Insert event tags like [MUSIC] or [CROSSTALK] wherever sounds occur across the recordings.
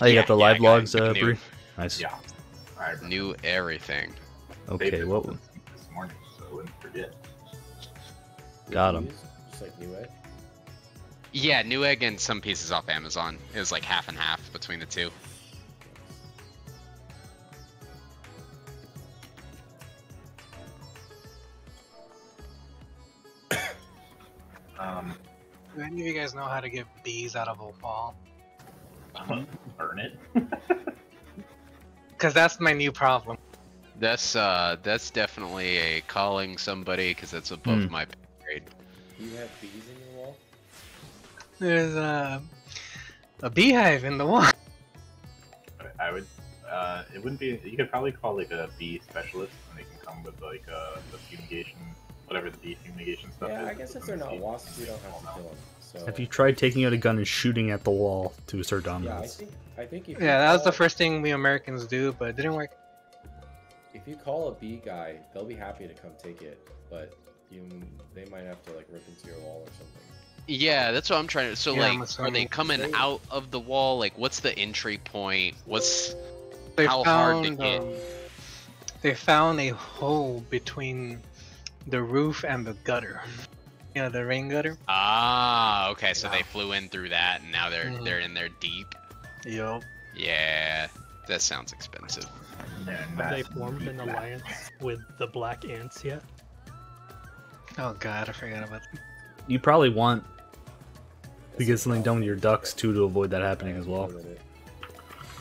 Oh, you Yeah, got the yeah, live got logs, uh, New- Bree? Nice. Yeah. I remember. Knew everything. Okay, what? this this morning, so I wouldn't forget. Got 'em. Just like Newegg. Yeah, Newegg and some pieces off Amazon. It was like half and half between the two. [COUGHS] Um, Do any of you guys know how to get bees out of a wall? burn it. [LAUGHS] Because that's my new problem. That's uh, that's definitely a calling somebody because that's above Hmm. my pay grade. Do you have bees in your wall? There's a, a beehive in the wall. [LAUGHS] I would. Uh, it wouldn't be. You could probably call like a bee specialist, and they can come with like uh, the fumigation, whatever the bee fumigation stuff is. Yeah, I guess if they're not wasps, you don't have to kill them. So Have you tried taking out a gun and shooting at the wall to assert yeah, I dominance? think I think if you Yeah, that was the first thing we Americans do, but it didn't work. If you call a bee guy, they'll be happy to come take it, but you they might have to like rip into your wall or something. Yeah, that's what I'm trying to. So Yeah, like, are they coming They- out of the wall? Like, what's the entry point? What's They How hard to found, get? um, they found a hole between the roof and the gutter. You know, the rain gutter? ah? Okay, so Yeah. they flew in through that, and now they're Mhm. they're in there deep. Yup. Yeah, that sounds expensive. Have they formed an alliance with the Black Ants yet? Oh god, I forgot about that. You probably want to get something done with your ducks too to avoid that happening as well.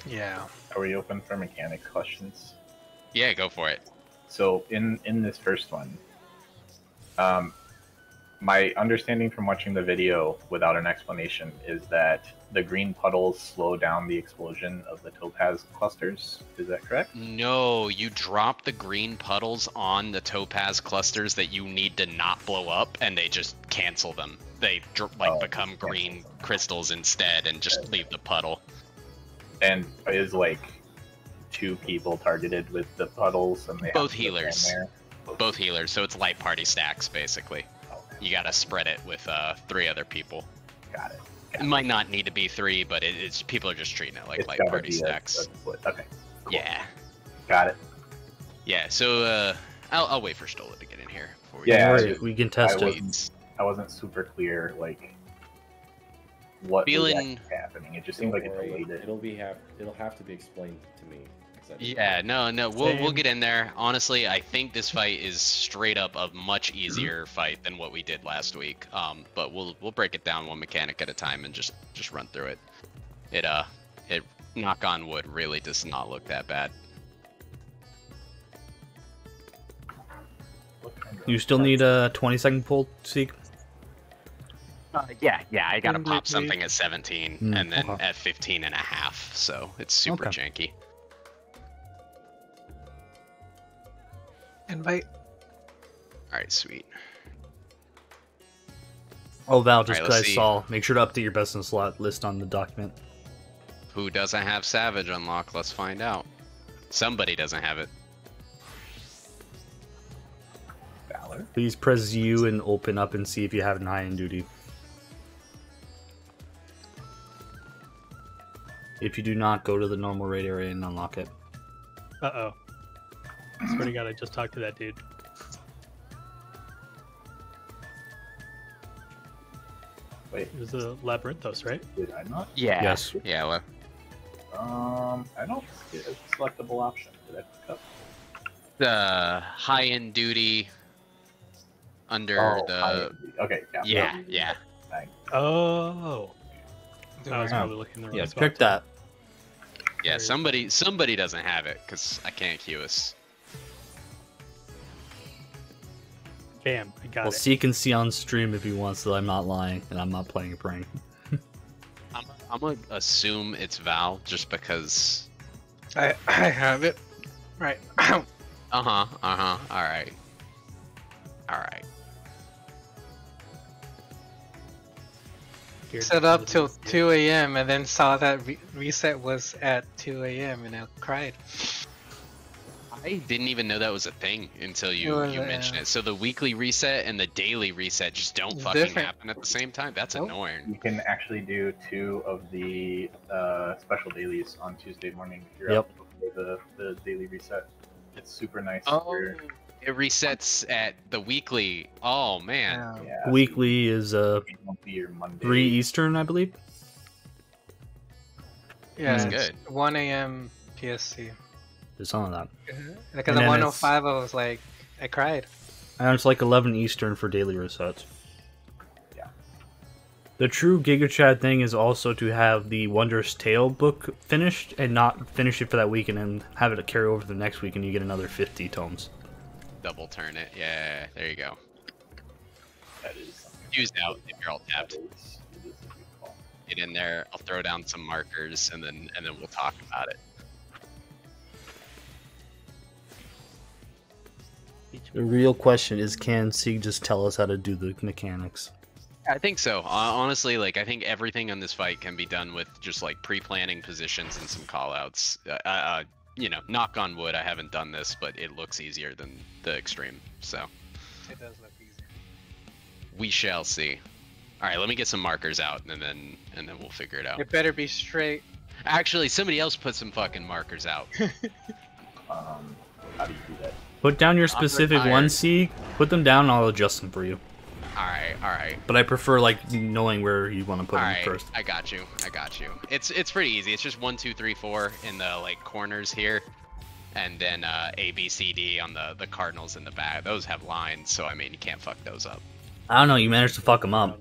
Yeah. Are we open for mechanic questions? Yeah, go for it. So in in this first one, um, my understanding from watching the video without an explanation is that the green puddles slow down the explosion of the topaz clusters. Is that correct? No, you drop the green puddles on the topaz clusters that you need to not blow up, and they just cancel them. They like Oh, become green crystals instead, and just leave the puddle. And is like two people targeted with the puddles, and they Both healers. there? Both healers, so it's light party stacks basically. Okay, You gotta spread it with uh, three other people. got it. It might not need to be three, but it, it's people are just treating it like It's light party be a- stacks. a. Okay, cool. Yeah, got it. yeah. So uh, I'll, I'll wait for Stola to get in here. Before we Yeah, Don't I worry, just- we can test I it. wasn't- I wasn't super clear, like what Feeling- was happening. It just seemed like Don't it delayed it. It'll be have it'll have to be explained to me. 'Cause Yeah, no, no, we'll we'll get in there. Honestly, I think this fight is straight up a much Mm-hmm. easier fight than what we did last week. Um, but we'll we'll break it down one mechanic at a time and just just run through it. It uh, it knock on wood really does not look that bad. What kind of- You still need a 20 second pull, Seek? Uh, yeah, yeah, I gotta pop something at 17 Hmm, and then okay. at 15 and a half, so it's super Okay. janky. Invite. All right, sweet. Oh, Val, just Alright, because let's I saw, make sure to update your best in slot list on the document. Who doesn't have Savage unlocked? Let's find out. Somebody doesn't have it. Valor? Please press U and open up and see if you have an high end duty. If you do not, go to the normal raid area and unlock it. Uh oh. I swear to God, I just talked to that dude. Wait, It was a Labyrinthos, right? did I not? Yeah. Yes. Yeah. Well, Um, I don't see a selectable option. Did I pick up? the high end duty under Oh, the I- okay, yeah. yeah yeah Thank- Oh. I was probably looking the wrong Yeah, spot. check that. yeah somebody somebody doesn't have it because I can't queue us. Bam, I got Well, it. Seek can see on stream if he wants, so I'm not lying and I'm not playing a prank. I'm I'm gonna assume it's Val just because. I I have it. Right. [CLEARS THROAT] Uh huh. Uh huh. All right. All right. Set up till 2 a.m. and then saw that re- reset was at 2 a.m. and I cried. I didn't even know that was a thing until you, was, you mentioned it. So the weekly reset and the daily reset just don't fucking different. happen at the same time. That's Nope. annoying. You can actually do two of the uh, special dailies on Tuesday morning if you're Yep. out before the, the daily reset. It's super nice. Oh, for- it resets at the weekly. Oh man. Yeah, Weekly is uh it won't be your Monday. three Eastern, I believe. yeah, That's it's good. 1 a.m. PST. There's some of that. Mm-hmm. Because And at then oh it's- 105, I was like, I cried. And it's like 11 Eastern for daily resets. Yeah. The true Giga Chad thing is also to have the Wondrous Tale book finished and not finish it for that week and then have it carry over to the next week and you get another 50 tomes. Double turn it. Yeah, there you go. That is something. Used out if you're all tapped. It is- it is a good call. Get in there. I'll throw down some markers and then and then we'll talk about it. The real question is can Sieg just tell us how to do the mechanics? I think so. Uh, honestly, like I think everything on this fight can be done with just like pre-planning positions and some callouts. Uh, uh, you know, knock on wood. I haven't done this, but it looks easier than the extreme. So It does look easy. we shall see. All right, let me get some markers out, and then and then we'll figure it out. It better be straight. Actually, somebody else put some fucking markers out. [LAUGHS] Um, how do you do that? Put down your specific one Sieg, put them down and I'll adjust them for you. all right, all right. But I prefer like knowing where you want to put All them right, first. I got you. I got you. It's it's pretty easy. It's just one, two, three, four in the like corners here, and then uh, A, B, C, D on the the cardinals in the back. Those have lines, so I mean you can't fuck those up. I don't know, you managed to fuck them up.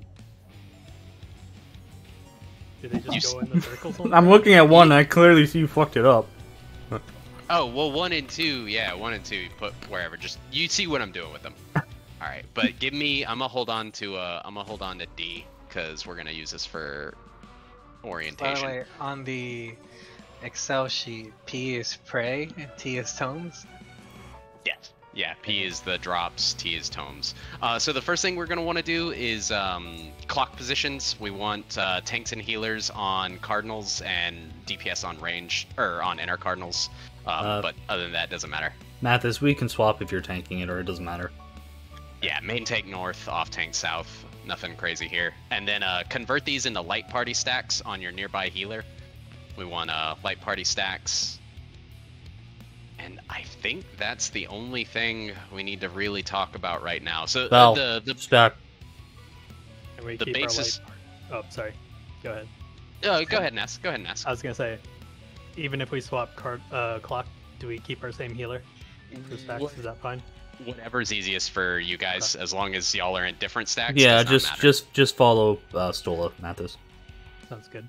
Do they You just go in the circles? I'm looking at one and I clearly see you fucked it up. [LAUGHS] Oh well, one and two, yeah, one and two. Put wherever. Just you see what I'm doing with them. [LAUGHS] All right, but give me. I'm gonna hold on to. Uh, I'm gonna hold on to D because we're gonna use this for By orientation. the way, on the Excel sheet, P is prey and T is tomes. Yes. Yeah, P is the drops, T is tomes. Uh, so the first thing we're going to want to do is um, clock positions. We want uh, tanks and healers on cardinals and DPS on range, or on inner cardinals. Um, Uh, but other than that, doesn't matter. Mathis, we can swap if you're tanking it or it doesn't matter. Yeah, main tank north, off tank south. Nothing crazy here. And then uh, convert these into light party stacks on your nearby healer. We want uh, light party stacks. And I think that's the only thing we need to really talk about right now. So uh, Val, the the stack. The basis- Oh, sorry. Go ahead. Oh, go ahead, Ness. Go ahead, Ness. I was gonna say, even if we swap card uh, clock, do we keep our same healer for stacks? What- Is that fine? Whatever's easiest for you guys, as long as y'all are in different stacks. Yeah, just just just follow uh, Stola, Mathis. Sounds good.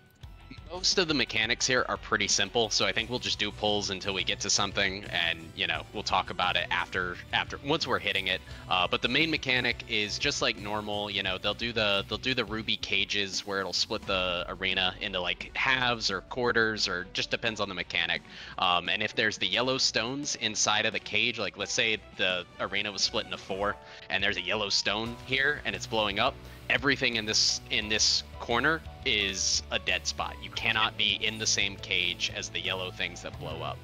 Most of the mechanics here are pretty simple so i think we'll just do pulls until we get to something and you know we'll talk about it after after once we're hitting it. Uh, but the main mechanic is just like normal you know they'll do the they'll do the ruby cages where it'll split the arena into like halves or quarters or just depends on the mechanic. Um, and if there's the yellow stones inside of the cage like let's say the arena was split into four and there's a yellow stone here and it's blowing up everything in this in this corner is a dead spot. You cannot be in the same cage as the yellow things that blow up.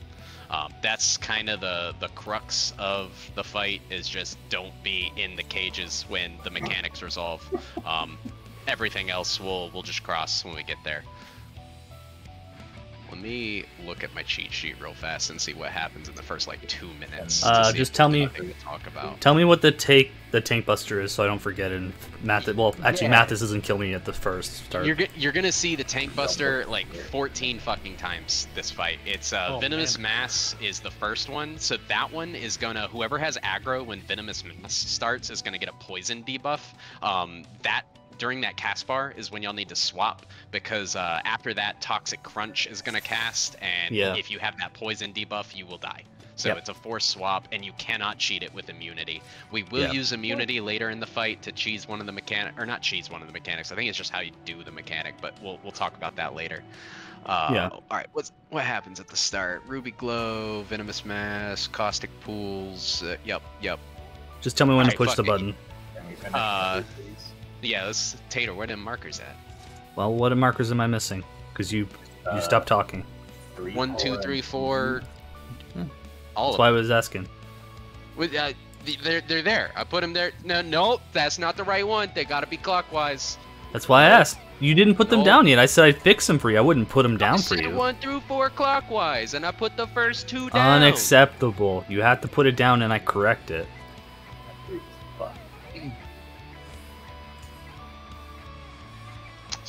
Um, that's kind of the the crux of the fight is just don't be in the cages when the mechanics resolve. Um, everything else will will just cross when we get there. Let me look at my cheat sheet real fast and see what happens in the first like two minutes. Uh, just tell me- nothing to talk about. Tell me what the take the tank buster is, so I don't forget it. And Mathis, well, actually, Yeah. Mathis doesn't kill me at the first start. You're, you're gonna see the tank buster like 14 fucking times this fight. It's uh, Oh, venomous man. mass is the first one, so that one is gonna whoever has aggro when venomous mass starts is gonna get a poison debuff. Um, that during that cast bar is when y'all need to swap because uh, after that toxic crunch is gonna cast, and Yeah. if you have that poison debuff, you will die. So Yep. it's a forced swap, and you cannot cheat it with immunity. We will Yeah. use immunity later in the fight to cheese one of the mechanic, or not cheese one of the mechanics. I think it's just how you do the mechanic, but we'll we'll talk about that later. Uh, Yeah. All right. What's what happens at the start? Ruby glow, venomous mass, caustic pools. Uh, yep, yep. Just tell me when to Alright, push the button. Can we finish Uh? Yeah. This Tater. Where the markers at? Well, what markers am I missing? Because you you Uh, stopped talking. Three, One, two, four, three, and four. All That's of why I was asking. With, uh, they're they're there. I put them there. No, no, that's not the right one. They gotta be clockwise. That's why I asked. You didn't put them No. down yet. I said I'd fix them for you. I wouldn't put them down I for said you. One through four clockwise, and I put the first two down. Unacceptable. You had to put it down and I correct it.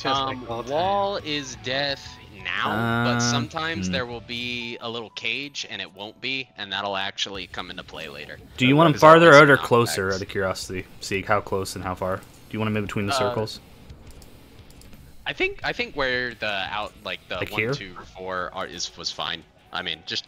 Um, like wall is death now, but Uh, sometimes hmm. there will be a little cage, and it won't be, and that'll actually come into play later. Do you want them farther out or closer? Out of curiosity, see how close and how far. Do you want them in between the Uh, circles? I think I think where the out like the Like one, here? two, four are, is was fine. I mean, just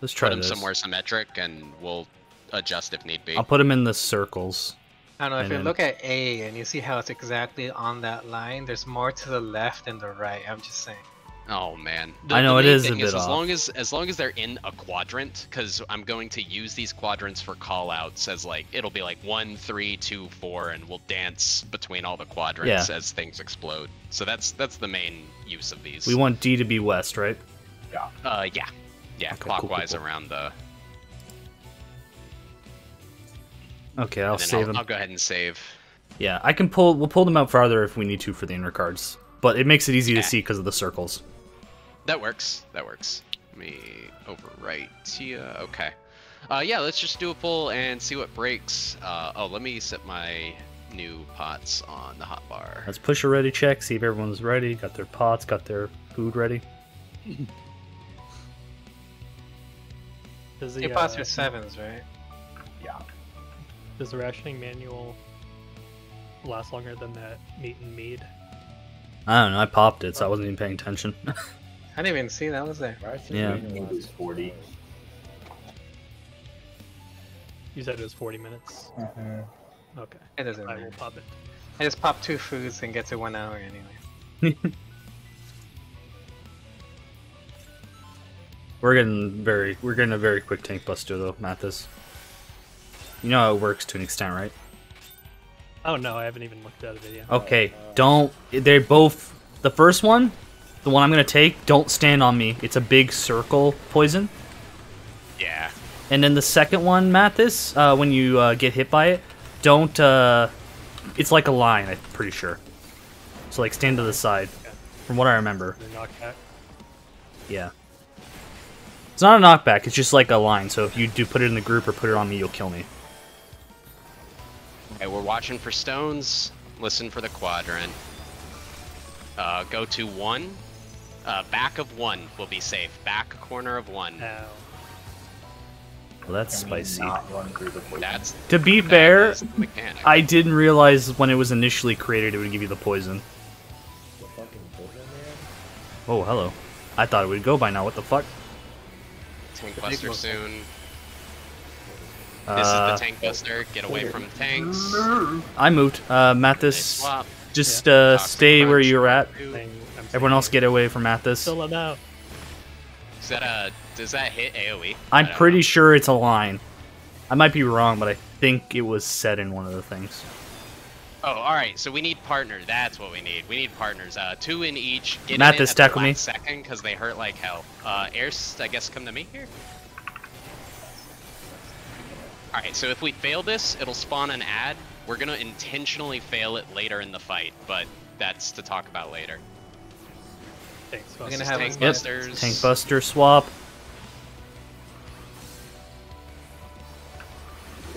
Let's try put them this. somewhere symmetric, and we'll adjust if need be. I'll put them in the circles. I don't know if and you then- look at A and you see how it's exactly on that line. There's more to the left and the right. I'm just saying. Oh man, I know it is a bit as off. long as as long as they're in a quadrant, because I'm going to use these quadrants for call outs as like it'll be like one, three, two, four, and we'll dance between all the quadrants Yeah. as things explode. So that's that's the main use of these. We want D to be west, right? Yeah. Uh, yeah, yeah, Okay, cool, cool, clockwise cool. around the. Okay, I'll save I'll, them. I'll go ahead and save. Yeah, I can pull. We'll pull them out farther if we need to for the inner cards, but it makes it easy to see because of the circles. That works. That works. Let me overwrite here. Okay. Uh, yeah, let's just do a pull and see what breaks. Uh, oh, let me set my new pots on the hot bar. Let's push a ready check. See if everyone's ready. Got their pots. Got their food ready. [LAUGHS] Does the, Your pots uh, are sevens, right? Yeah. Does the rationing manual last longer than that meat and mead? I don't know. I popped it, so I wasn't even paying attention. [LAUGHS] I didn't even see that was there. Ration Yeah. manual It was 40. You said it was 40 minutes. Mm-hmm. Okay, It doesn't I will matter. pop it. I just pop two foods and get to one hour anyway. [LAUGHS] we're getting very. We're getting a very quick tank buster though, Mathis. You know how it works to an extent, right? Oh no, I haven't even looked at a video. Okay, don't. They're both. The first one, the one I'm gonna take, don't stand on me. It's a big circle poison. Yeah. And then the second one, Mathis, uh, when you uh, get hit by it, don't. Uh, it's like a line, I'm pretty sure. So like stand to the side, from what I remember. They're knockback. Yeah. It's not a knockback. It's just like a line. So if you do put it in the group or put it on me, you'll kill me. Okay, we're watching for stones. Listen for the quadrant. Uh, go to one. Uh, back of one will be safe. Back corner of one. Ow. Well, that's spicy. Not run through the poison? That's To be fair, is the mechanic. I didn't realize when it was initially created it would give you the poison. The fucking Boogeyman? Oh, hello. I thought it would go by now. What the fuck? Tank The big buster soon. This Uh, is the tank buster. Get away from tanks. I moved. Uh, Mathis, swap. just uh, stay where you're at. Everyone else get away from Mathis. Fill it out. Is that a? Does that hit AOE? I'm pretty know. sure it's a line. I might be wrong, but I think it was said in one of the things. Oh, all right. So we need partners. That's what we need. We need partners. Uh, two in each. Get Matt, in this it at the tackle me. Second, because they hurt like hell. Uh, Airs, I guess, come to me here. All right. So if we fail this, it'll spawn an ad. We're gonna intentionally fail it later in the fight, but that's to talk about later. Thanks. We're gonna have tank a- busters. Tank Buster swap.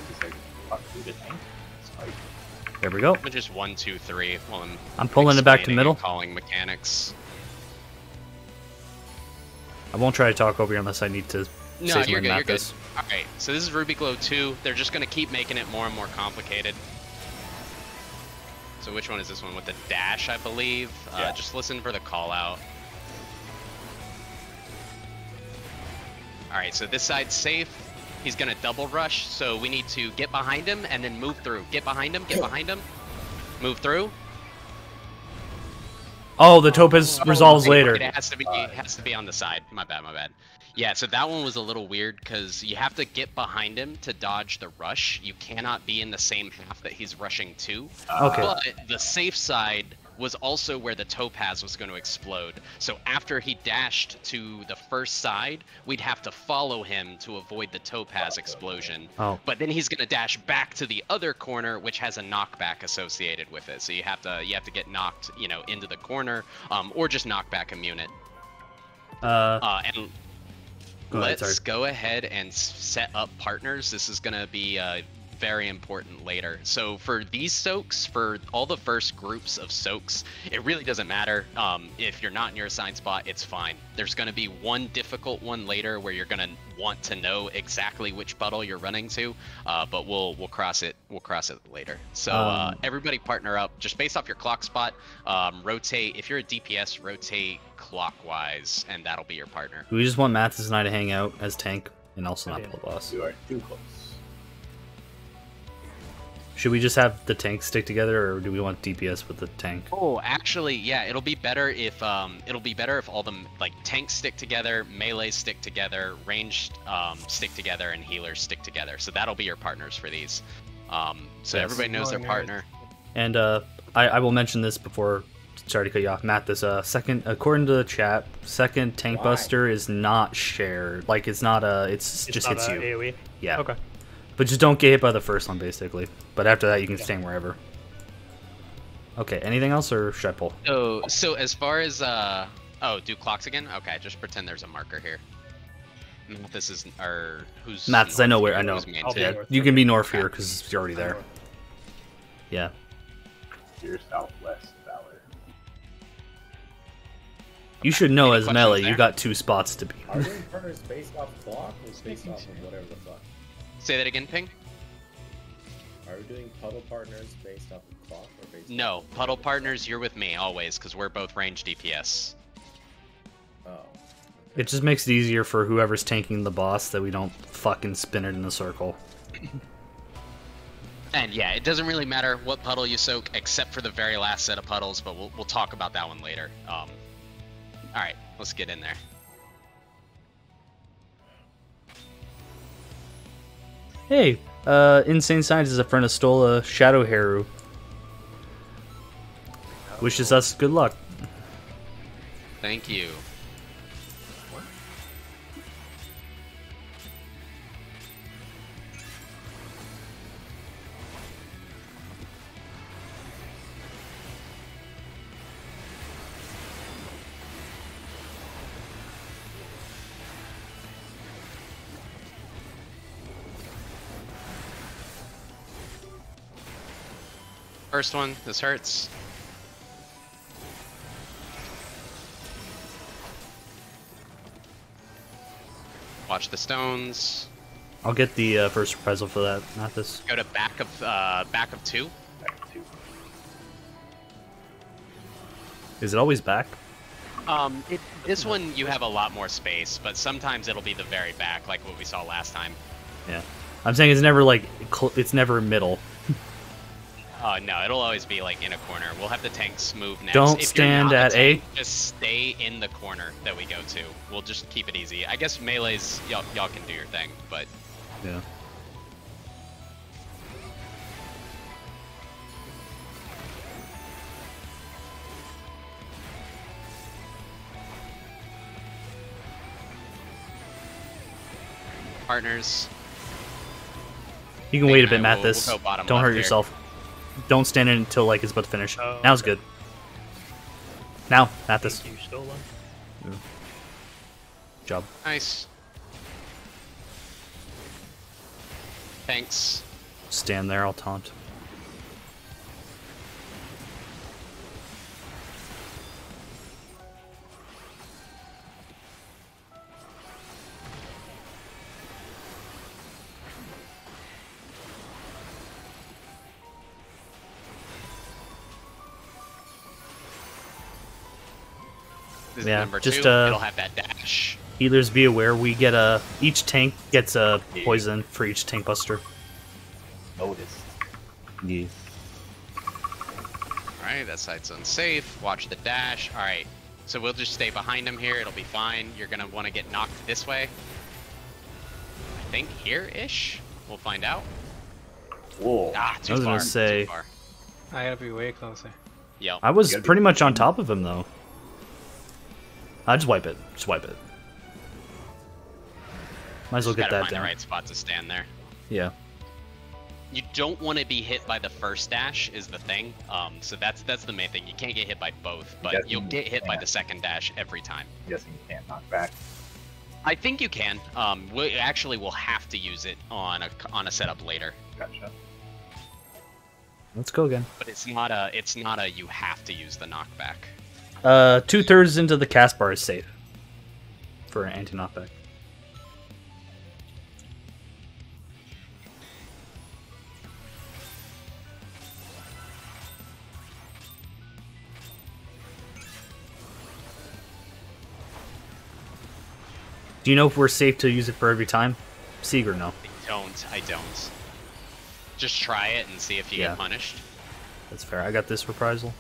It's like, fuck through the tank. It's like, There we go. I'm just one, two, three. While I'm I'm pulling it back to middle. Calling mechanics. I won't try to talk over you unless I need to No, say you're something good. You're good. Mathis. All right. So this is Ruby Glow 2. They're just gonna keep making it more and more complicated. So which one is this one with the dash? I believe. Uh, just listen for the call out. All right. So this side's safe. He's gonna double rush. So we need to get behind him and then move through. Get behind him. Get behind him. Move through. Oh, the Topaz resolves later. It has to be it has to be on the side. My bad, my bad. Yeah, so that one was a little weird because you have to get behind him to dodge the rush. You cannot be in the same half that he's rushing to. Okay. But the safe side was also where the topaz was going to explode. So after he dashed to the first side, we'd have to follow him to avoid the topaz explosion. Oh. But then he's going to dash back to the other corner, which has a knockback associated with it. So you have to you have to get knocked, you know, into the corner, um, or just knock back immune it. Uh, Uh, and Go let's sorry. go ahead and set up partners. This is going to be uh, very important later. So for these soaks, for all the first groups of soaks, it really doesn't matter. Um, if you're not in your assigned spot, it's fine. There's going to be one difficult one later where you're going to want to know exactly which puddle you're running to, uh, but we'll we'll cross it we'll cross it later. So uh, Um, everybody partner up just based off your clock spot. Um, rotate if you're a DPS, rotate clockwise, and that'll be your partner. we just want Mathis and I to hang out as tank and also not Yeah. pull boss. You are too close. Should we just have the tank stick together, or do we want DPS with the tank? Oh, actually, yeah, it'll be better if um, it'll be better if all the like tanks stick together, melees stick together, ranged um, stick together, and healers stick together. So that'll be your partners for these. Um, so Yes. everybody knows their partner. And uh, I, I will mention this before. Sorry to cut you off, Matt. This uh, second, according to the chat, second tank Why? buster is not shared. Like it's not a. It's, It's just not hits a you. AoE. Yeah. Okay. But just don't get hit by the first one, basically. But after that, you can stand wherever. Okay. Anything else, or should I pull? So so as far as uh oh, do clocks again? Okay, just pretend there's a marker here. This is or who's Mathis, I know where- I know. Who's main I'll two? be Yeah, you can be north here because you're already there. Yeah. You're southwest, You should know Any as questions melee, you there? got two spots to be. Are doing based off clock or based off of whatever the fuck? Say that again, Ping. Are we doing puddle partners based off of clock or based No, off of puddle whatever the partners, you're with me always because we're both range DPS. fuck? Oh. It just makes it easier for whoever's tanking the boss that we don't fucking spin it in a circle. And yeah, it doesn't really matter what puddle you soak, except for the very last set of puddles, but we'll, we'll talk about that one later. Um, all right, let's get in there. Hey, uh, Insane Science is a friend of Stola Shadow Haru. Wishes us good luck. Thank you. First one, this hurts. Watch the stones. I'll get the uh, first reprisal for that, not this. Go to back of uh, back of two. Back to Is it always back? Um, it, this one you have a lot more space, but sometimes it'll be the very back, like what we saw last time. Yeah. I'm saying it's never like cl- it's never middle. Uh, no, it'll always be like in a corner. We'll have the tanks move next. Don't If stand not a at A. tank, Just stay in the corner that we go to. We'll just keep it easy. I guess melee's y'all y'all can do your thing, but Yeah. partners. You can wait a man, bit, we'll- Mathis. we'll Don't hurt here. yourself. Don't stand in until like it's about to finish. Oh, Now's okay. good. Now, Mathis. this. you, Stola. Job. Nice. Thanks. Stand there, I'll taunt. This is Yeah, number just, two. uh, It'll have that dash. Healers be aware we get a each tank gets a poison for each tank buster. noticed. Yeah. Alright, that side's unsafe. Watch the dash. Alright, so we'll just stay behind him here. It'll be fine. You're gonna want to get knocked this way. I think here-ish. We'll find out. Whoa. Ah, too I was far. gonna say- Too far. I gotta be way closer. Yep. I was You gotta be pretty much on top of him though. I just wipe it. Just wipe it. Might as well get gotta that find down. the right spot to stand there. Yeah. You don't want to be hit by the first dash is the thing. Um, so that's that's the main thing. You can't get hit by both, but Yes, you'll get hit by the second dash every time. I'm guessing you can't knock back. I think you can. Um, we actually will have to use it on a on a setup later, Gotcha. Let's go again. but it's not a it's not a you have to use the knockback. Uh, two thirds into the cast bar is safe for an anti knockback. Do you know if we're safe to use it for every time? Sieg or no? I don't. I don't. Just try it and see if you Yeah. get punished. That's fair. I got this reprisal.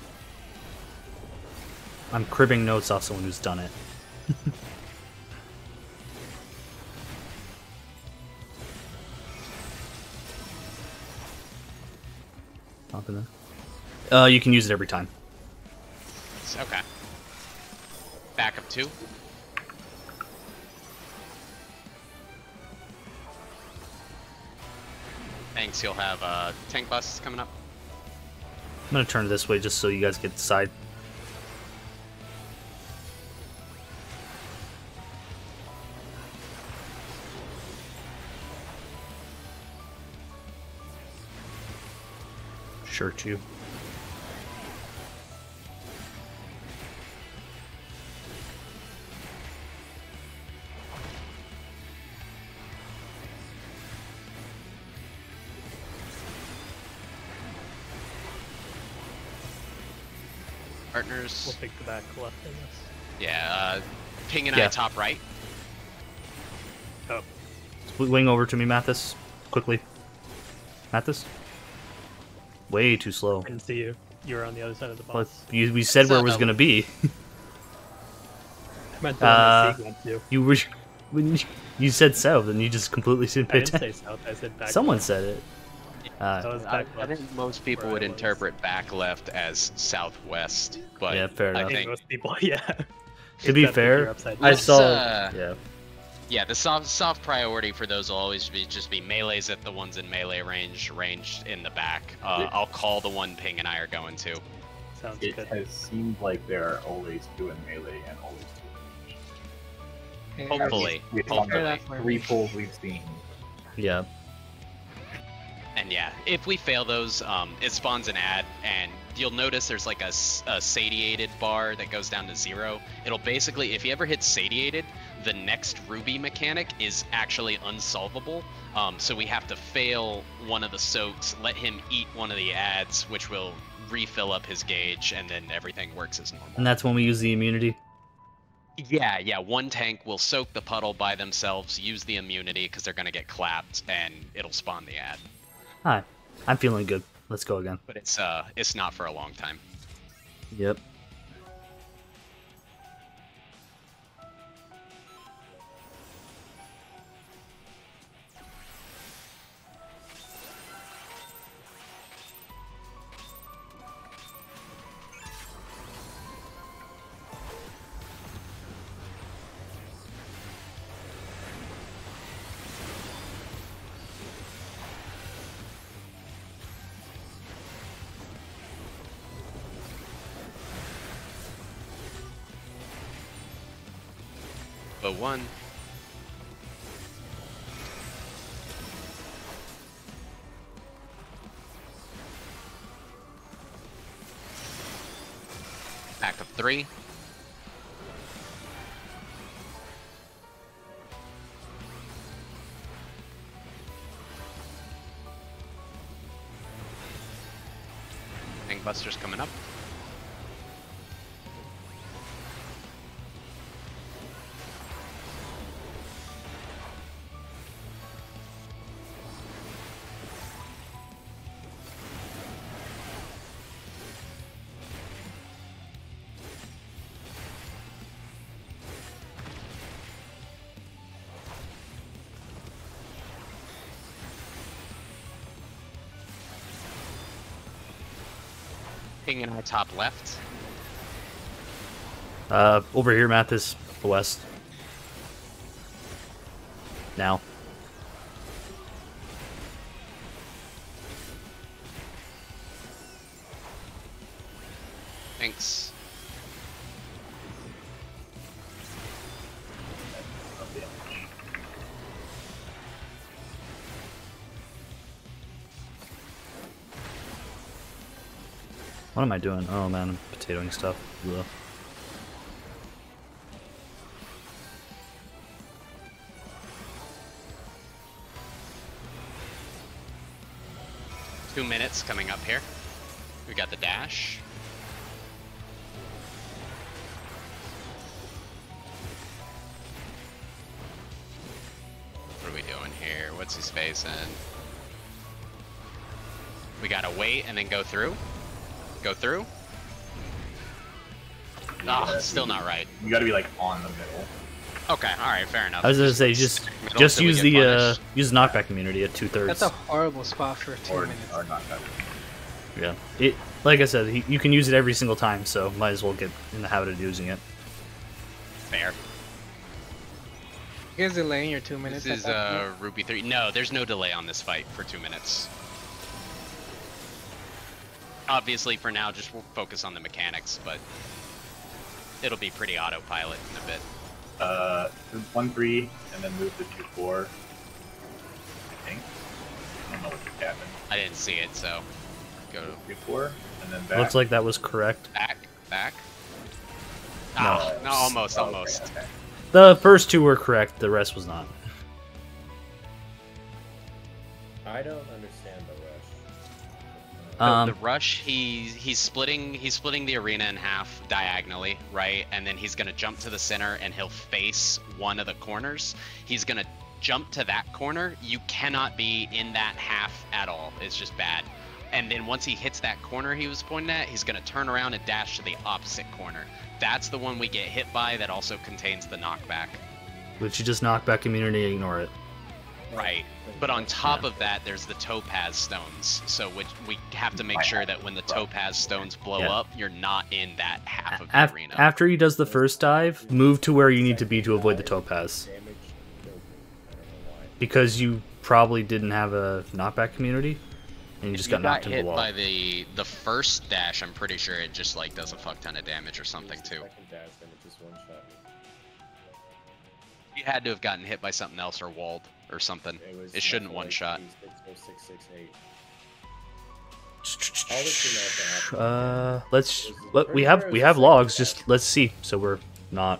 I'm cribbing notes off someone who's done it. [LAUGHS] Uh, you can use it every time. Okay. Back up two. Thanks. You'll have uh, tank busts coming up. I'm gonna turn this way just so you guys get the side. Shirt you. Partners. We'll take the back left, I guess. Yeah. Uh, Ping and Yeah. I top right. Oh, wing over to me, Mathis. Quickly. Mathis? Way too slow. I didn't see you. You were on the other side of the But box. you, we said where it was gonna be. [LAUGHS] I meant the uh, one that went to. You were when you, you said south, and you just completely didn't I pay didn't say attention. south. I said back. Someone left. said it. Uh, was I, I think most people would interpret back left as southwest, but Yeah, fair I enough. I think think most people, [LAUGHS] yeah. to be fair, I saw. uh, yeah, Yeah, the soft soft priority for those will always be just be melees at the ones in melee range, ranged in the back. Uh, Yeah. I'll call the one Ping and I are going to. Sounds It good. has seemed like there are always two in melee and always two in range. Hopefully, Based hopefully. three pulls we've seen. yeah. And yeah, if we fail those, um, it spawns an ad, and you'll notice there's like a satiated bar that goes down to zero. It'll basically, if you ever hit satiated, the next Ruby mechanic is actually unsolvable. Um, so we have to fail one of the soaks, let him eat one of the ads, which will refill up his gauge, and then everything works as normal. And that's when we use the immunity. Yeah, yeah. One tank will soak the puddle by themselves, use the immunity because they're gonna get clapped, and it'll spawn the ad. Hi, I'm feeling good. Let's go again. But it's uh, it's not for a long time. Yep. One. Back up three. Buster's coming up. King and I top left. Uh, over here, Mathis, west. Now. What am I doing? Oh man, I'm potatoing stuff. Ugh. Two minutes coming up here. We got the dash. What are we doing here? What's his face in? We gotta wait and then go through. Go through. Ah, Yeah, still not right. You got to be like on the middle. Okay, all right, fair enough. I was gonna say just Middle just use get the uh, use knockback immunity at two thirds. That's a horrible spot for two Or, minutes. or not better. Yeah. It like I said, he, you can use it every single time, so might as well get in the habit of using it. fair. You guys delaying your two minutes. This is that uh? Ruby three. No, there's no delay on this fight for two minutes. Obviously, for now, just we'll focus on the mechanics, but it'll be pretty autopilot in a bit. Uh, one three, and then move to two four. I think. I don't know what just happened. I didn't see it, so go to Two four, and then back. Looks like that was correct. back, back. Ah, no, almost, Oh, almost. okay. The first two were correct, the rest was not. I don't understand the rush. The, Um, the rush, he's he's splitting he's splitting the arena in half diagonally, right? And then he's gonna jump to the center and he'll face one of the corners. He's gonna jump to that corner. You cannot be in that half at all. It's just bad. And then once he hits that corner he was pointing at, he's gonna turn around and dash to the opposite corner. That's the one we get hit by that also contains the knockback. Which you just knockback immunity and ignore it. Right. But on top of that, there's the topaz stones. So which we have to make sure that when the topaz stones blow Yeah. up, you're not in that half of the Af- arena. after he does the first dive, move to where you need to be to avoid the topaz. Damage killed me. I don't know why. Because you probably didn't have a knockback immunity, and you If just you got knocked into the wall. by the the first dash, I'm pretty sure it just like does a fuck ton of damage or something too. Second dash, then it just one shot me. You had to have gotten hit by something else or walled or something. It, was It shouldn't one like shot. 60668. I'll let you know if that happens. Uh, let's. It Let, we have we have logs. Just let's see. So we're not.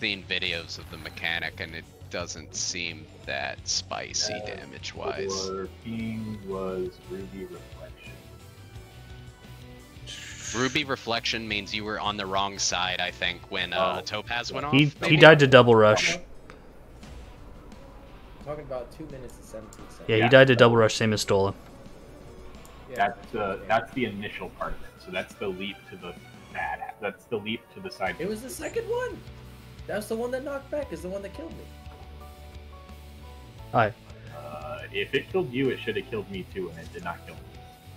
Seen videos of the mechanic and it doesn't seem that spicy Uh, damage wise. Or ping was Ruby Reflection. Ruby reflection means you were on the wrong side, I think, when uh, Oh. Topaz went off. He he died to double rush. talking about two minutes and 17 seconds. Yeah, he Yeah. died to double rush. Same as Stola. Yeah. That's the that's the initial part of it. So that's the leap to the bad. That's the leap to the side. It was the second one. That's the one that knocked back. Is the one that killed me. Hi. Uh, if it killed you, it should have killed me too, and it did not kill me.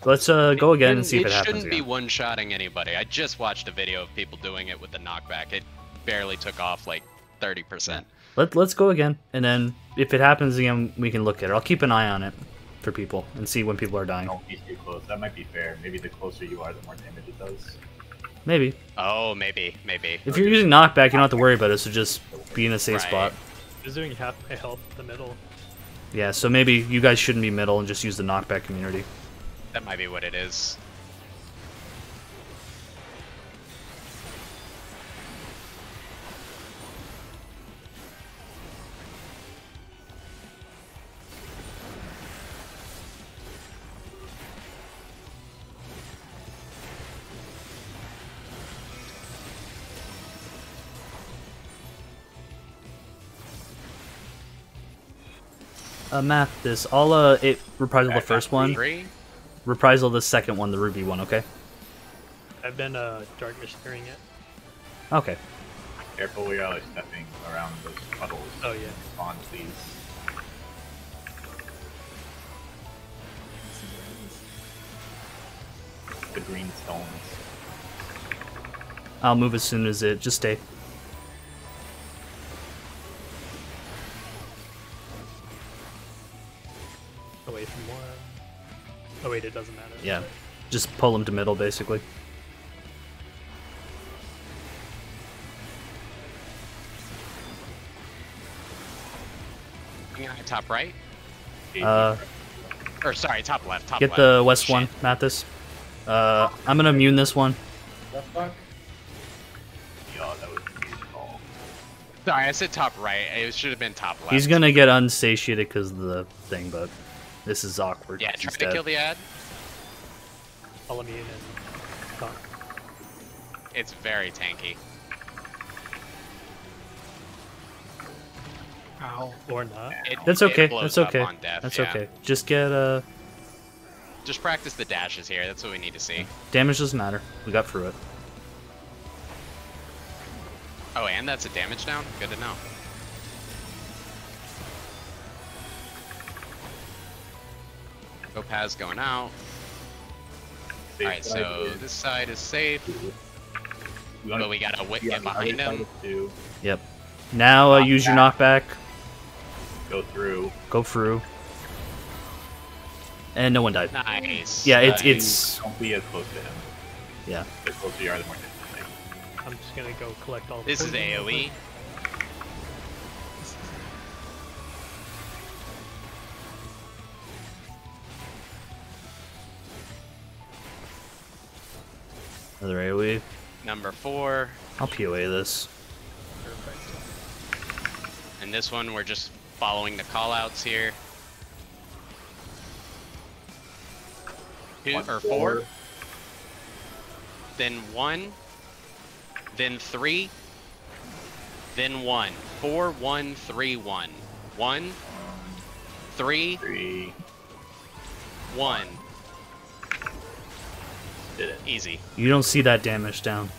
Let's uh go again and see if it it happens shouldn't be one-shotting anybody. I just watched a video of people doing it with the knockback. It barely took off like 30%. Let let's go again, and then if it happens again, we can look at it. I'll keep an eye on it for people and see when people are dying. Don't be too close. That might be fair. Maybe the closer you are, the more damage it does. Maybe. Oh, maybe, maybe. If you're using knockback, you don't have to worry about it. So just be in a safe Right. spot. Just doing half my health in the middle. Yeah. So maybe you guys shouldn't be middle and just use the knockback immunity. That might be what it is. Uh, Mathis. I'll uh it reprisal the first one. Three? Reprisal the second one, the ruby one. Okay. I've been uh, dark missionary it. Okay. Careful, we are like stepping around those puddles. Oh yeah. Spawn, please. the green stones. I'll move as soon as it. Just stay. Away from one. Oh wait, it doesn't matter. Yeah. Just pull him to middle, basically. Hang on, top right. Uh, Or sorry, top left. Top get left. the west Shit. one, Mathis. Uh, I'm gonna immune this one. The fuck? Yeah, that was a. Sorry, I said top right. It should have been top left. He's gonna get unsatiated because of the thing, but this is awkward. Yeah, try to dead. kill the ad. Follow me in and talk. It's very tanky. Ow. Or not. It, That's it okay. blows That's up okay. on death, That's yeah. okay. Just get uh Just practice the dashes here. That's what we need to see. damage doesn't matter. We got through it. Oh, and that's a damage down. Good to know. Topaz going out. Alright, so is this side is safe, wanna- but we gotta whip, get behind the him. side is two. Yep. Now uh, use your knockback. Go through. Go through. And no one died. Nice. Yeah, it's Uh, it's Don't be as close to him. yeah. The closer you are, the more distant. I'm just gonna go collect all. the This is poison real AoE. Quick. Another AoE. Number four. I'll POA this. And this one, we're just following the callouts here. Two One, or four. Then one. Then three. Then one. Four, one, three, one. One, three, Three. one. Did it. Easy. You don't see that damage down.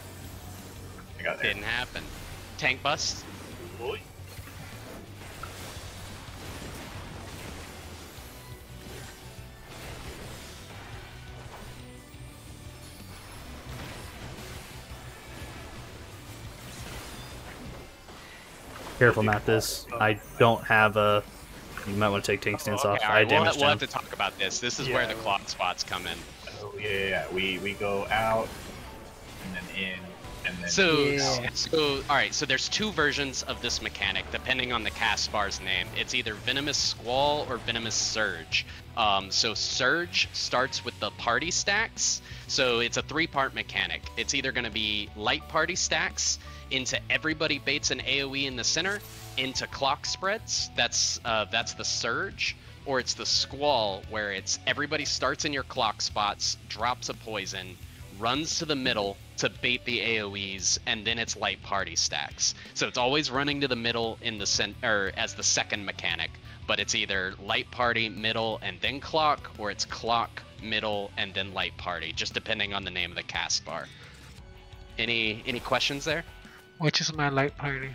I got there. Didn't happen. Tank bust. Careful, Mathis. Uh, I don't have a. You might want to take tank stance off. Okay, I alright, we'll, damage we'll have to talk about this. This is where the clock spots come in. Yeah, yeah, yeah. We, we go out, and then in, and then So, Yeah. so all right. So there's two versions of this mechanic, depending on the cast bar's name. It's either Venomous Squall or Venomous Surge. Um, so Surge starts with the party stacks. So it's a three-part mechanic. It's either going to be light party stacks into everybody baits an AOE in the center, into clock spreads. That's uh, that's the Surge. Or it's the Squall, where it's everybody starts in your clock spots, drops a poison, runs to the middle to bait the AoEs, and then it's light party stacks. So it's always running to the middle in the cent- or as the second mechanic, but it's either light party, middle, and then clock, or it's clock, middle, and then light party, just depending on the name of the cast bar. Any any questions there? Which is my light party?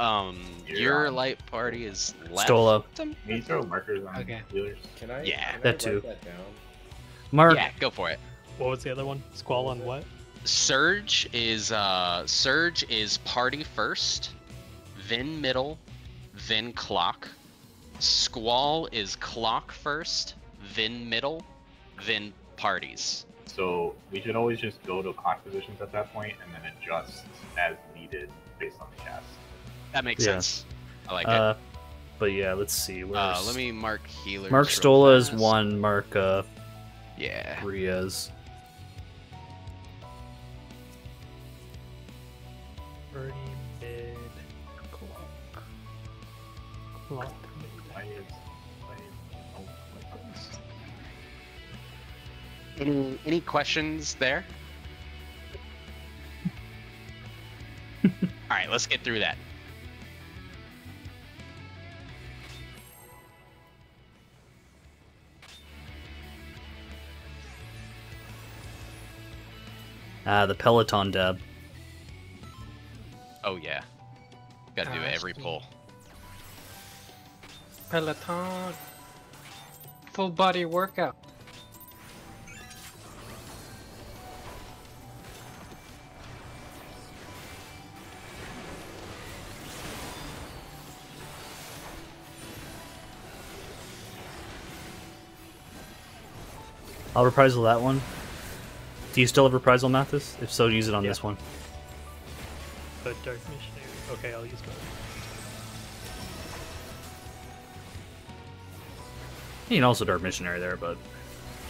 Um, You're your on. light party is left. Stola. Can you throw markers on Okay. wheelers? Can I? Yeah. can That write too. That down? Mark. Yeah, go for it. What was the other one? Squall on what? Surge is uh Surge is party first, then middle, then clock. Squall is clock first, then middle, then parties. So we should always just go to clock positions at that point, and then adjust as needed based on the cast. That makes Yeah. sense. I like Uh, but yeah, let's see. Uh, let me mark healers. Mark real Stola is one. Mark uh, Yeah. Riaz. Birdie mid clock. Clock mid. Why is why is my goodness. Any any questions there? [LAUGHS] All right, let's get through that. Ah, uh, the Peloton dub. Oh yeah. Gotta do every pull. Peloton. Full body workout. I'll reprisal that one. Do you still have reprisal, Mathis? If so, use it on Yeah. this one. But Dark Missionary. Okay, I'll use Dark. You can also Dark Missionary there, but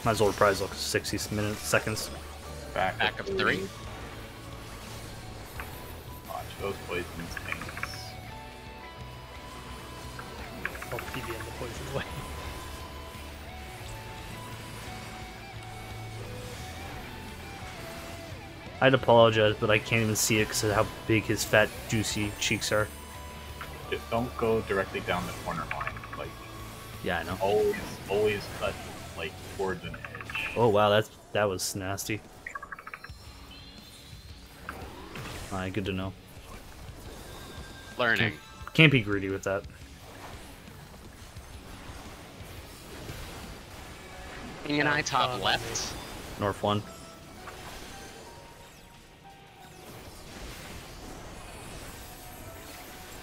might as well reprisal 'cause 60 minutes, seconds. Back, Back of three. Watch those poisons things. I'll PBM the poison away. [LAUGHS] I'd apologize, but I can't even see it because of how big his fat, juicy cheeks are. Just don't go directly down the corner line. Like Yeah, I know. always, always cut like towards an edge. Oh wow, that's that was nasty. Alright, good to know. Learning. Can't be greedy with that. King and I top left. North one.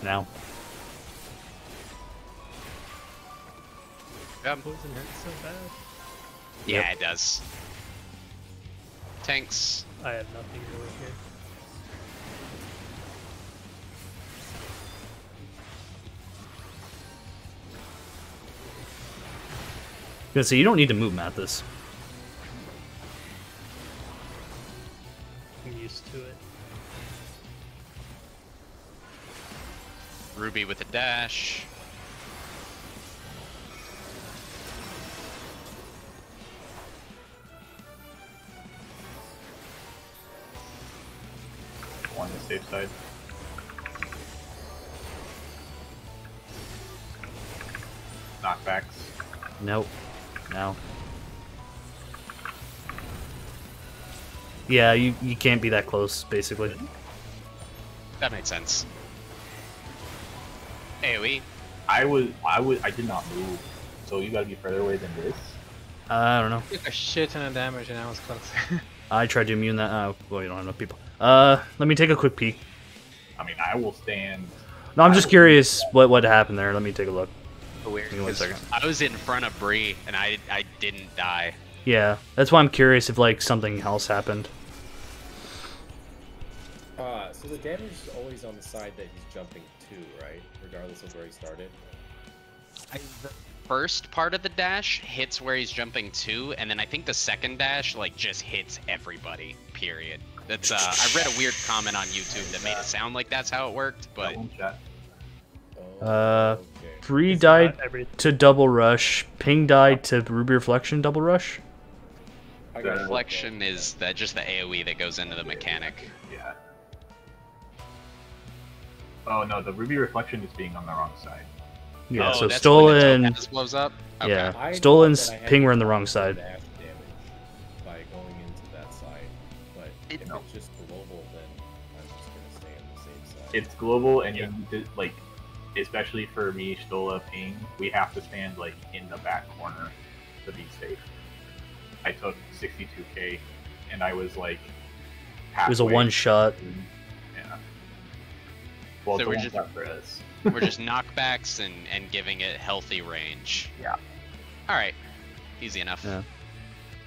Now. Yep. Poison hurts so bad. Yeah, it does. Tanks. I have nothing really here. Gonna you don't need to move Mathis. I'm used to it. Ruby with a dash. On the safe side. Knockbacks. Nope. No. Yeah, you, you can't be that close, basically. That makes sense. AoE. I was, I was, I did not move. So you gotta be further away than this. Uh, I don't know. Took a shit ton of damage and I was close. [LAUGHS] I tried to immune that. Uh, well, you don't have enough people. Uh, let me take a quick peek. I mean, I will stand. No, I'm just curious what what happened there. Let me take a look. Weird. Give me one 'cause second. I was in front of Bree and I I didn't die. Yeah, that's why I'm curious if like something else happened. Uh, so the damage is always on the side that he's jumping to, right? Regardless of where he started. I, the first part of the dash hits where he's jumping to, and then I think the second dash like just hits everybody. Period. That's uh, I read a weird comment on YouTube that made it sound like that's how it worked, but That one shot. Oh, Uh, okay. Bree It's died to double rush. Ping died to Ruby Reflection double rush. I reflection is that just the AOE that goes into the mechanic. Oh no, the ruby reflection is being on the wrong side. Yeah, oh, so that's when the stolen. blows up. Okay. Yeah, I stolen's thought that I had ping to were on the wrong side. damage by going into that side, but It- if No. it's just global, then I'm just gonna stay on the safe side. It's global, and you need to, like, especially for me, Stola, Ping, we have to stand like in the back corner to be safe. I took 62k, and I was like, It was a one shot. Yeah. Well, So we're just- shot. [LAUGHS] We're just knockbacks and and giving it healthy range. Yeah. All right. Easy enough. Yeah.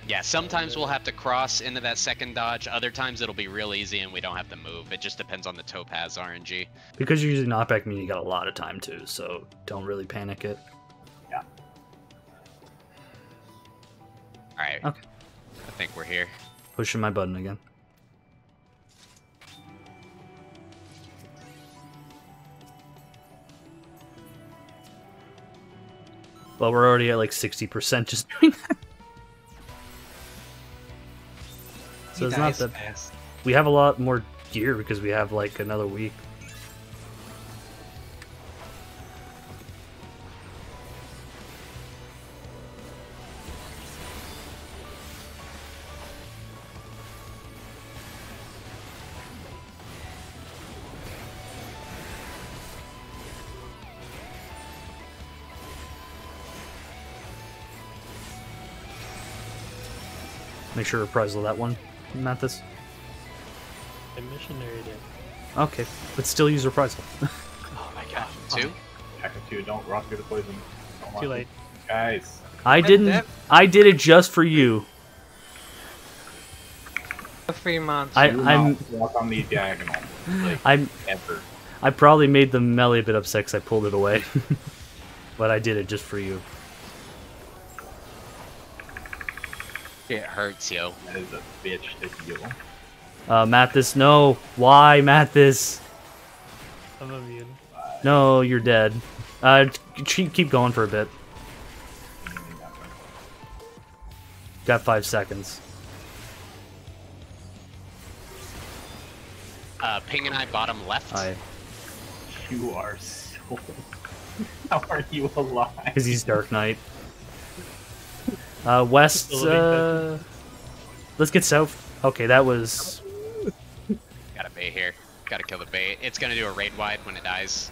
Yeah, sometimes we'll have to cross into that second dodge. Other times it'll be real easy and we don't have to move. It just depends on the topaz RNG. Because you're using knockback, mean you got a lot of time too, so don't really panic it. Yeah. All right. Okay. I think we're here. Pushing my button again. Well, we're already at like 60% just [LAUGHS] doing that. So it's not that fast. we have a lot more gear because we have like another week. Make sure to reprisal that one, Mathis. The missionary did. Okay, but still use reprisal. [LAUGHS] Oh my [LAUGHS] god. Two? Pack of two, don't rock through the poison. Don't Too through- late. Guys, I didn't. I did it just for you. Fremont. I- Do I'm- walk on the diagonal, like I'm ever. I probably made the melee a bit upset because I pulled it away, [LAUGHS] but I did it just for you. It hurts, you. That is a bitch to heal. Uh, Mathis, no. Why, Mathis? I'm immune. No, you're dead. Uh, keep keep going for a bit. Got five seconds. Uh, Ping and I bottom left. I You are so. [LAUGHS] How are you alive? because he's Dark Knight. Uh, west. Still a big Uh, let's get south. Okay, that was. Got a bait here. Gotta kill the bait. It's gonna do a raid wide when it dies.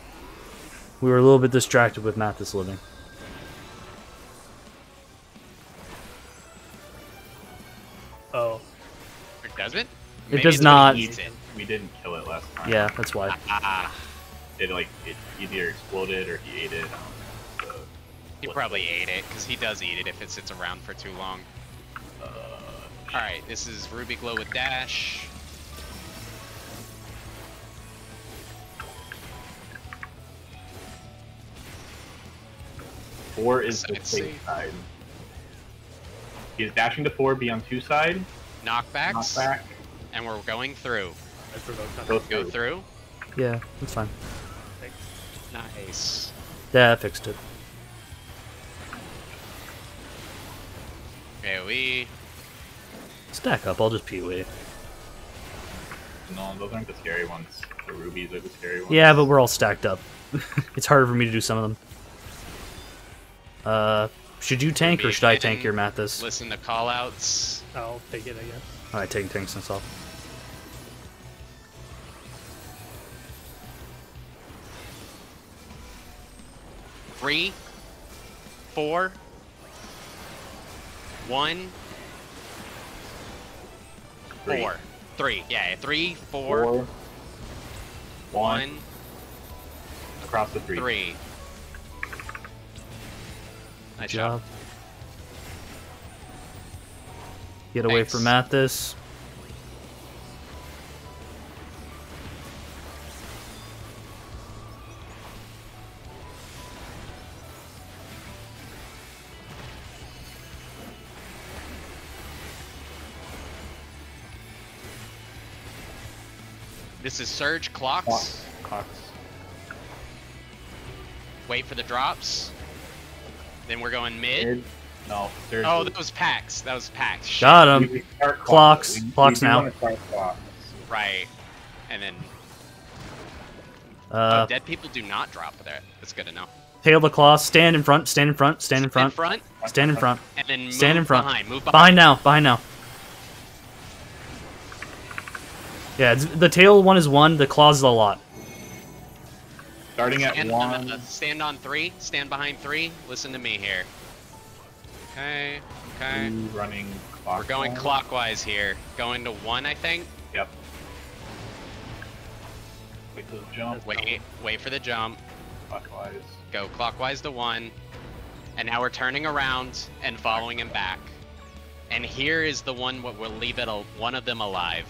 We were a little bit distracted with Mathis living. Oh, Or does it? It does not. eats it. We didn't kill it last time. Yeah, that's why. Ah, It like it either exploded or he ate it. So, he probably ate it because he does eat it if it sits around for too long. uh, All right, this is Ruby Glow with dash. four is the safe safe. side. He is dashing to four, be on two side, Knockbacks. knockback, And we're going through. I provoked on go Go through. through. Yeah, that's fine. Nice. Yeah, I fixed it. AoE. Stack up. I'll just PoE. No, those aren't the scary ones. The rubies are the scary ones. Yeah, but we're all stacked up. [LAUGHS] it's harder for me to do some of them. Uh, should you tank or should I tank your Mathis? Listen to callouts. I'll take it, I guess. Alright, taking tanks myself. Three, four, one, Three. four, three. Yeah, three, four, Four, one, one, across the three. three. Nice Good job. job. Get away Thanks. from Mathis. This is Surge clocks. Clocks. Clocks. Wait for the drops. Then we're going mid. Mid. No, there's Oh, that was packs. That was packs. Shot Got him. we Clocks. We- Clocks we now. clocks. Right. And then Uh, oh, dead people do not drop there. That's good to know. tail the claw. Stand in front. Stand in front. Stand in front. In front, Stand in front. and then move Stand in front. behind. Move behind. Behind now. Behind now. Yeah, it's, the tail one is one. The claws is a lot. Starting at Stand, one. uh, stand on three. Stand behind three. Listen to me here. Okay. Okay. two running clock. We're going clockwise here. Going to one, I think. Yep. Wait till the jump. Wait. Wait for the jump. Clockwise. Go clockwise to one. And now we're turning around and following him back. And here is the one what will leave it al- one of them alive.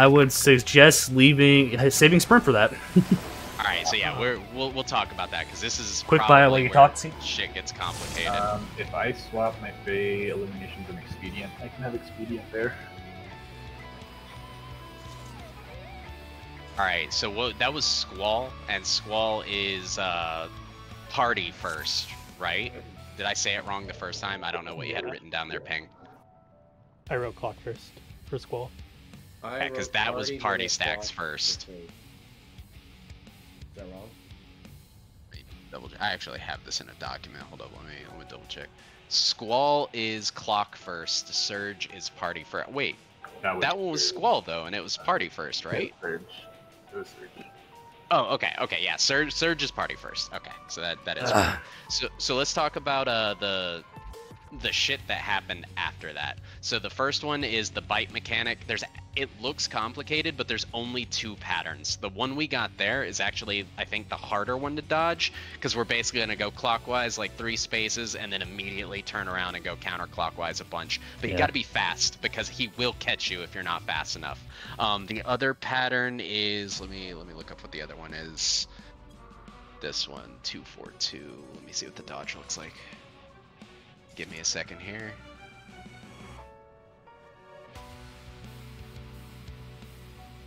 I would suggest leaving, saving sprint for that. [LAUGHS] All right, so yeah, we're we'll, we'll talk about that because this is Quick bio probably while you where talk, see? Shit gets complicated. Um, if I swap my Fey Illuminations and expedient, I can have expedient there. All right, so what that was Squall, and Squall is uh, party first, right? Did I say it wrong the first time? I don't know what you had written down there, Ping. I wrote clock first for Squall. I Yeah, 'cause wrote that was party stacks first. Is that wrong? Double. I actually have this in a document. Hold up, let me let me double check. Squall is clock first. Surge is party first. Wait, that one was Squall though, and it was party first, right? Surge. It was Surge. Oh, okay, okay, yeah. Surge, Surge is party first. Okay, so that that is. Ugh. [SIGHS] So so let's talk about uh the the shit that happened after that. So the first one is the bite mechanic. There's it looks complicated, but there's only two patterns. The one we got there is actually, I think, the harder one to dodge because we're basically going to go clockwise like three spaces and then immediately turn around and go counterclockwise a bunch. But you Yeah. got to be fast because he will catch you if you're not fast enough. Um, the other pattern is let me let me look up what the other one is. This one, two four two. Let me see what the dodge looks like. Give me a second here.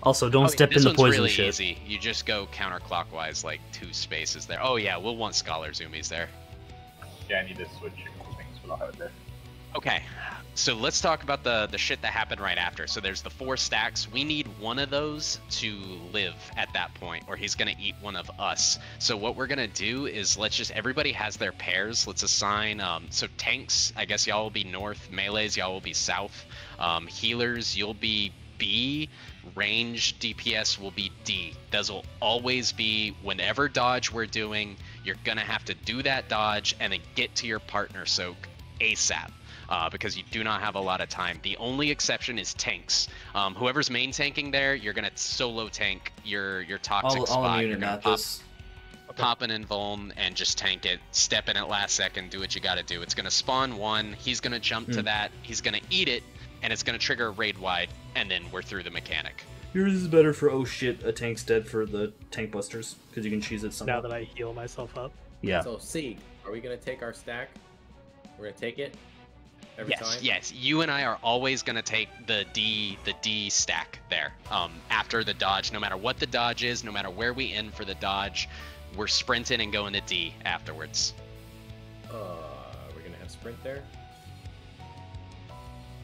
Also, don't Oh, step this in the poison really shit. easy. You just go counterclockwise like two spaces there. Oh yeah, we'll want scholar zoomies there. Yeah, I need to switch a couple things, but I'll have it there. Okay, so let's talk about the the shit that happened right after. So there's the four stacks. We need one of those to live at that point, or he's gonna eat one of us. So what we're gonna do is let's just everybody has their pairs. Let's assign um, so tanks. I guess y'all will be north. Melees y'all will be south. Um, healers you'll be B. Range DPS will be D. Those will always be whenever dodge we're doing. You're gonna have to do that dodge and then get to your partner soak ASAP uh, because you do not have a lot of time. The only exception is tanks. Um, whoever's main tanking there, you're gonna solo tank your your toxic I'll, spot. I'll you're gonna pop, this. pop an invuln and just tank it. Step in at last second. Do what you got to do. It's gonna spawn one. He's gonna jump to Hmm. that. He's gonna eat it, and it's gonna trigger a raid wide, and then we're through the mechanic. Yours is better for oh shit, a tank's dead for the tank busters because you can cheese it somehow. Now that I heal myself up. yeah. So C, are we gonna take our stack? We're gonna take it every yes, time. yes. You and I are always gonna take the D, the D stack there. Um, after the dodge, no matter what the dodge is, no matter where we end for the dodge, we're sprinting and going to D afterwards. Uh, we're gonna have sprint there.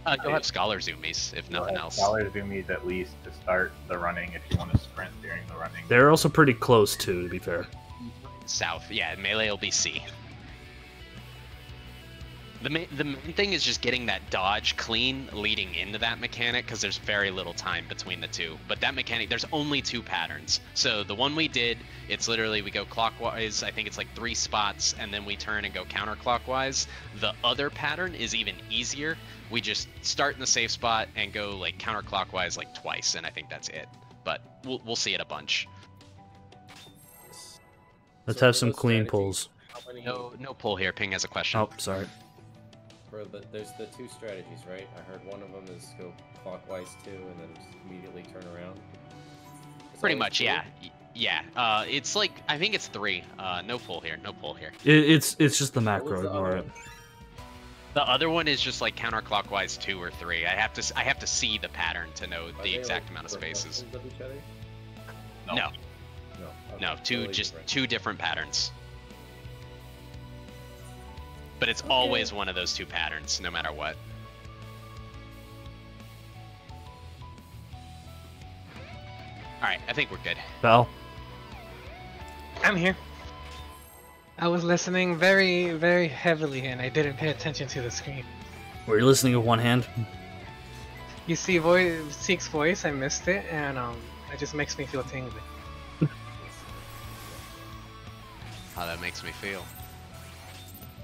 Uh, you'll have scholar zoomies if nothing else. Scholar zoomies at least to start the running if you want to sprint during the running. They're also pretty close too, to be fair. South, yeah. Melee will be C. The main, the main thing is just getting that dodge clean leading into that mechanic because there's very little time between the two. But that mechanic, there's only two patterns. So the one we did, it's literally we go clockwise. I think it's like three spots, and then we turn and go counterclockwise. The other pattern is even easier. We just start in the safe spot and go like counterclockwise like twice, and I think that's it. But we'll we'll see it a bunch. Let's So have some clean strategies, pulls. How? No no pull here. Ping has a question. Oh, sorry. For the, there's the two strategies, right? I heard one of them is go clockwise too, and then just immediately turn around. It's Pretty much, yeah. Y- Yeah. Uh, it's like I think it's three. Uh, no pull here. No pull here. It, it's it's just the macro. was the Ignore other it. one? The other one is just like counterclockwise two or three. I have to s- I have to see the pattern to know Are the exact like, amount of spaces. reflections Of each other? No. No, No. no, two totally just different. two different patterns. But it's Okay. always one of those two patterns, no matter what. All right, I think we're good. Vall, I'm here. I was listening very, very heavily and I didn't pay attention to the screen. were you listening with one hand? You see voice Seek's voice, I missed it, and um, it just makes me feel tingly. How that makes me feel.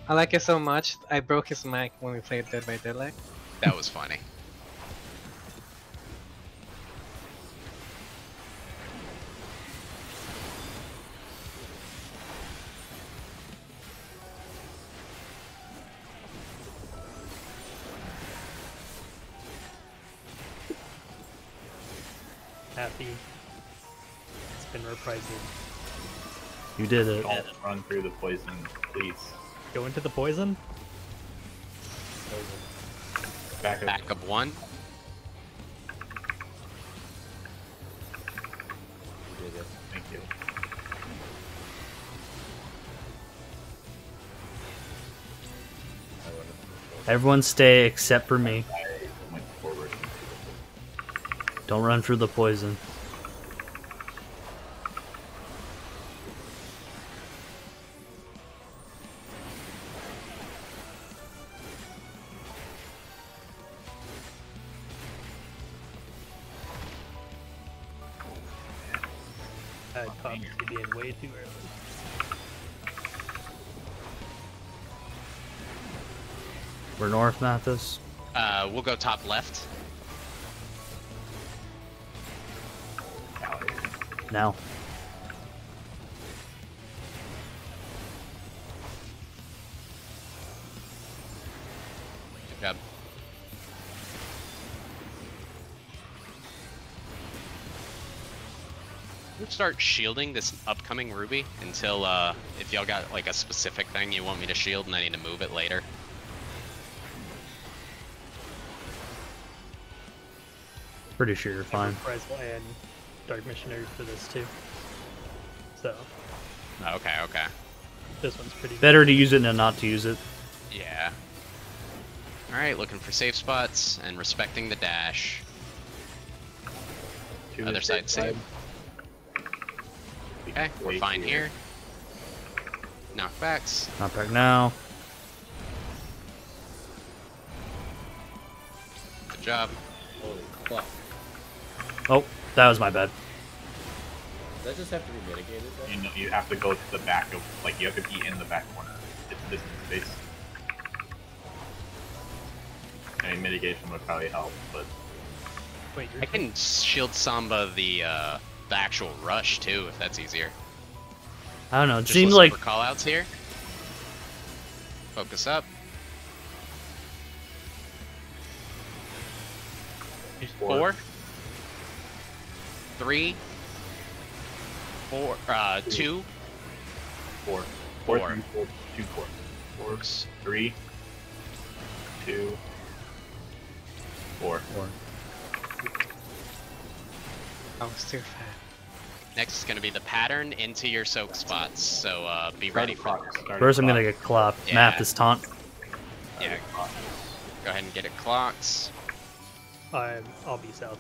I like it so much, I broke his mic when we played Dead by Daylight. That was funny. Happy. It's been reprised. You did it. Don't run through the poison, please. Go into the poison? Back up. Back up one. You did it. Thank you. Everyone stay except for me. I went forward. Don't run through the poison. Mathis. Uh, we'll go top left. now. Good job. We'll start shielding this upcoming ruby until uh, if y'all got like a specific thing you want me to shield and I need to move it later. Pretty sure you're fine. Enterprise will add Dark Missionaries for this too. So Okay, okay. this one's pretty. Better to use it than not to use it. Yeah. Alright, looking for safe spots and respecting the dash. To Other the side safe. Okay, we're fine here. Knockbacks. Not back now. Good job. Holy fuck. Oh, that was my bad. Does that just have to be mitigated though? You know, you have to go to the back of, like, you have to be in the back corner. It's distance based. I mean, mitigation would probably help, but Wait, you're I can shield Samba the uh, the actual rush too, if that's easier. I don't know. It Just seems like for callouts here. Focus up. Four. Three. Four. Uh, two. four. Four, Four. three, four, two, four. Four, three, two, four. I was too fast. Next is going to be the pattern into your soak spots, so uh, be ready for Clock, first I'm gonna get clopped. Yeah. Mathis taunt. Yeah, go ahead and get it clocks. I'm, I'll be south.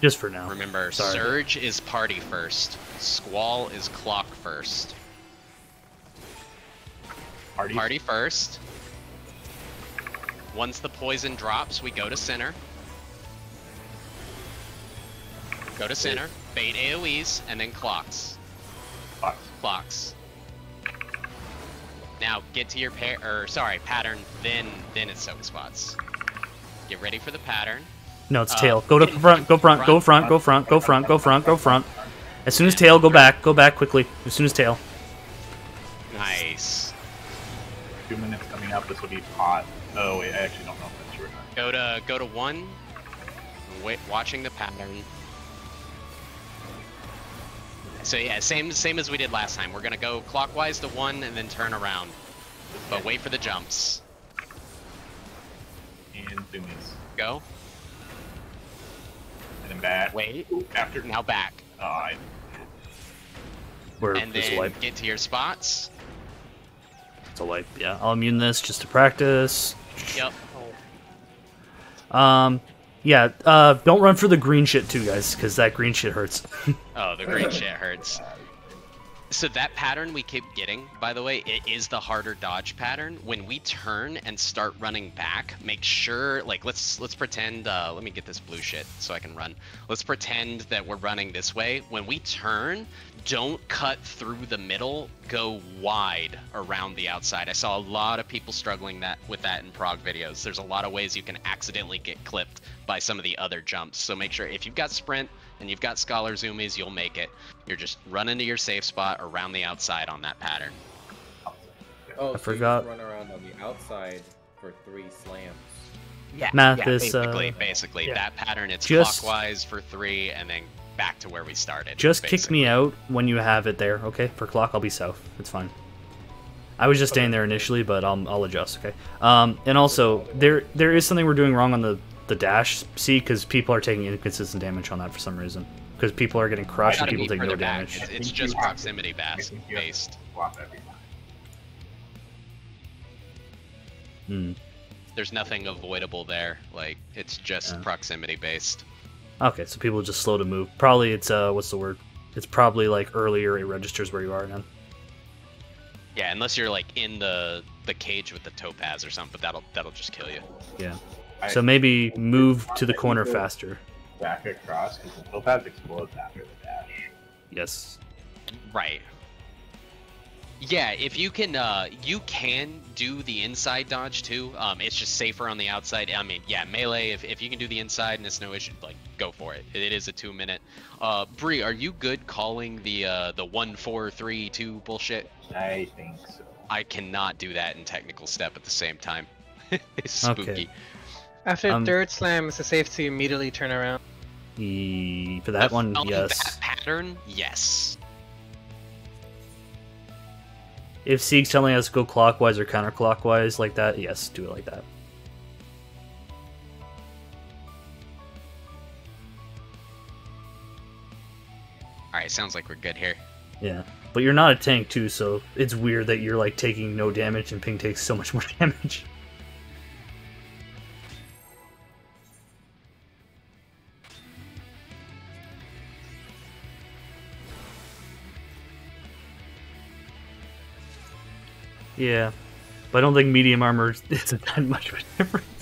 Just for now. Remember, Sorry. Surge is party first. Squall is clock first. Party. Party first. Once the poison drops, we go to center. Go to center, bait AoEs, and then clocks. Clock. Clocks. Now get to your pair, or sorry, pattern. Then then it's soak spots. Get ready for the pattern. No, it's Uh, tail. Go to front. Go front. Go front. front. Go front. Go front. Go front. Go front. As soon as tail, go back. Go back quickly. As soon as tail. Nice. Two minutes coming up. This will be hot. Oh wait, I actually don't know if that's true. Go to go to one. Wait, watching the pattern. So yeah, same same as we did last time. We're gonna go clockwise to one and then turn around, but wait for the jumps. And zoomies. Go. And then back. Wait. After. Now back, Oh, I, Where and then wipe. get to your spots. It's a wipe. Yeah, I'll immune this just to practice. Yep. Um, yeah. Uh, don't run for the green shit too, guys, because that green shit hurts. [LAUGHS] Oh, the green shit hurts. So that pattern we keep getting, by the way, it is the harder dodge pattern. When we turn and start running back, make sure like let's let's pretend uh, let me get this blue shit so I can run. Let's pretend that we're running this way. When we turn, don't cut through the middle, go wide around the outside. I saw a lot of people struggling that with that in prog videos. There's a lot of ways you can accidentally get clipped by some of the other jumps. So make sure if you've got sprint and you've got scholar zoomies, you'll make it. You're just running to your safe spot around the outside on that pattern. Oh, I so forgot. you run around on the outside for three slams. Yeah, Mathis, uh, basically, basically yeah. that pattern. It's Just- clockwise for three, and then back to where we started. Just kick me out when you have it there, okay? For clock, I'll be south. It's fine. I was just staying there initially, but I'll, I'll adjust, okay? Um, and also, there there is something we're doing wrong on the, the dash, see? Because people are taking inconsistent damage on that for some reason. Because people are getting crushed and people take no damage. It's, it's just you have to- proximity I bas- think you have to based. Swap. Hmm. There's nothing avoidable there. Like it's just Yeah. proximity based. Okay, so people just slow to move. Probably it's, uh, what's the word? It's probably like earlier it registers where you are then. Yeah, unless you're like in the the cage with the topaz or something, but that'll that'll just kill you. Yeah. I- So maybe move to the corner faster. Back across because the topaz explodes after the dash. Yes. Right. Yeah, if you can, uh, you can do the inside dodge too. Um, it's just safer on the outside. I mean, yeah, melee. If, if you can do the inside and it's no issue, like go for it. It is a two minute. Uh, Bree, are you good calling the uh the one four three two bullshit? I think so. I cannot do that in technical step at the same time. [LAUGHS] it's spooky. Okay. After Um, third slam, it's a safe to immediately turn around. E- for that one, yes. That pattern, yes. If Sieg's telling us to go clockwise or counterclockwise like that, yes, do it like that. All right, sounds like we're good here. Yeah. But you're not a tank too, so it's weird that you're like taking no damage and Ping takes so much more [LAUGHS] damage. Yeah. But I don't think medium armor isn't [LAUGHS] that much of a difference.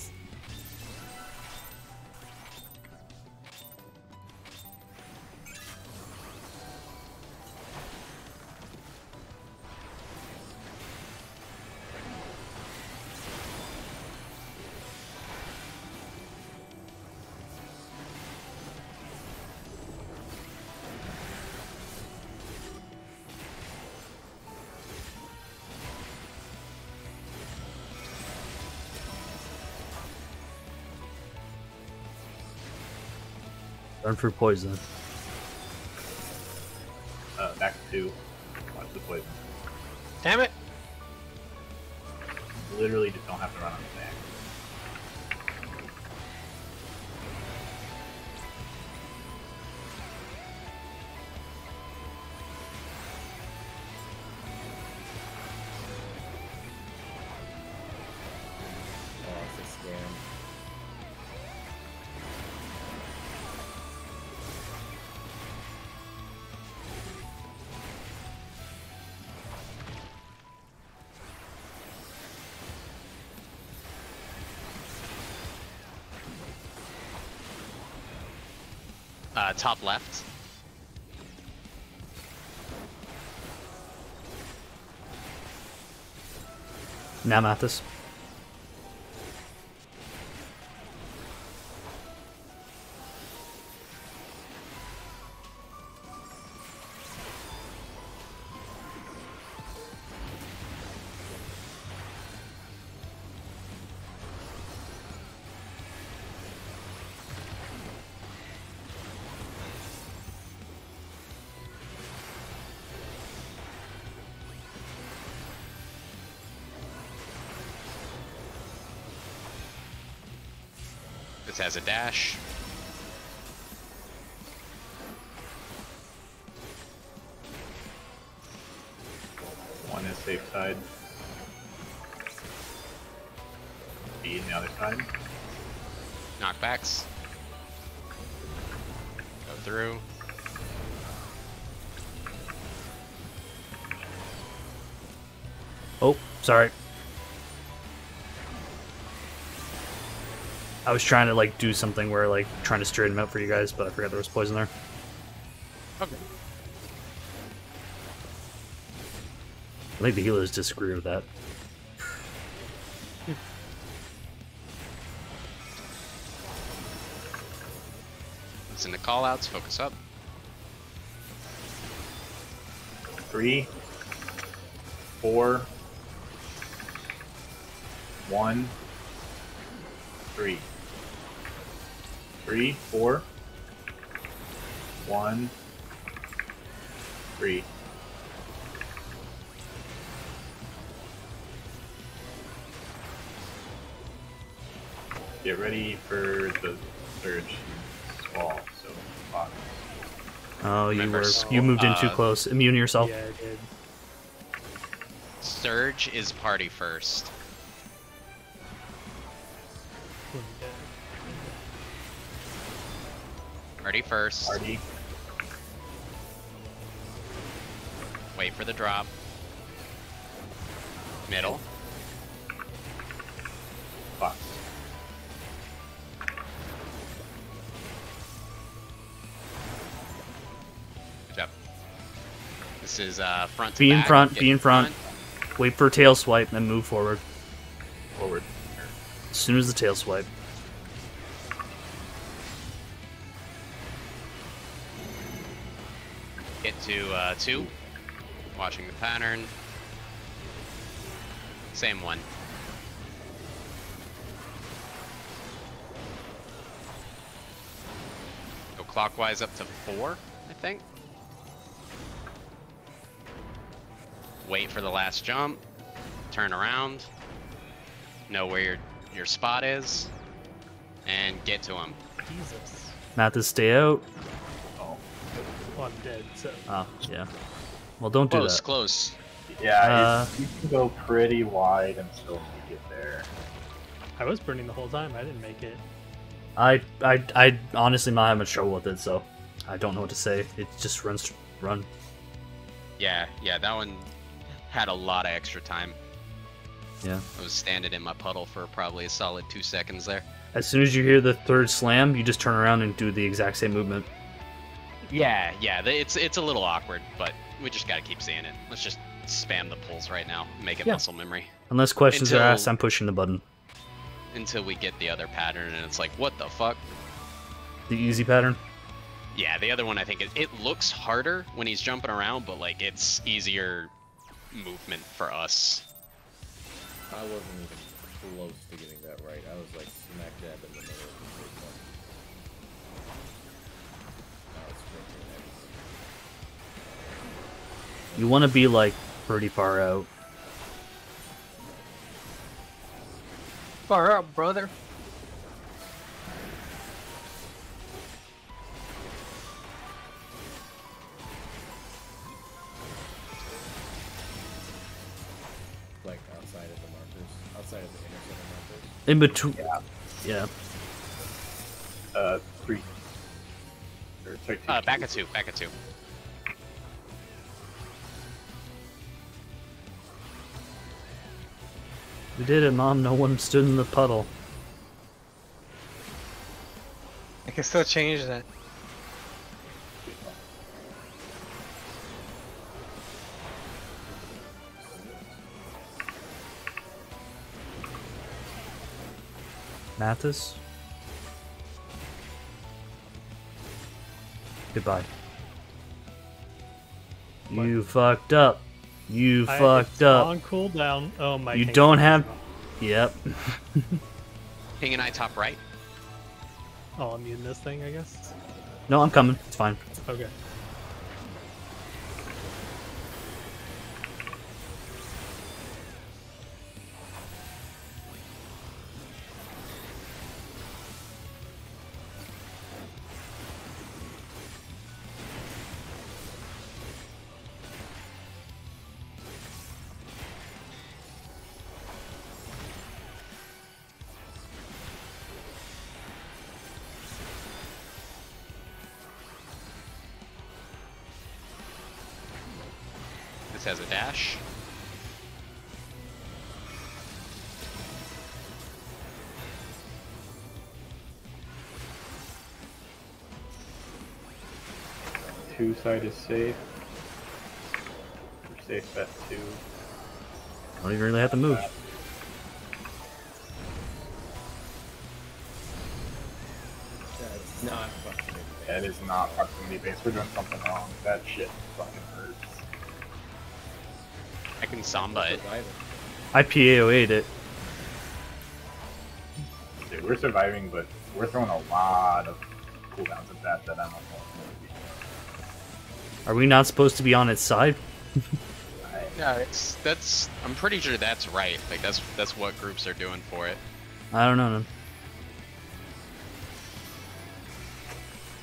For poison. Top left. Now Mathis. This has a dash. One is safe side. B in the other side. Knockbacks. Go through. Oh, sorry. I was trying to like do something where like trying to straighten them out for you guys, but I forgot there was poison there. Okay. I think the healers disagree with that. Listen to callouts. Focus up. Three, four, one, three. Three, four, one, three. Get ready for the surge squall, so fuck. Oh, you Remember, were you moved in too uh, close. Immune yourself. Yeah, I did. Surge is party first. Party first. Party. Wait for the drop. Middle. Fuck. Good job. This is uh, front to Be in back, front, get be in front. Wait for tail swipe, and then move forward. Forward. As soon as the tail swipe. Two. Watching the pattern. Same one. Go clockwise up to four, I think. Wait for the last jump. Turn around. Know where your your spot is. And get to him. Jesus. Mathis, stay out. Well, I'm dead, so. Oh, yeah. Well, don't do Close, that. close. Yeah, Uh, it's, you can go pretty wide and still make it there. I was burning the whole time. I didn't make it. I, I, I honestly not having much trouble with it, so I don't know what to say. It just runs, run. Yeah, yeah, that one had a lot of extra time. Yeah. I was standing in my puddle for probably a solid two seconds there. As soon as you hear the third slam, you just turn around and do the exact same movement. Yeah, yeah, it's it's a little awkward, but we just gotta keep seeing it. Let's just spam the pulls right now, make it Yeah. muscle memory Unless questions are asked, I'm pushing the button. until we get the other pattern, and it's like, what the fuck? The easy pattern. Yeah, the other one I think it, it looks harder when he's jumping around, but like it's easier movement for us. I wasn't even close to getting that right. I was like smack dab in the middle of the first one. You want to be like pretty far out. Far out, brother. Like outside of the markers, outside of the inner center markers. In between. Yeah. Yeah. Uh, three. Or, sorry, two. Uh, back at two, back at two. We did it, Mom. No one stood in the puddle. I can still change that. Mathis? Goodbye. You fucked up. You I- fucked it's up. On cooldown. Oh my. You don't have. Yep. King and I top right. Oh, I'm muting this thing, I guess. No, I'm coming. It's fine. Okay. Two side is safe. We're safe at two. Don't even really have to move. That's not fucking Yeah, it is not proximity based. We're doing something wrong. That shit fucking hurts. I can samba it. surviving. I PAOA'd it. Dude, we're surviving, but we're throwing a lot of cooldowns at that that I don't know. Are we not supposed to be on its side? [LAUGHS] Yeah, it's that's. I'm pretty sure that's right. Like that's that's what groups are doing for it. I don't know. man.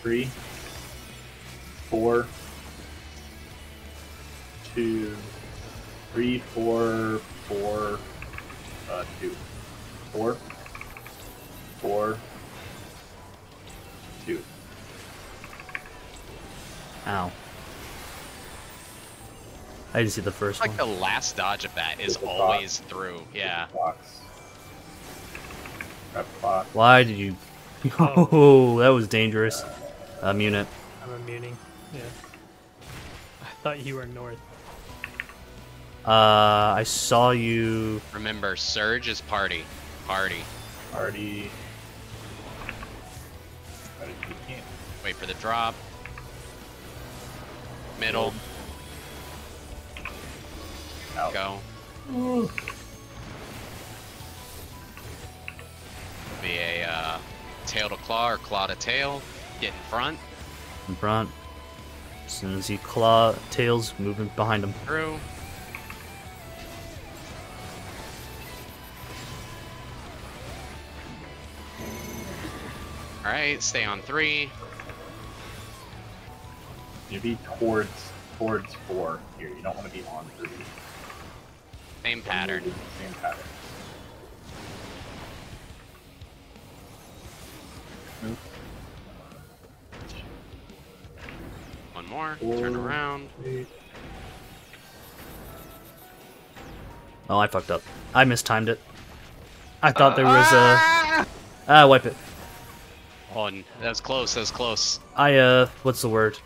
Three, four, I didn't see the first Like one. the last dodge of that is With the always through. Yeah. Box. Grab. Why did you? [LAUGHS] Oh, that was dangerous. Uh, mute it. I'm immuning. Yeah. I thought you were north. Uh, I saw you. Remember, Surge is party. Party. Already. How did you can't? Wait for the drop. Middle. Out. Go. Be a uh, tail to claw or claw to tail. Get in front. in front. As soon as he claw tails, moving behind him. Through. Alright, stay on three. You be towards towards four here. You don't want to be on three. Same pattern. Same pattern. Move. One more. Four. Turn around. Oh, I fucked up. I mistimed it. I thought there was a. Ah, wipe it. Oh, n- that was close. That was close. I uh, what's the word?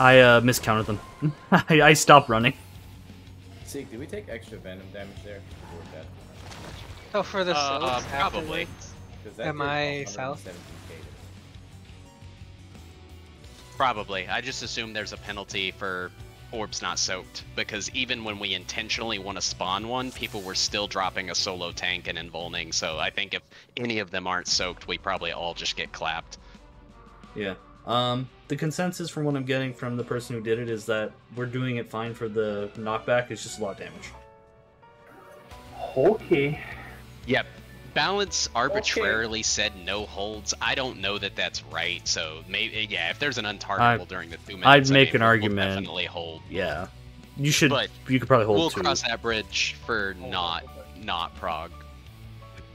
I uh miscounted them. [LAUGHS] I, I stopped running. Sieg, did we take extra venom damage there? Or was that- So for the Uh, souls probably. afterwards, 'cause that Am I south? Probably. I just assume there's a penalty for orbs not soaked because even when we intentionally want to spawn one, people were still dropping a solo tank and invulning. So I think if any of them aren't soaked, we probably all just get clapped. Yeah. Um, the consensus from what I'm getting from the person who did it is that we're doing it fine for the knockback. It's just a lot of damage. Okay. Yep. Balance arbitrarily said no holds. I don't know that that's right. So maybe yeah, if there's an untargetable during the two minutes, I'd make I make mean, an we'll argument. Definitely hold. Yeah. You should. But you could probably hold we'll two. cross that bridge for not not prog.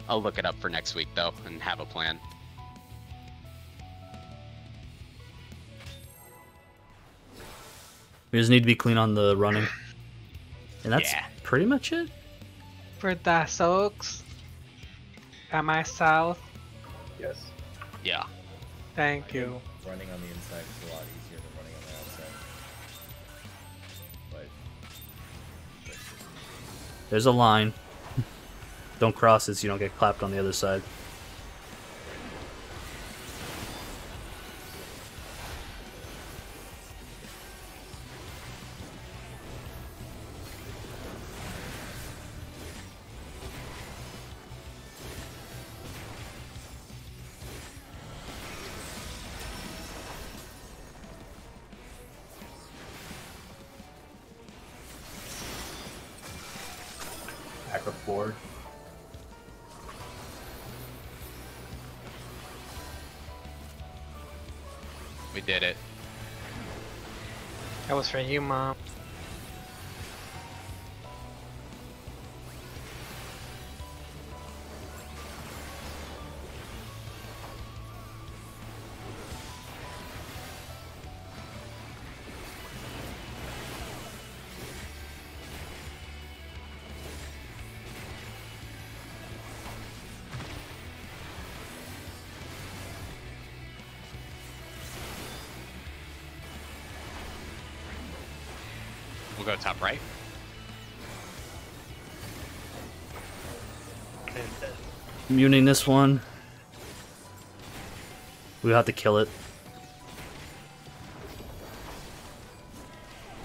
I'll look it up for next week though and have a plan. We just need to be clean on the running. And that's Yeah. pretty much it. for the soaks, am I south? Yes. Yeah. Thank you. Running on the inside is a lot easier than running on the outside. But that's There's a line. [LAUGHS] don't cross it so you don't get clapped on the other side. For you, mom. Muting this one. We have to kill it.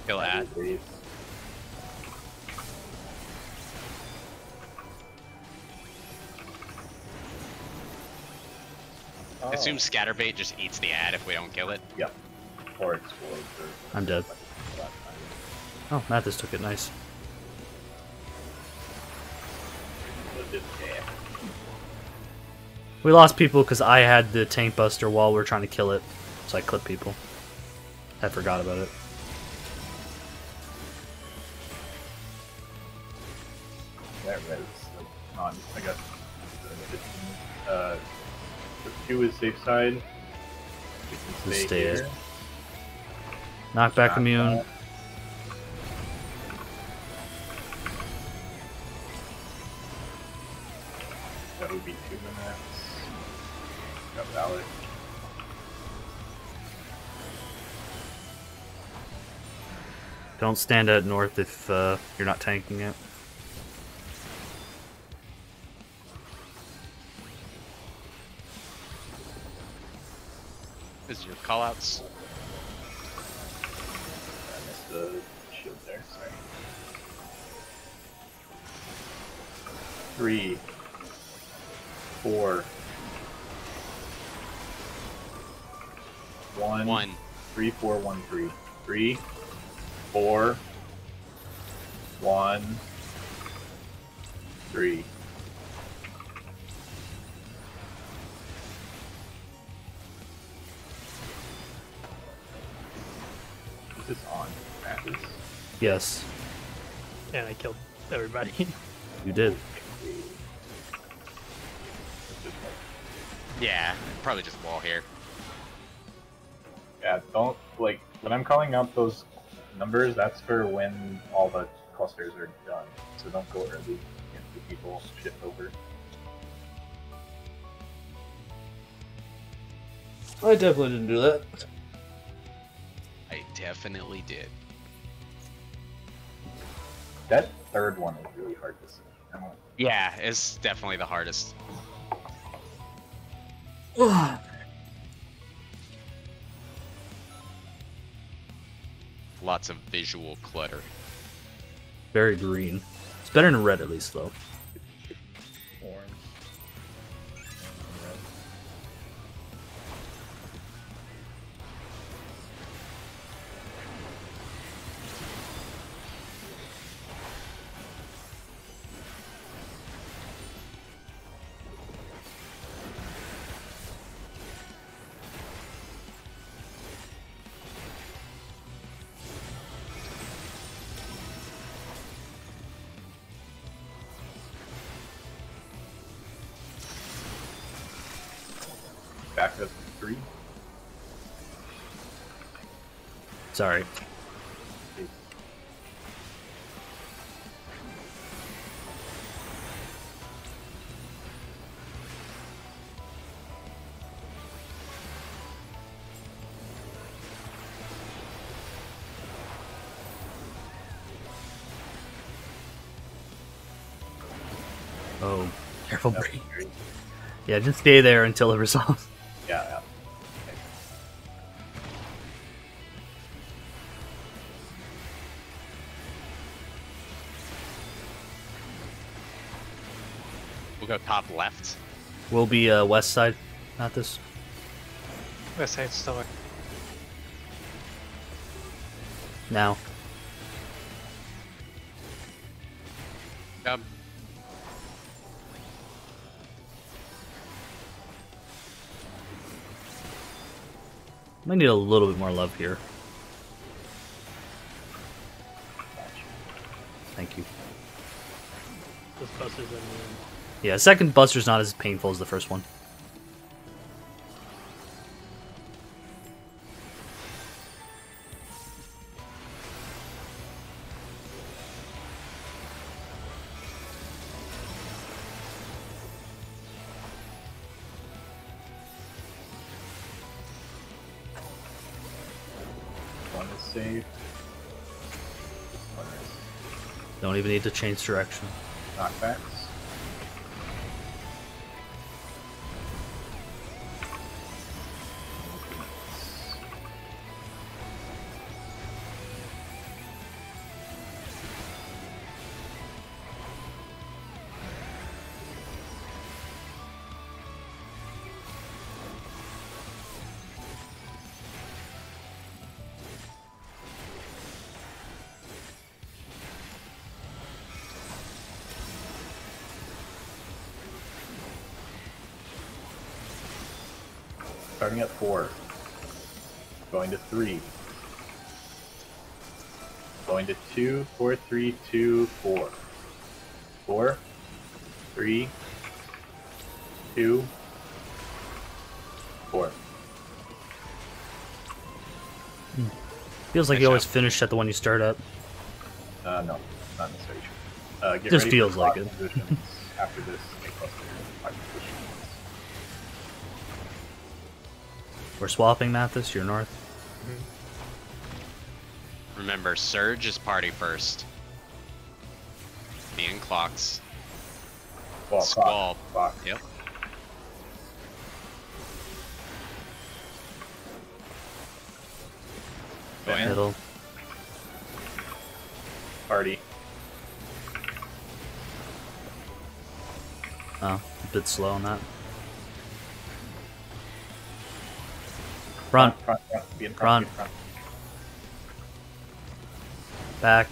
Kill at. Breathe. Oh, Assume Scatterbait just eats the ad if we don't kill it. Yep. Or explodes. Or I'm dead. Oh, Mathis took it. Nice. We lost people because I had the tank buster while we are trying to kill it. So I clipped people. I forgot about it. That res. On, I guess. Uh, two is safe side. We can Just stay, stay here. Knockback Knock immune. that. Don't stand at north if uh, you're not tanking it. Yes, And I killed everybody. [LAUGHS] you did. Yeah, probably just wall here. Yeah, don't like when I'm calling out those numbers. That's for when all the clusters are done. So don't go early if the people shift over. I definitely didn't do that. I definitely did. That third one is really hard to see. Yeah, it's definitely the hardest. Lots of visual clutter. Very green. It's better than red at least, though. Sorry. Oh, careful, Yeah, just stay there until it resolves. We'll go top left. We'll be uh, west side, not this. West side store. Now. Yep. Might need a little bit more love here. Thank you. Those busters in Yeah, second Buster's not as painful as the first one. One is safe. This one is Don't even need to change direction. knockbacks. Three, two, four. Four, three, two, four. Feels like Nice you always job. finish at the one you start at. Uh, no, not necessarily true. Uh, get Just ready feels like it. [LAUGHS] after this. make cluster five positions. We're swapping, Mathis. You're north. Remember, Surge is party first. Me Clocks. Well, Squall. Fuck. Yep. Go in. Middle. Party. Oh, a bit slow on that. Front, Front, front. Be Front. front. Be in front. back.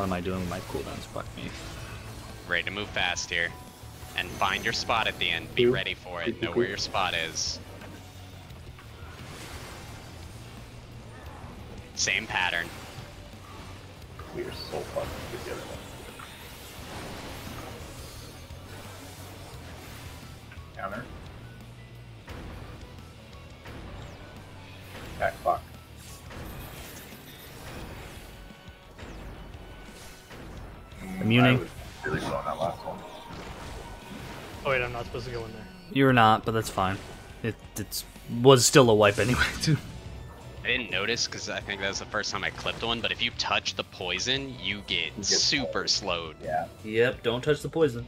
What am I doing with my cooldowns? Fuck me. Ready to move fast here. And find your spot at the end. Be ready for it. Know where your spot is. Same pattern. We are so fucking with You're not, but that's fine. It it's was still a wipe anyway. [LAUGHS] Too. I didn't notice because I think that was the first time I clipped one, but if you touch the poison, you get get super slowed. Yeah. Yep. Don't touch the poison.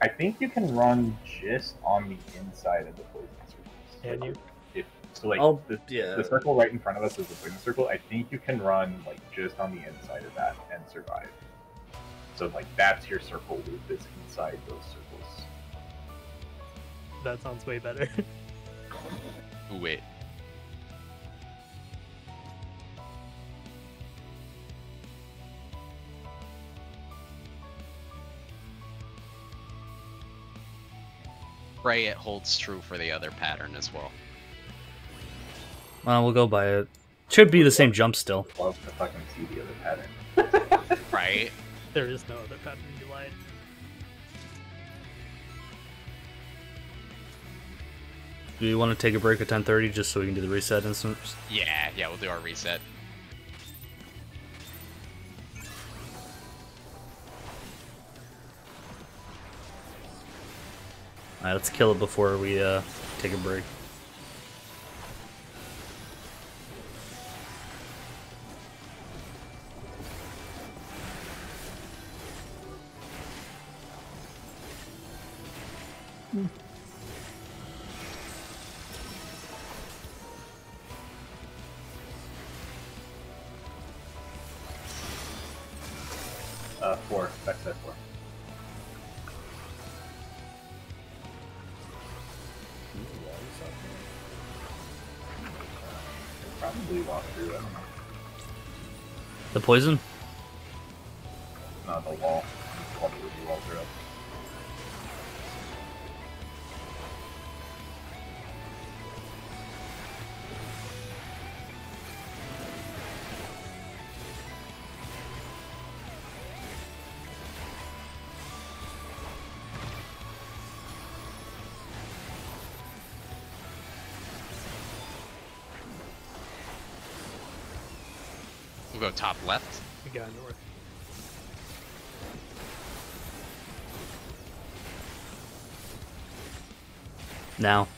I think you can run just on the inside of the poison circles. Can you? If, so like Oh, the, yeah. the circle right in front of us is the poison circle. I think you can run like just on the inside of that and survive. So like that's your circle loop is inside those circles. That sounds way better. [LAUGHS] Ooh, wait. Pray it holds true for the other pattern as well. Well, we'll go by it. Should be the same jump still. Love to fucking see the other pattern. [LAUGHS] Right? there is no other pattern. You lied. Do you want to take a break at 10:30 just so we can do the reset instance? Yeah, yeah, we'll do our reset. All right, let's kill it before we uh, take a break. Poison? We'll go top left. We got north. Now.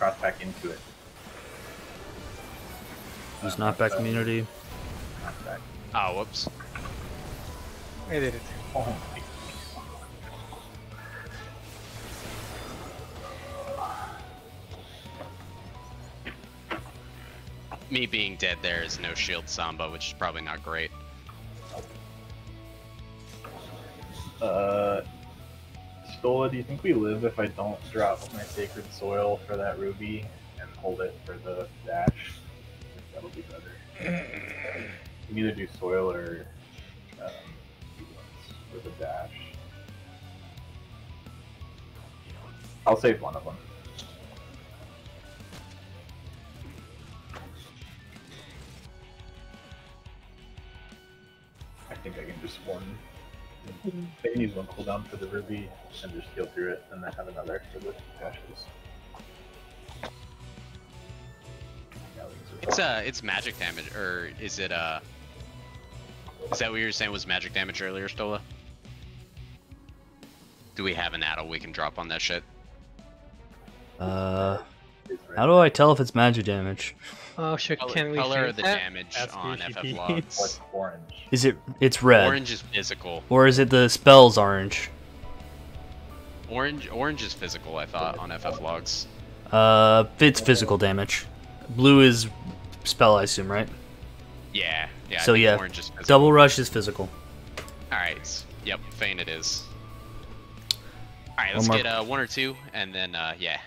Cross back into it. There's Use knockback immunity. Knock back. Oh, whoops. I did it. Oh my Me being dead there is no shield samba, which is probably not great. You think we live if I don't drop my sacred soil for that ruby and hold it for the dash? That'll be better. [CLEARS THROAT] You can either do soil or um, for the dash. I'll save one of them. The Ruby and just heal through it, and then have another for the dashes. Yeah, we can It's uh, it's magic damage, or is it uh? Is that what you were saying was magic damage earlier, Stola? Do we have an addle we can drop on that shit? Uh, how do I tell if it's magic damage? Oh shit! Color, Can we color of the that? damage Ask on your FF GP. logs. What's orange? Is it? It's red. Orange is physical. Or is it the spells orange? Orange, orange is physical. I thought on FF logs. Uh, it's physical damage. Blue is spell, I assume, right? Yeah, yeah. So yeah, orange is physical. Double rush is physical. All right. Yep, Feint it is. All right, let's more. get uh, one or two, and then uh, yeah.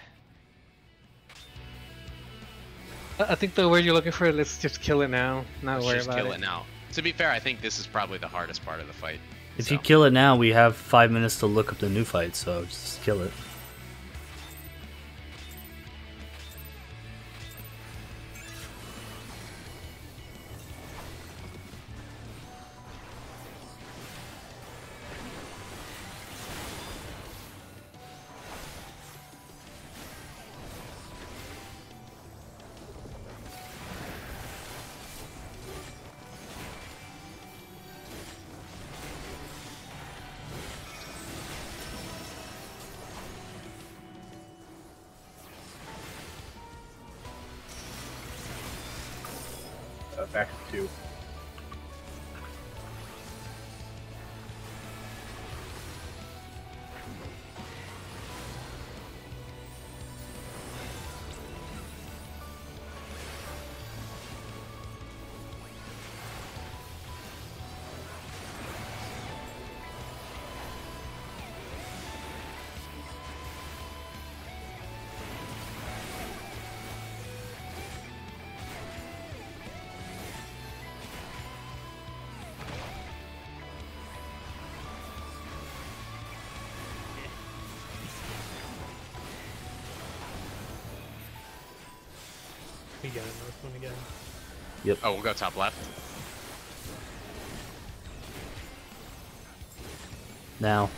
I I think the word you're looking for. Let's just kill it now. Not Let's worry just kill it. it now. To be fair, I think this is probably the hardest part of the fight. If So, you kill it now, we have five minutes to look up the new fight, so just kill it. Again. Oh, we'll go top left. Now.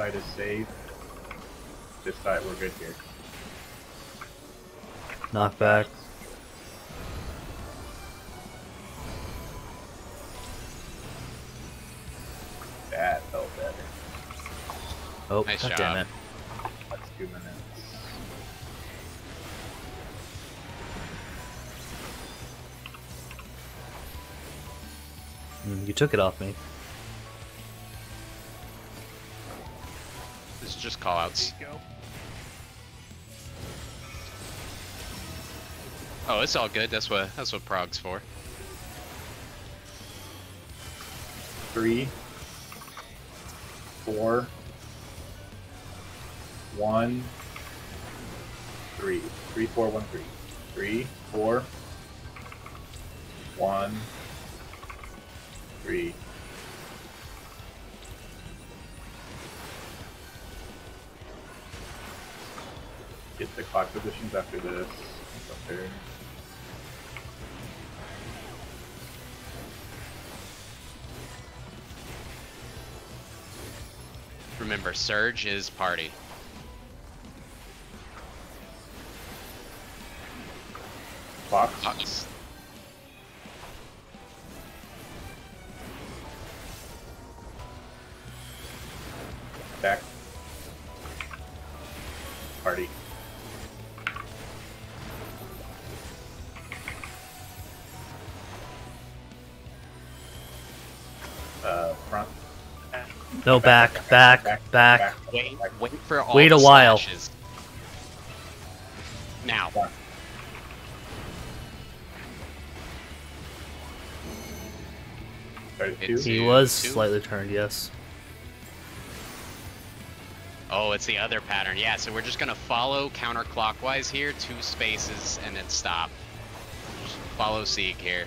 Side is safe. This side, we're good here. Knockback. That felt better. Oh, Nice God job. damn it. That's two minutes. Mm, You took it off me. Just callouts. Go. Oh, it's all good. That's what that's what Prog's for. Three, four, one, three. Three, four, one, three. Three, four, one, three. Get the clock positions after this. It's up there. Remember, Surge is party. Clock. Clocks. No, back, back, back. Wait, wait for all Wait the a while. slashes. Now. It's- He was two. slightly turned, yes. Oh, it's the other pattern. Yeah, so we're just gonna follow counterclockwise here, two spaces, and then stop. Just follow Sieg here.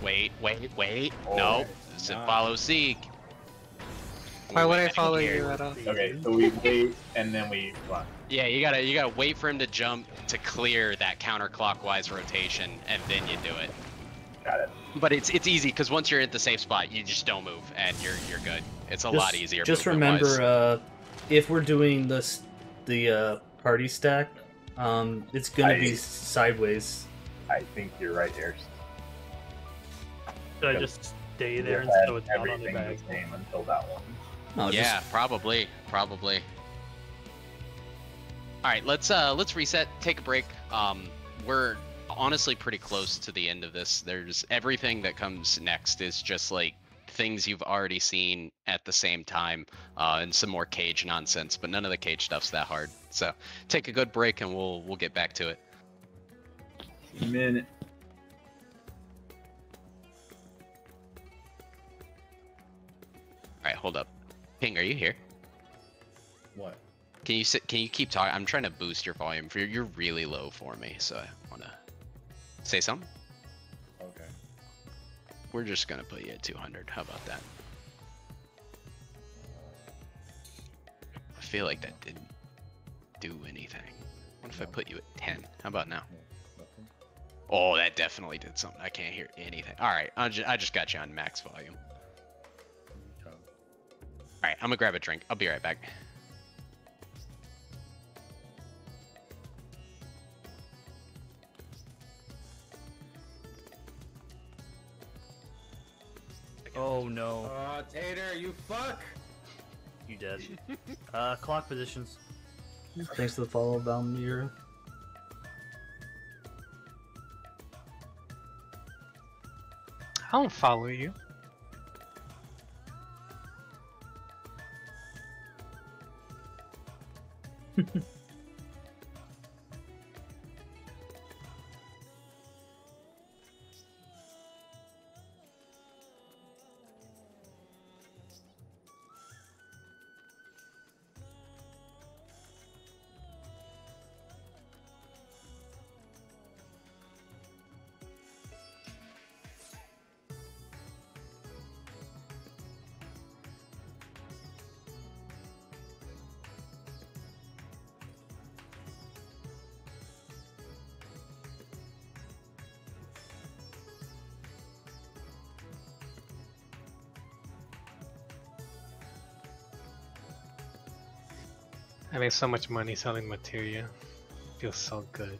Wait, wait, wait. Oh. no, so not. follow Sieg. Why would I follow you at all? Okay, so we wait and then we run. Yeah, you gotta you gotta wait for him to jump to clear that counterclockwise rotation, and then you do it. Got it. But it's it's easy because once you're at the safe spot, you just don't move, and you're you're good. It's a lot easier. Just remember, uh, if we're doing this, the uh, party stack, um, it's gonna I- be sideways. I think you're right, Ayers. Should I just stay there and so it's not on the bag? the same until that one. No, just- yeah, probably, probably. All right, let's uh let's reset, take a break. Um, we're honestly pretty close to the end of this. There's everything that comes next is just like things you've already seen at the same time, uh, and some more cage nonsense. But none of the cage stuff's that hard. So take a good break, and we'll we'll get back to it. Minute. All right, hold up. Ping, are you here? What? Can you sit? Can you keep talking? I'm trying to boost your volume. For you're really low for me, so I wanna say something. Okay. We're just gonna put you at 200. How about that? I feel like that didn't do anything. What if I put you at 10? How about now? Nothing. Oh, that definitely did something. I can't hear anything. All right, I just, I just got you on max volume. Come. All right, I'm gonna grab a drink. I'll be right back. Oh no, Aw, Tater, you fuck! you dead. [LAUGHS] uh, clock positions. Thanks for the follow, Valmir. I don't follow you. I [LAUGHS] made so much money selling materia. Feels so good.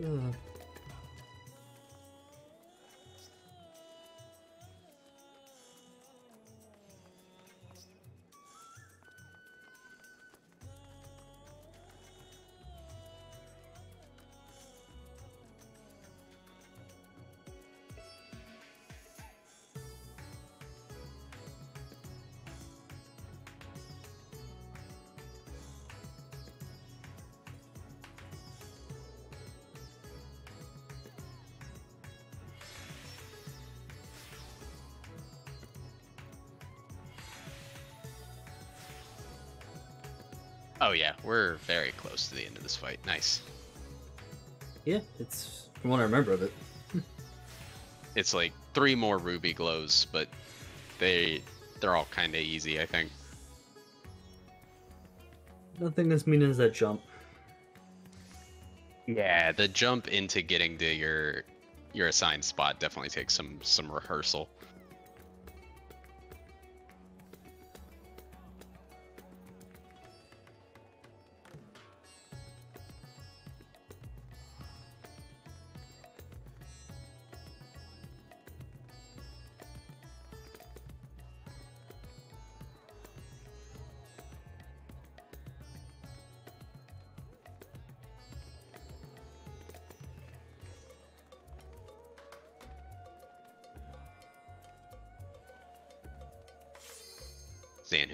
Ugh. Oh yeah, we're very close to the end of this fight. Nice. Yeah, it's from what I remember of it. [LAUGHS] It's like three more ruby glows, but they they're all kind of easy, I think. Nothing as mean as that jump. Yeah, the jump into getting to your your assigned spot definitely takes some some rehearsal.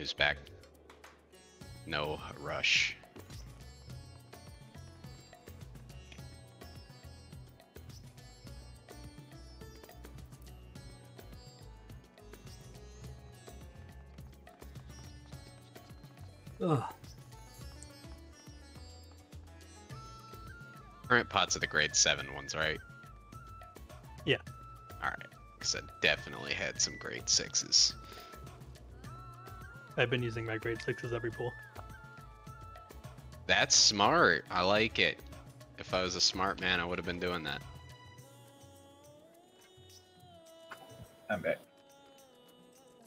Who's back? No rush. Ugh. Current pots are the grade seven ones, right? Yeah. All right, because I definitely had some grade sixes. I've been using my grade sixes every pool. That's smart. I like it. If I was a smart man, I would have been doing that. I'm back.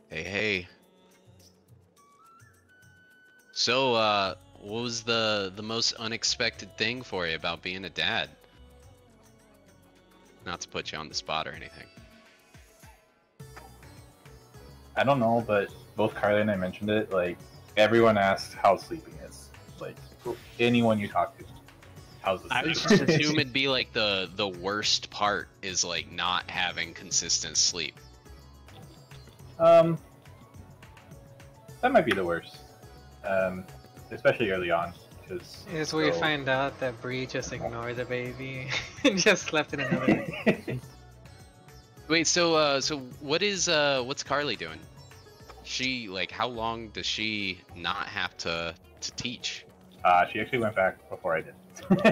Hey, hey. So, uh, what was the the most unexpected thing for you about being a dad? Not to put you on the spot or anything. I don't know, but both Carly and I mentioned it. Like everyone asked how sleeping is. Like anyone you talk to, how's the I would just assume [LAUGHS] it'd be like the the worst part is like not having consistent sleep. um, that might be the worst. Um, especially early on, because Is where you find out that Bree just ignored the baby [LAUGHS] and just slept in another room. [LAUGHS] Wait, so uh, so what is uh, what's Carly doing? She like how long does she not have to to teach? uh, she actually went back before I did.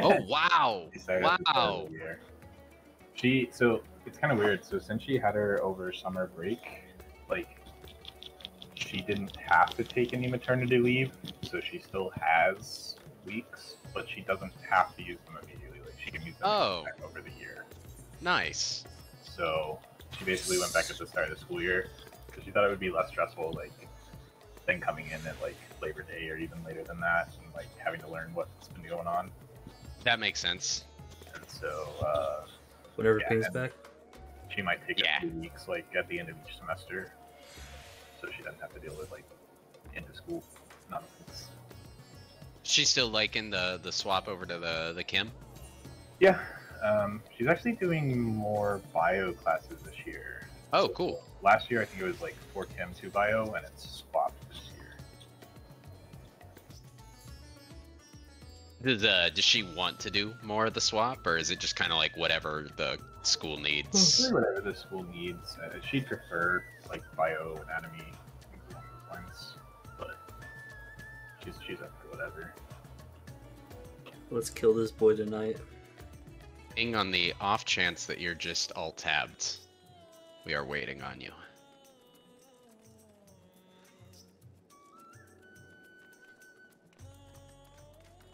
Oh [LAUGHS] wow! She started at the start of Wow! She so it's kind of weird. So since she had her over summer break, like she didn't have to take any maternity leave, so she still has weeks, but she doesn't have to use them immediately. Like she can use them Oh. over the year. Nice. So she basically went back at the start of the school year because she thought it would be less stressful, like than coming in at like Labor Day or even later than that, and like having to learn what's been going on. That makes sense. And so uh, Whatever Yeah, pays back. she might take Yeah. a few weeks like at the end of each semester so she doesn't have to deal with like into school nonsense She's still liking the the swap over to the the chem. yeah um, she's actually doing more bio classes this year Oh, cool. Last year i think it was like 4 chem 2 bio and it's swapped this year Does uh does she want to do more of the swap, or is it just kind of like whatever the school needs? Really whatever the school needs uh, she'd prefer like bio anatomy things along but she's she's up for whatever Let's kill this boy tonight. Being on the off chance that you're just all tabbed, we are waiting on you.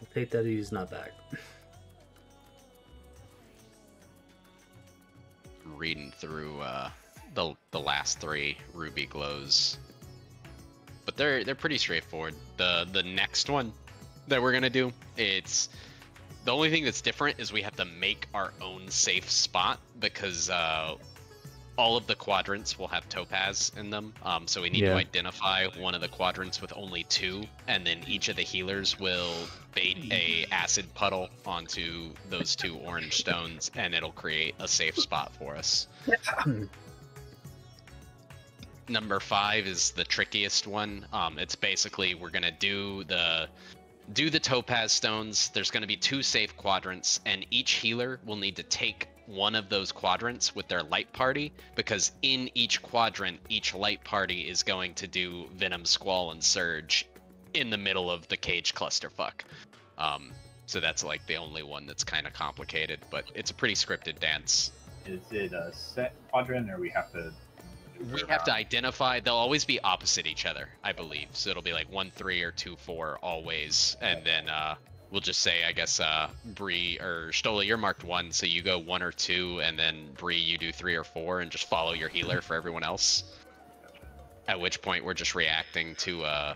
I'll take that he's not back. reading through uh, the the last three ruby glows, but they're they're pretty straightforward. The the next one that we're gonna do, it's the only thing that's different is we have to make our own safe spot because uh, all of the quadrants will have topaz in them. Um, so we need Yeah. to identify one of the quadrants with only two, and then each of the healers will bait a acid puddle onto those two orange stones, and it'll create a safe spot for us. [COUGHS] Number five is the trickiest one. Um, it's basically we're gonna do the do the topaz stones. There's going to be two safe quadrants, and each healer will need to take one of those quadrants with their light party because in each quadrant, each light party is going to do Venom, Squall, and Surge in the middle of the cage clusterfuck. Um, so that's like the only one that's kind of complicated, but it's a pretty scripted dance. Is it a set quadrant, or we have to? We have to identify. They'll always be opposite each other, I believe. So it'll be like one three or two four always, and then uh, we'll just say, I guess, uh, Bree or Stola, you're marked one, so you go one or two, and then Bree, you do three or four, and just follow your healer for everyone else. At which point, we're just reacting to uh,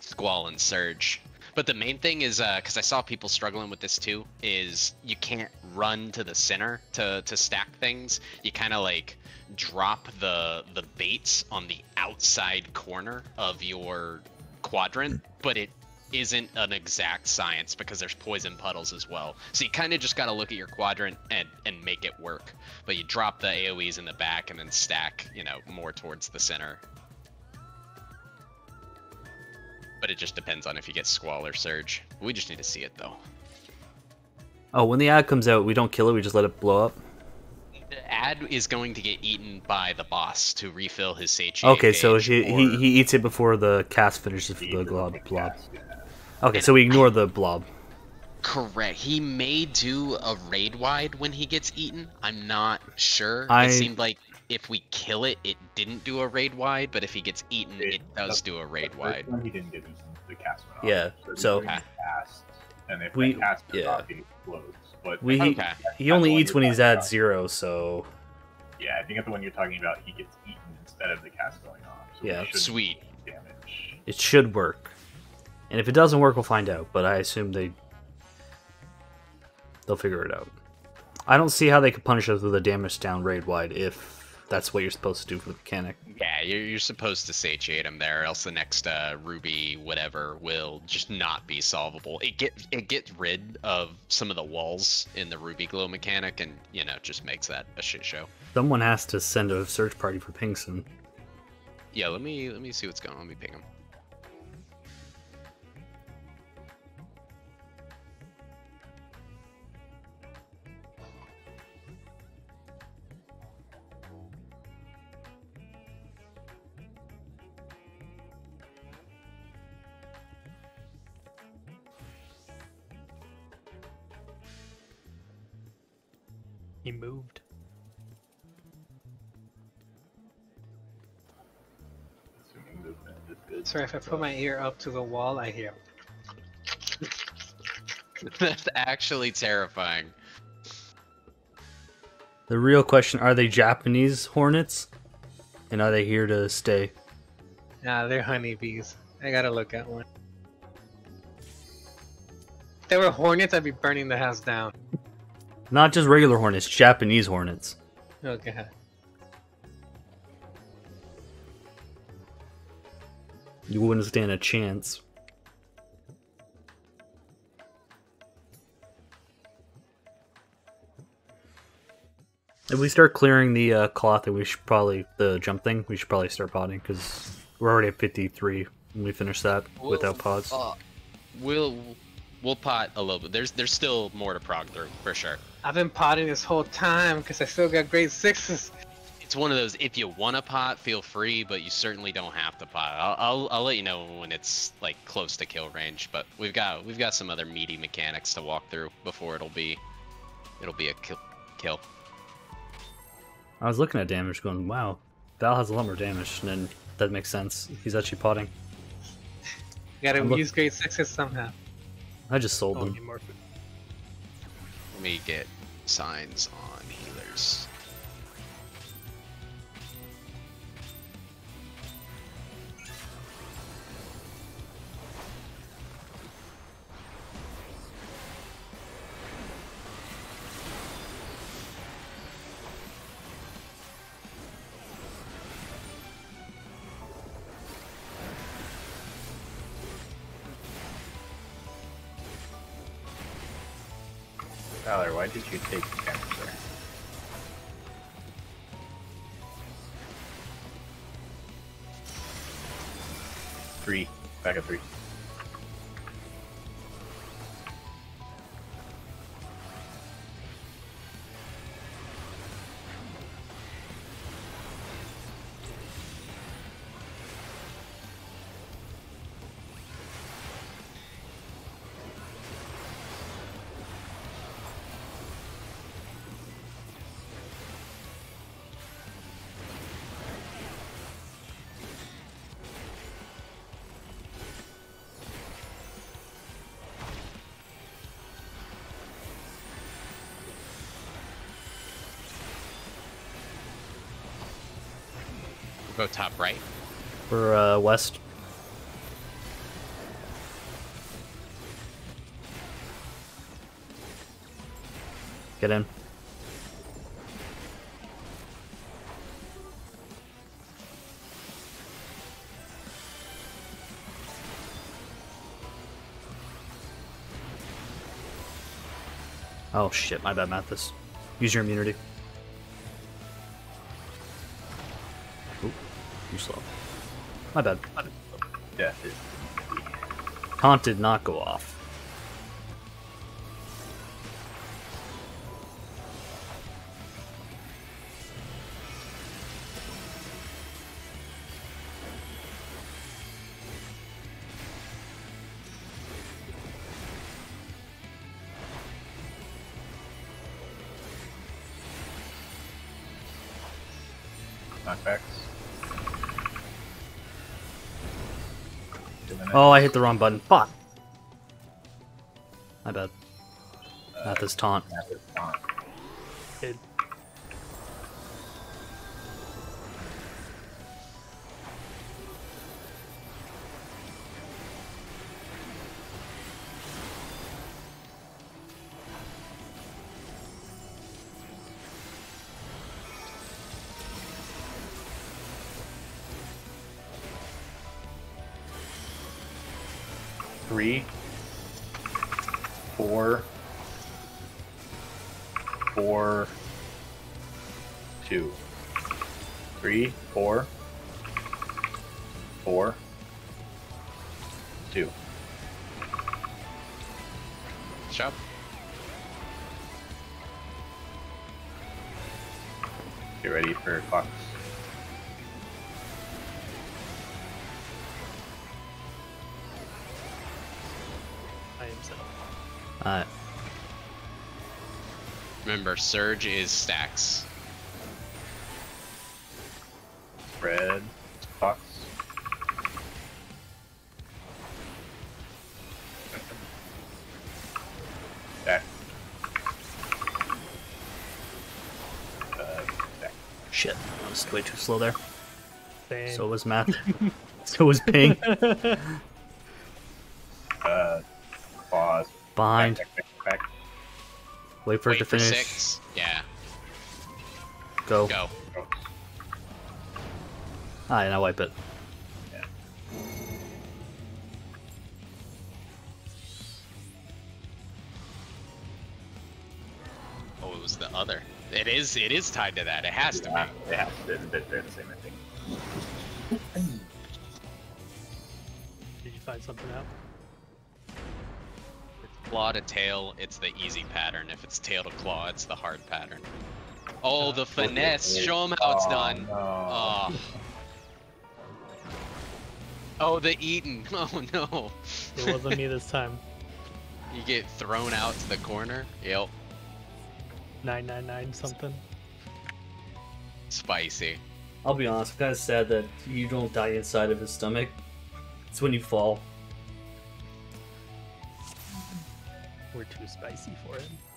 Squall and Surge. But the main thing is, because I saw people struggling with this too, is you can't run to the center to to stack things. You kind of like drop the the baits on the outside corner of your quadrant, but it isn't an exact science because there's poison puddles as well. So you kind of just got to look at your quadrant and and make it work. But you drop the AoEs in the back and then stack, you know, more towards the center. But it just depends on if you get Squall or Surge. We just need to see it though. Oh, when the ad comes out, we don't kill it. We just let it blow up. The ad is going to get eaten by the boss to refill his satiate Okay, so he, he he eats it before the cast finishes the Either blob. The blob. Okay, so we ignore the blob. Correct. He may do a raid wide when he gets eaten. I'm not sure. I- It seemed like if we kill it, it didn't do a raid wide, but if he gets eaten, It- it does do a raid wide. he didn't get eaten. The cast went off. Yeah, he's so- cast, and if We- cast yeah. off, he explodes. But We I he, Okay. he only eats when he's at about. zero, so Yeah, I think that's the one you're talking about. He gets eaten instead of the cast going off. So Yeah. Sweet. damage. it should work. And if it doesn't work, we'll find out. But I assume they they'll figure it out. I don't see how they could punish us with a damage down raid wide if that's what you're supposed to do for the mechanic. Yeah, you're, you're supposed to satiate him there, or else the next uh, ruby whatever will just not be solvable. It get it gets rid of some of the walls in the ruby glow mechanic, and you know just makes that a shit show. Someone has to send a search party for Pinkson. Yeah, let me let me see what's going on. Let me ping him. He moved. Assuming movement is good. Sorry, if I put my ear up to the wall, I hear. [LAUGHS] That's actually terrifying. The real question are they Japanese hornets? And are they here to stay? Nah, they're honeybees. I gotta look at one. If they were hornets, I'd be burning the house down. Not just regular hornets, Japanese hornets. Okay. You wouldn't stand a chance. If we start clearing the uh, cloth, we should probably the jump thing. We should probably start potting because we're already at fifty-three when we finish that without pods. Uh, we'll we'll pot a little bit. There's there's still more to prog through for sure. I've been potting this whole time because I still got grade sixes. It's one of those. If you want to pot, feel free, but you certainly don't have to pot. I'll, I'll I'll let you know when it's like close to kill range. But we've got we've got some other meaty mechanics to walk through before it'll be it'll be a kill. kill. I was looking at damage, going, "Wow, Vall has a lot more damage." And then that makes sense. He's actually potting. Gotta Look- use grade sixes somehow. I just sold Oh, them. need more food. Let me get signs on healers. Tyler, why did you take the there? Three. Back at three. Uh, west. Get in. Oh shit, my bad, Mathis. Use your immunity. My bad. Death is Taunt did not go off. I hit the wrong button. Fuck. My bad. Not this taunt. Remember, Surge is stacks. Red, Fox. Back. Uh, back. Shit. I was way too slow there. Same. So was Matt. [LAUGHS] so was ping. [LAUGHS] Uh, pause. Bind. Back, back, back, back. Wait for Wait it to for finish. six. Yeah, Go. go. Go. Alright, now wipe it. Yeah. Oh, it was the other. It is. It is tied to that. It has to be. they have to. They're, they're the same, I think. Did you find something out? Claw to tail, it's the easy pattern. If it's tail to claw, it's the hard pattern. Oh, the finesse. Show them how it's Oh, done. no. Oh. Oh, the eating. [LAUGHS] Oh no. It wasn't me this time. [LAUGHS] You get thrown out to the corner. Yep. 999 something. Spicy. I'll be honest, I'm kind of sad that you don't die inside of his stomach. It's when you fall. Spicy for it.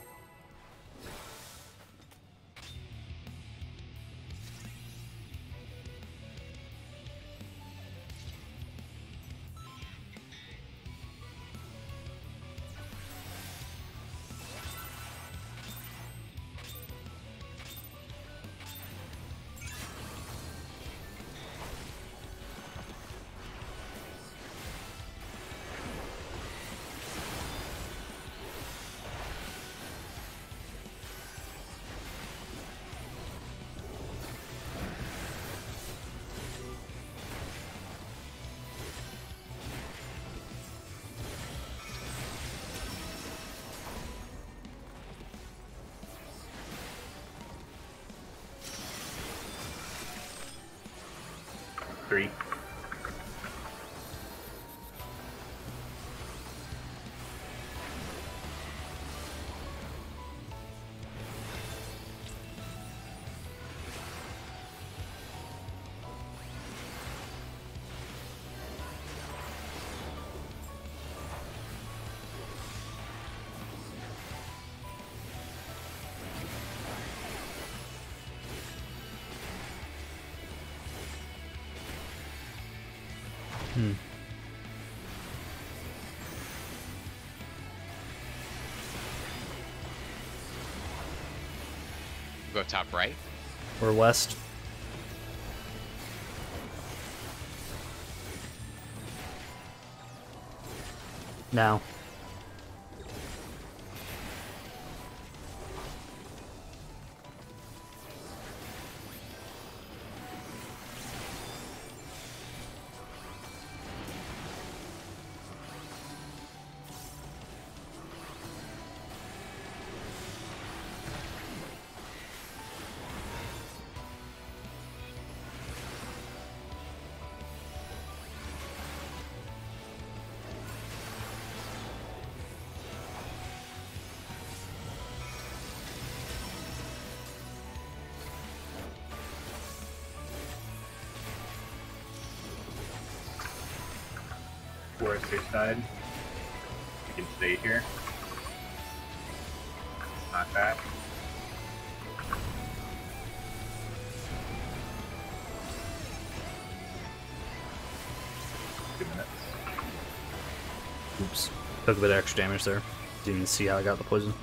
Hmm. Go top right. Or west. Now. Side. You can stay here. Not that. Two minutes. Oops. Took a bit of extra damage there. Didn't see how I got the poison.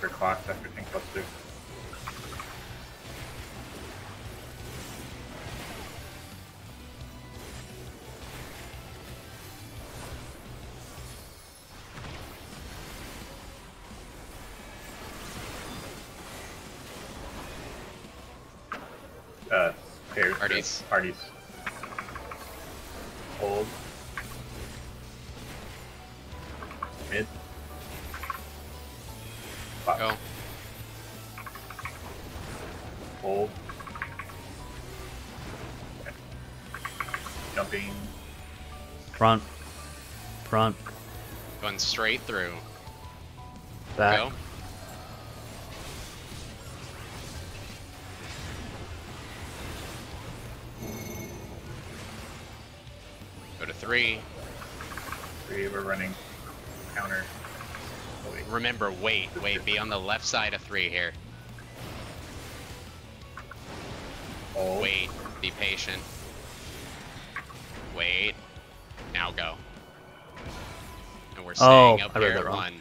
For clocks after tankbuster. Uh, pairs. Parties. Parties. Front. Front. Going straight through. Back. Go. Go to three. Three, we're running. Counter. Oh, wait. Remember, wait, wait. Be on the left side of three here. Hold. Wait. Be patient. And Oh, up I read here that wrong. one.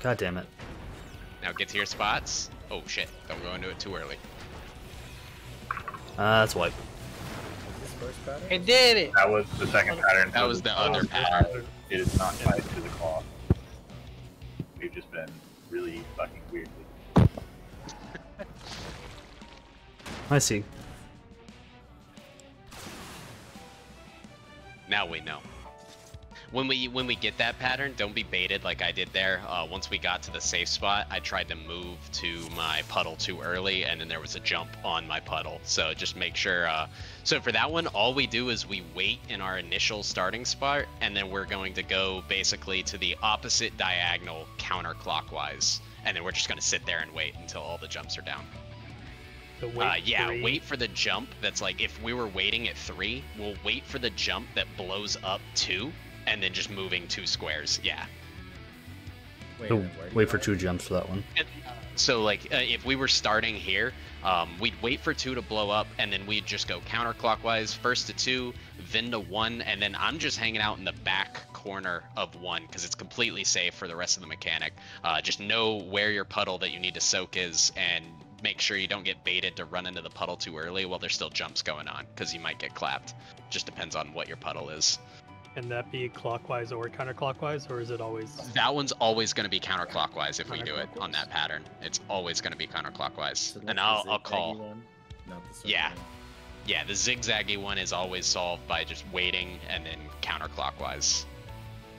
God damn it. Now get to your spots. Oh shit! Don't go into it too early. Uh, that's white. This first pattern? I did it! That was the second pattern. That was the other pattern. It is not tied to the claw. We've just been really fucking weird. I see. When we get that pattern, don't be baited like I did there. Uh, once we got to the safe spot, I tried to move to my puddle too early, and then there was a jump on my puddle. So just make sure. Uh, so for that one, all we do is we wait in our initial starting spot, and then we're going to go basically to the opposite diagonal counterclockwise, and then we're just gonna sit there and wait until all the jumps are down. So wait uh, yeah, three. wait for the jump. That's like if we were waiting at three, we'll wait for the jump that blows up two, and then just moving two squares. Yeah. Wait, So then where do you wait for two jumps for that one. So like uh, if we were starting here, um, we'd wait for two to blow up, and then we'd just go counterclockwise, first to two, then to one, and then I'm just hanging out in the back corner of one because it's completely safe for the rest of the mechanic. Uh, just know where your puddle that you need to soak is, and make sure you don't get baited to run into the puddle too early while there's still jumps going on because you might get clapped. Just depends on what your puddle is. Can that be clockwise or counterclockwise, or is it always? That one's always going to be counterclockwise if we do it on that pattern. It's always going to be counterclockwise. So and I'll, I'll call. One, not the circle Yeah. one. Yeah, the zigzaggy one is always solved by just waiting and then counterclockwise.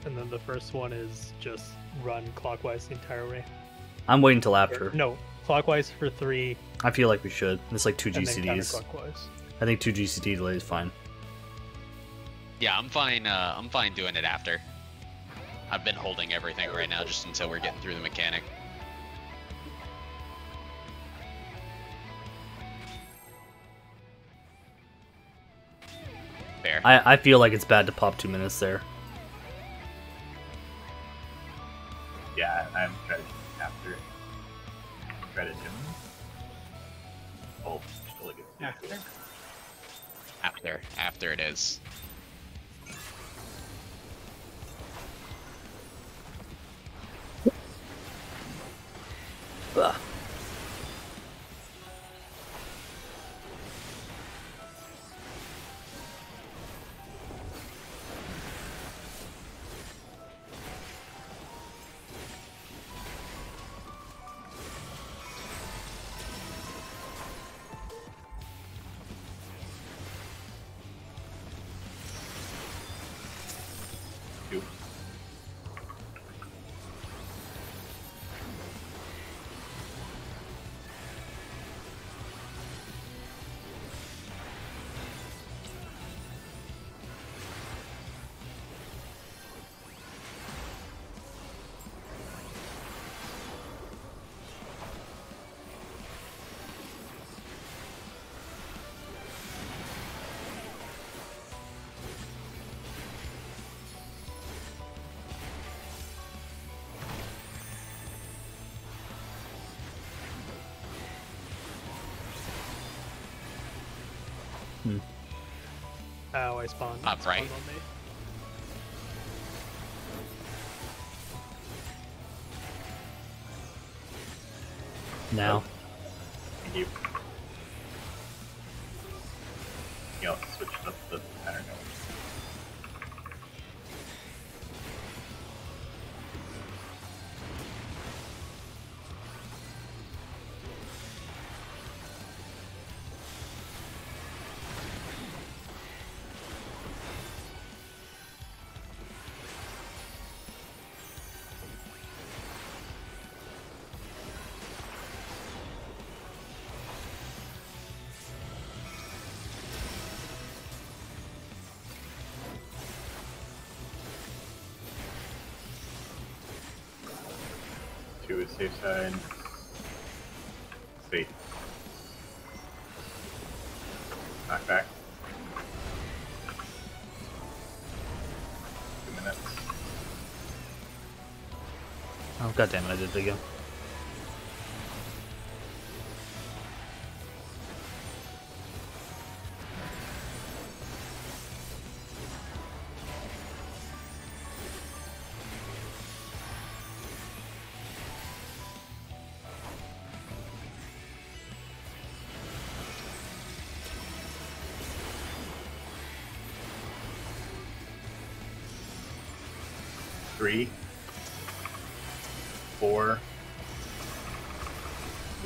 And then the first one is just run clockwise the entire way. I'm waiting till after. No, clockwise for three, I feel like we should. It's like two GCDs. I think two GCD delay is fine. Yeah, I'm fine. Uh, I'm fine doing it after. I've been holding everything right now just until we're getting through the mechanic. Fair. I, I feel like it's bad to pop two minutes there. Yeah, I'm credit after credit him. Oh, still a good. After? After, after it is. Spawned. Up, ah, right? spawned on. Now. Safe side. Back. Two minutes. Oh god damn it, I did it again.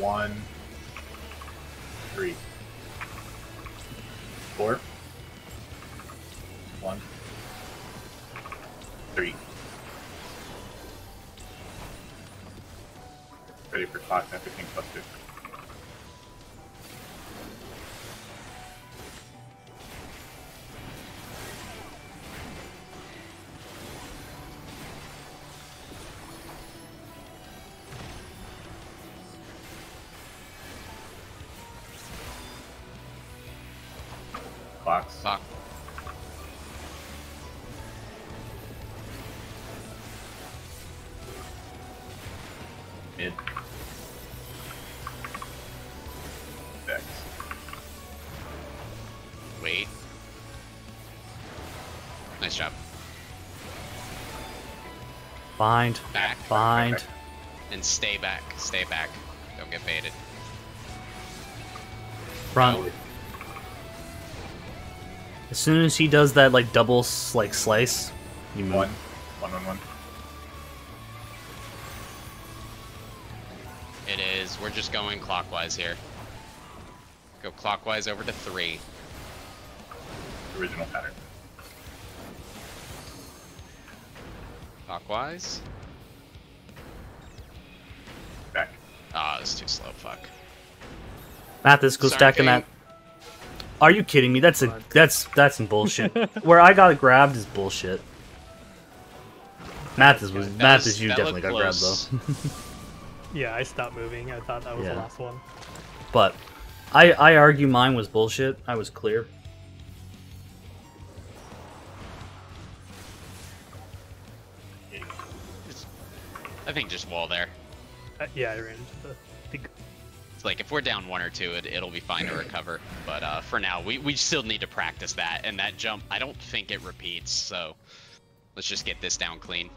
one, three, four, one, three. Ready for clock, everything plus 15. fuck, fuck. Mid. Dex. Wait. Nice job. Bind. Back. Bind. And stay back. Stay back. Don't get baited. Front. As soon as he does that like double like slice, you move. One. One, one, one. It is. We're just going clockwise here. Go clockwise over to three. Original pattern. Clockwise. Back. Ah, it's too slow. Fuck. Mathis, go Sorry, stack him Kane. At. Are you kidding me? That's a that's that's some bullshit. [LAUGHS] Where I got grabbed is bullshit. Mathis was That Mathis, was- you definitely got looked grabbed though. [LAUGHS] Yeah, I stopped moving. I thought that was Yeah. the last one. but I I argue mine was bullshit. I was clear. I think just wall there. Uh, yeah, I ran into the. The It's like if we're down one or two, it, it'll be fine to recover. But uh, for now, we, we still need to practice that. And that jump, I don't think it repeats. So let's just get this down clean.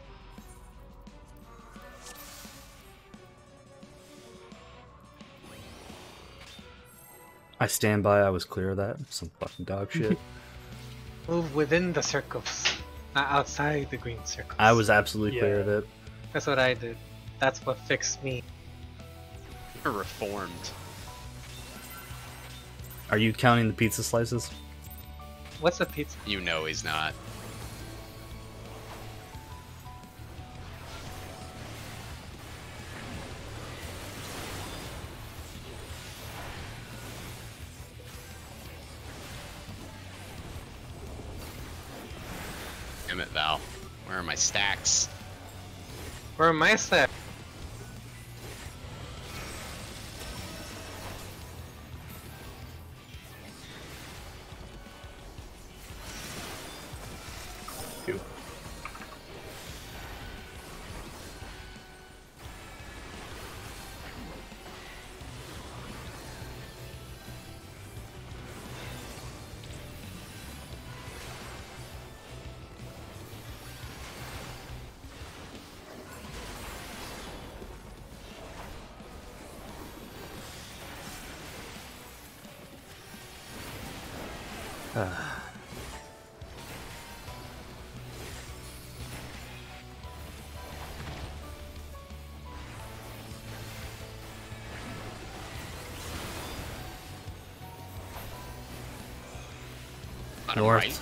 I stand by. I was clear of that. Some fucking dog [LAUGHS] shit. Move within the circles, not outside the green circles. I was absolutely clear Yeah. of it. That's what I did. That's what fixed me. We're reformed. Are you counting the pizza slices? What's a pizza? You know he's not. Damn it, Vall. Where are my stacks? Where are my set? North. right.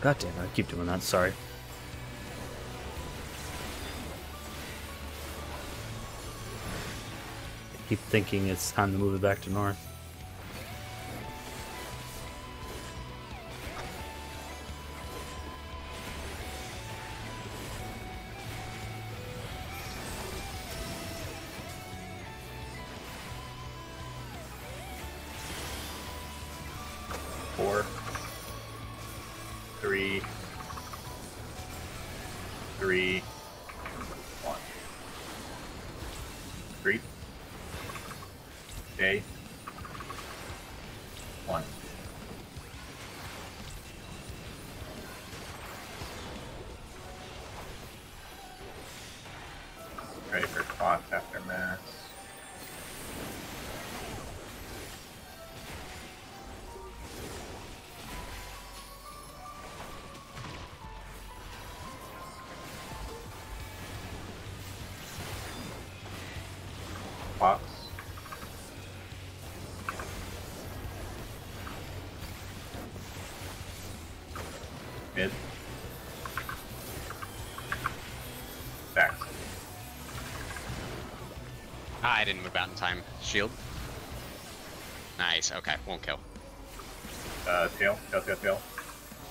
God damn it! I keep doing that. Sorry. I keep thinking it's time to move it back to north. Ah, I didn't move out in time. Shield. Nice. Okay, won't kill. Uh, tail, tail, tail, tail.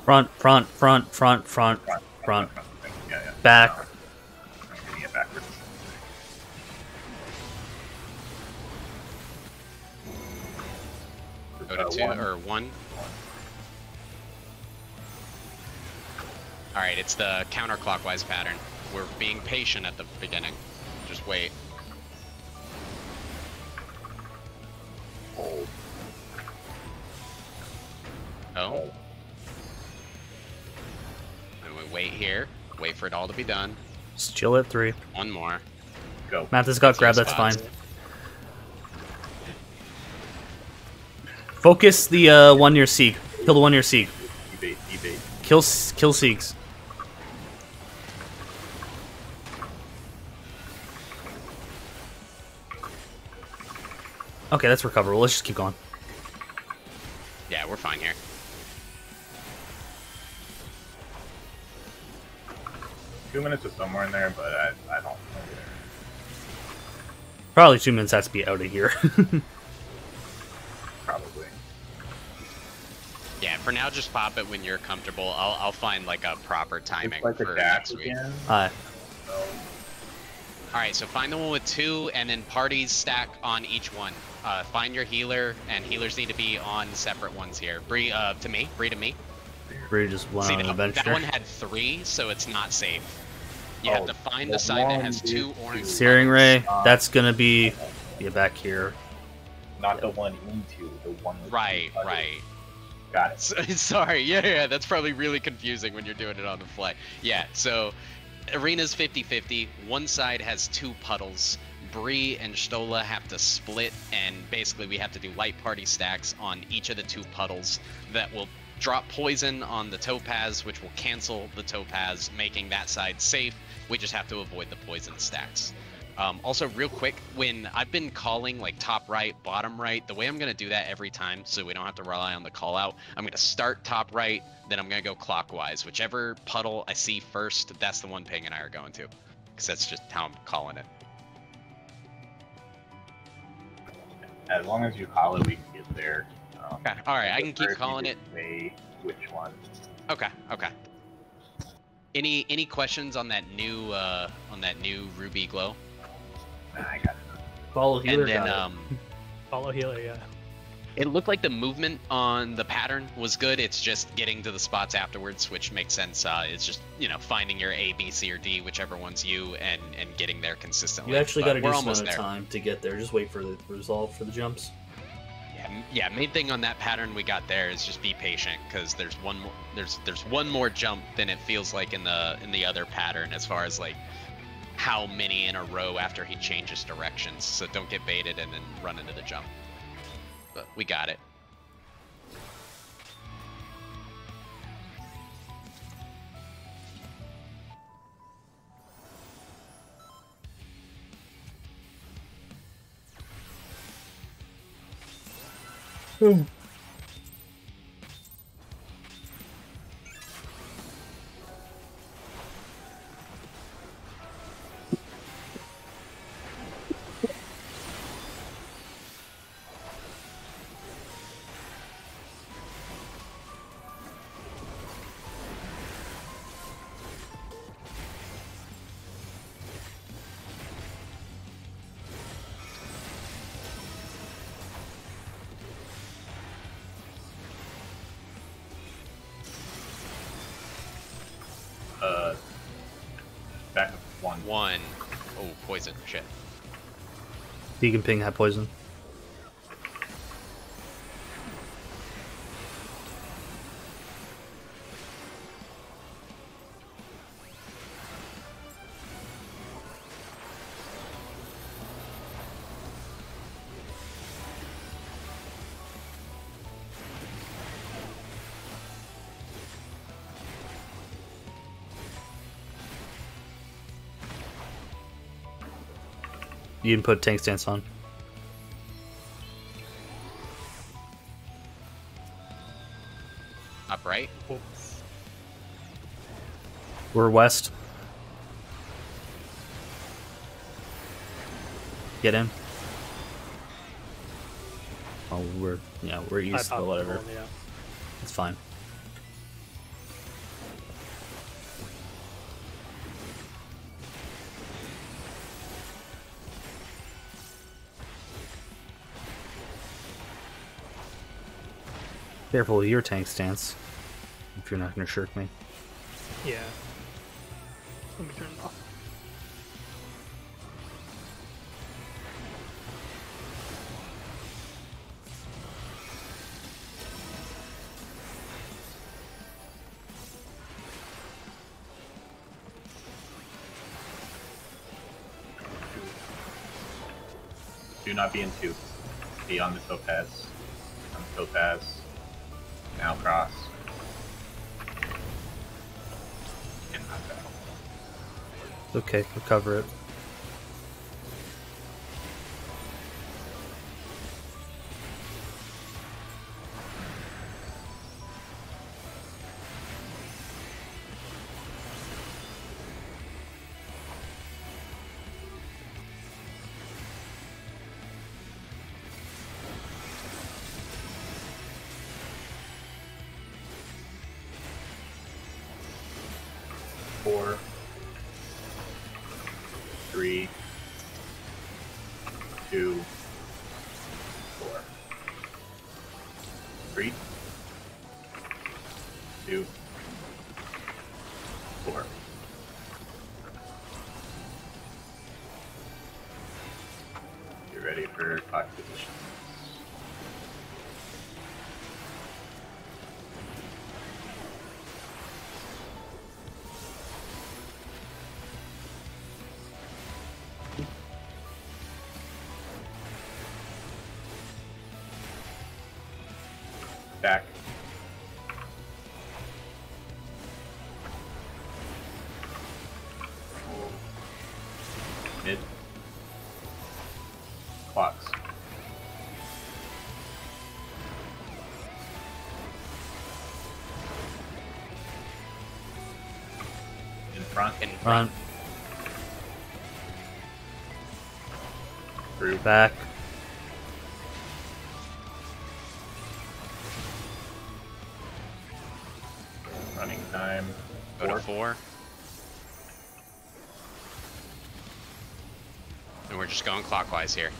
Front, front, front, front, front, Front, front. Yeah, yeah. Back. I'm backwards. Go to Uh, two one. or one. All right, it's the counterclockwise pattern. We're being patient at the beginning. Just wait. Be done. Just chill at three. One more. Go. Mathis got grab, that's fine. Focus the uh, one near Sieg. Kill the one near Sieg. Evade, evade. Kill, kill Siegs. Okay, that's recoverable. Let's just keep going. Probably two minutes has to be out of here. [LAUGHS] Probably. Yeah, for now, just pop it when you're comfortable. I'll, I'll find like a proper timing like for next week. again. Alright. So, All right, so find the one with two, and then parties stack on each one. Uh, find your healer, and healers need to be on separate ones here. Bree, uh, to me. Bree to me. Bree just went See, on an that, that adventure. one had three, so it's not safe. You Oh, have to find the the side that has two two. orange. Searing. Ray, Uh, that's gonna be yeah, back here. not the one into, the one Right, the right. Got it. S- [LAUGHS] Sorry, yeah, yeah, that's probably really confusing when you're doing it on the fly. Yeah, so arena's 50-50. One side has two puddles. Bree and Stola have to split, and basically we have to do light party stacks on each of the two puddles that will drop poison on the topaz, which will cancel the topaz, making that side safe. We just have to avoid the poison stacks. Um, also, real quick, when I've been calling like top right, bottom right, the way I'm going to do that every time so we don't have to rely on the call out, I'm going to start top right, then I'm going to go clockwise. Whichever puddle I see first, that's the one Ping and I are going to. Because that's just how I'm calling it. As long as you call it, we can get there. Um, Okay, alright, I can keep prefer if you calling it. Say which one. Okay, okay. Any any questions on that new uh on that new ruby glow? I got it. Follow healer and then guy. um [LAUGHS] Follow healer, yeah. It looked like the movement on the pattern was good. It's just getting to the spots afterwards, which makes sense. Uh, it's just you know finding your A, B, C, or D, whichever one's you, and and getting there consistently. you actually got a we're almost amount of time to get there. Just wait for the resolve for the jumps. Yeah. Main thing on that pattern we got there is just be patient because there's one more there's there's one more jump than it feels like in the in the other pattern as far as like how many in a row after he changes directions. So don't get baited and then run into the jump. But we got it. Uh, Vegan ping had poison. You didn't put tank stance on. Upright. Oops. We're west. Get in. Oh, we're yeah, we're I east, popped but whatever. the Yeah. It's fine. Careful with your tank stance. If you're not going to shirk me. Yeah. Let me turn it off. Do not be in two. Be on the topaz. On the topaz. Now cross. Okay, recover it. Back. Mid. Clocks. In front. In Run. Through. Back. Just going clockwise here.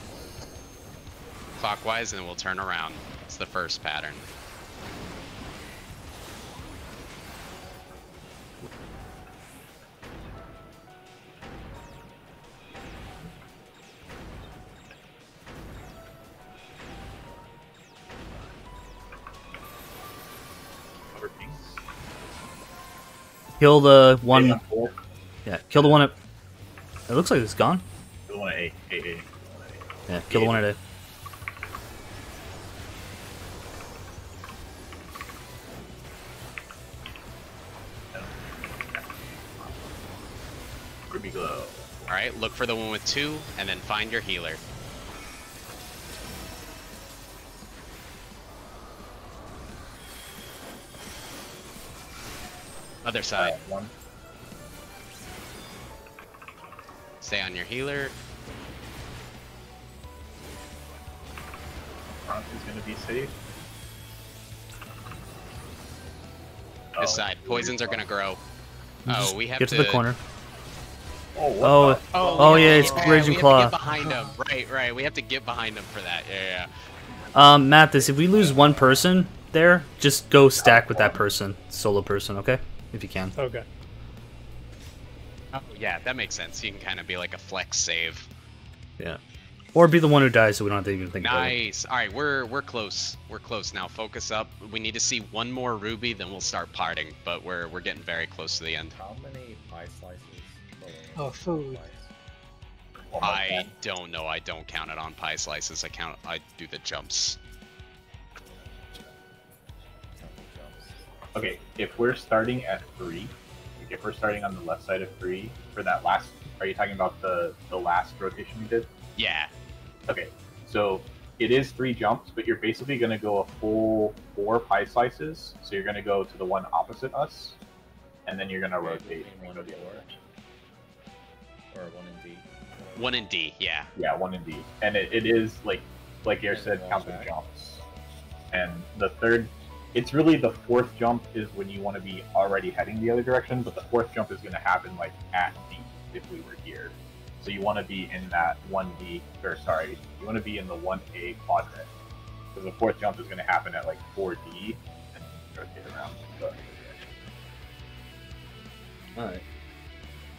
Clockwise, and then we'll turn around. It's the first pattern. Kill the one. Yeah, kill the one at. It looks like it's gone. The one at eight. Eight, eight. Yeah, kill the one at A. Ruby glow. Alright, look for the one with two, and then find your healer. Other side. one. Stay on your healer. Front is gonna be safe. This Oh, side. Poisons are gonna grow. Oh, we have Get to the corner. Oh, what Oh, the- Oh, yeah, it's Raging we Claw. get behind him. Right, right. We have to get behind him for that. Yeah, yeah. Um, Mathis, if we lose one person there, just go stack with that person, solo person, okay? If you can. Okay. Oh, yeah, that makes sense. You can kind of be like a flex save. Yeah. Or be the one who dies, so we don't have to even think about it. Nice. All right, we're we're close. We're close now. Focus up. We need to see one more ruby, then we'll start parting. But we're we're getting very close to the end. How many pie slices? Oh, food. One I don't know. I don't count it on pie slices. I count. I do the jumps. Okay, if we're starting at three, if we're starting on the left side of three for that last, are you talking about the the last rotation we did? Yeah. Okay, so it is three jumps, but you're basically going to go a full four pie slices. So you're going to go to the one opposite us, and then you're gonna rotate and one go the other four. Or one in D. One in D, yeah. Yeah, one in D, and it, it is like like Air said, one count the jumps, and the third. It's really the fourth jump is when you want to be already heading the other direction, but the fourth jump is going to happen like at D if we were here. So you want to be in that one D, or sorry, you want to be in the one A quadrant, because the fourth jump is going to happen at like four D and rotate around. Alright.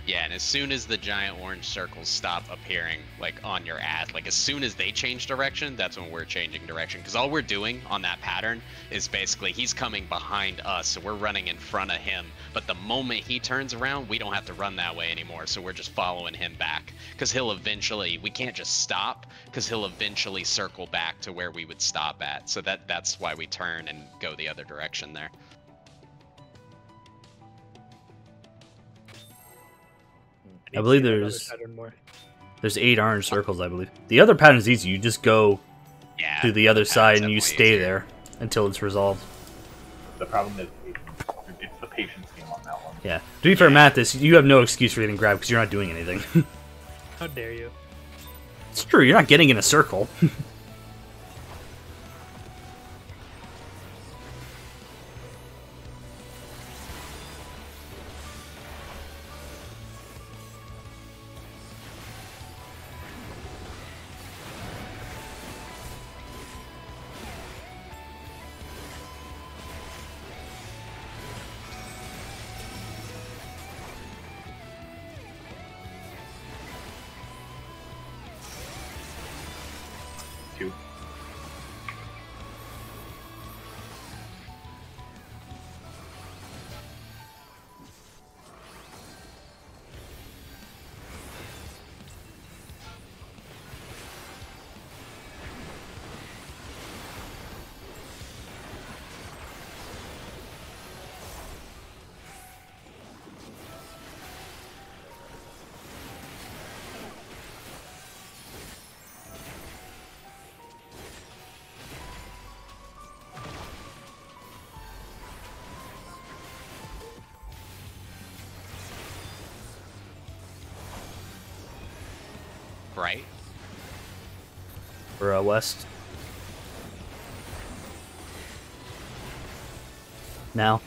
Yeah, and as soon as the giant orange circles stop appearing, like on your ad, like as soon as they change direction, that's when we're changing direction. Because all we're doing on that pattern is basically he's coming behind us, so we're running in front of him. But the moment he turns around, we don't have to run that way anymore, so we're just following him back. Because he'll eventually, we can't just stop, because he'll eventually circle back to where we would stop at. So that that's why we turn and go the other direction there. I believe there's- more. There's eight orange circles, I believe. The other pattern is easy. You just go Yeah. to the other pattern's side and you stay easier. there until it's resolved. The problem is it's the patience game on that one. Yeah. To be fair, Mathis, you have no excuse for getting grabbed because you're not doing anything. [LAUGHS] How dare you? it's true. You're not getting in a circle. [LAUGHS] For uh, West. Now.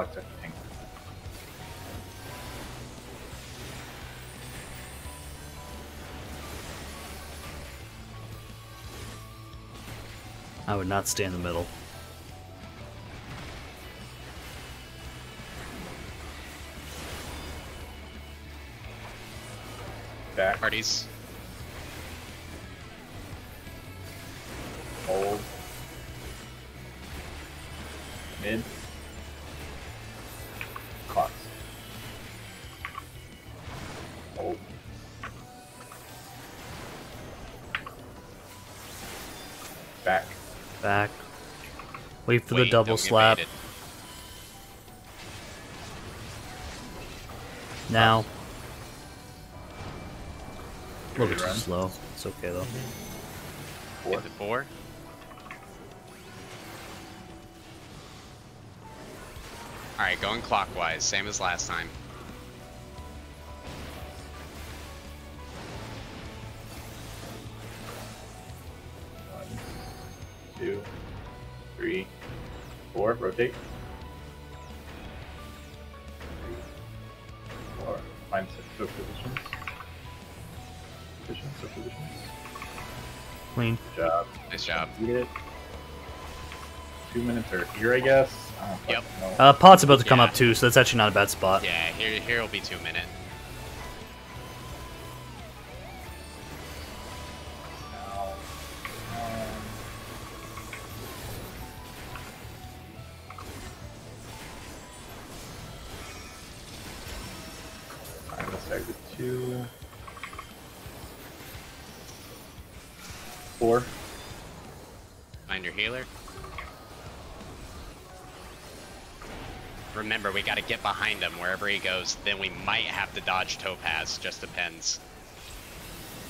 You ready for clock testing? I would not stay in the middle. Back. Parties. Wait for the double slap. Now. A little bit too slow. It's okay though. Four. Hit the four. Alright, going clockwise, same as last time. Four. Rotate. Three, four. Find six so positions. Positions, so positions. Clean. Good job. Nice job. Beat it. Two minutes are here, I guess. I don't Yep. know. Uh, pot's about to come Yeah. up too, so that's actually not a bad spot. Yeah, here here will be two minute. Behind him wherever he goes. Then we might have to dodge Topaz. Just depends.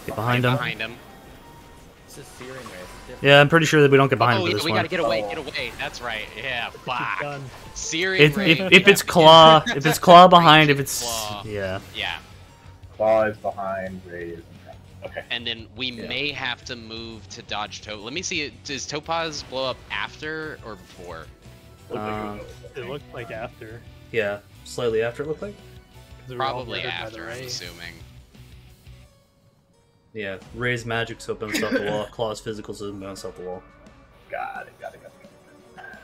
Get behind him. Behind him. It's a searing. It's. Yeah, I'm pretty sure that we don't get behind oh, him yeah, for this we one. gotta get away. Oh. Get away. That's right. Yeah. Fuck. done. Searing If, ray. if, if it's [LAUGHS] claw, if it's claw behind, if it's claw. yeah. Yeah. Claw is behind, Ray is in front. Okay. And then we Yeah. may have to move to dodge Topaz. Let me see. Does Topaz blow up after or before? Looked Um, It okay. looked like after. Yeah, slightly after it looked like. 'cause we were all Probably murdered by the after. I'm ray. assuming. Yeah, Ray's magic so it bounced off the wall. [LAUGHS] Claw's physical so it bounced off the wall. Got it, got it, got it. Got it.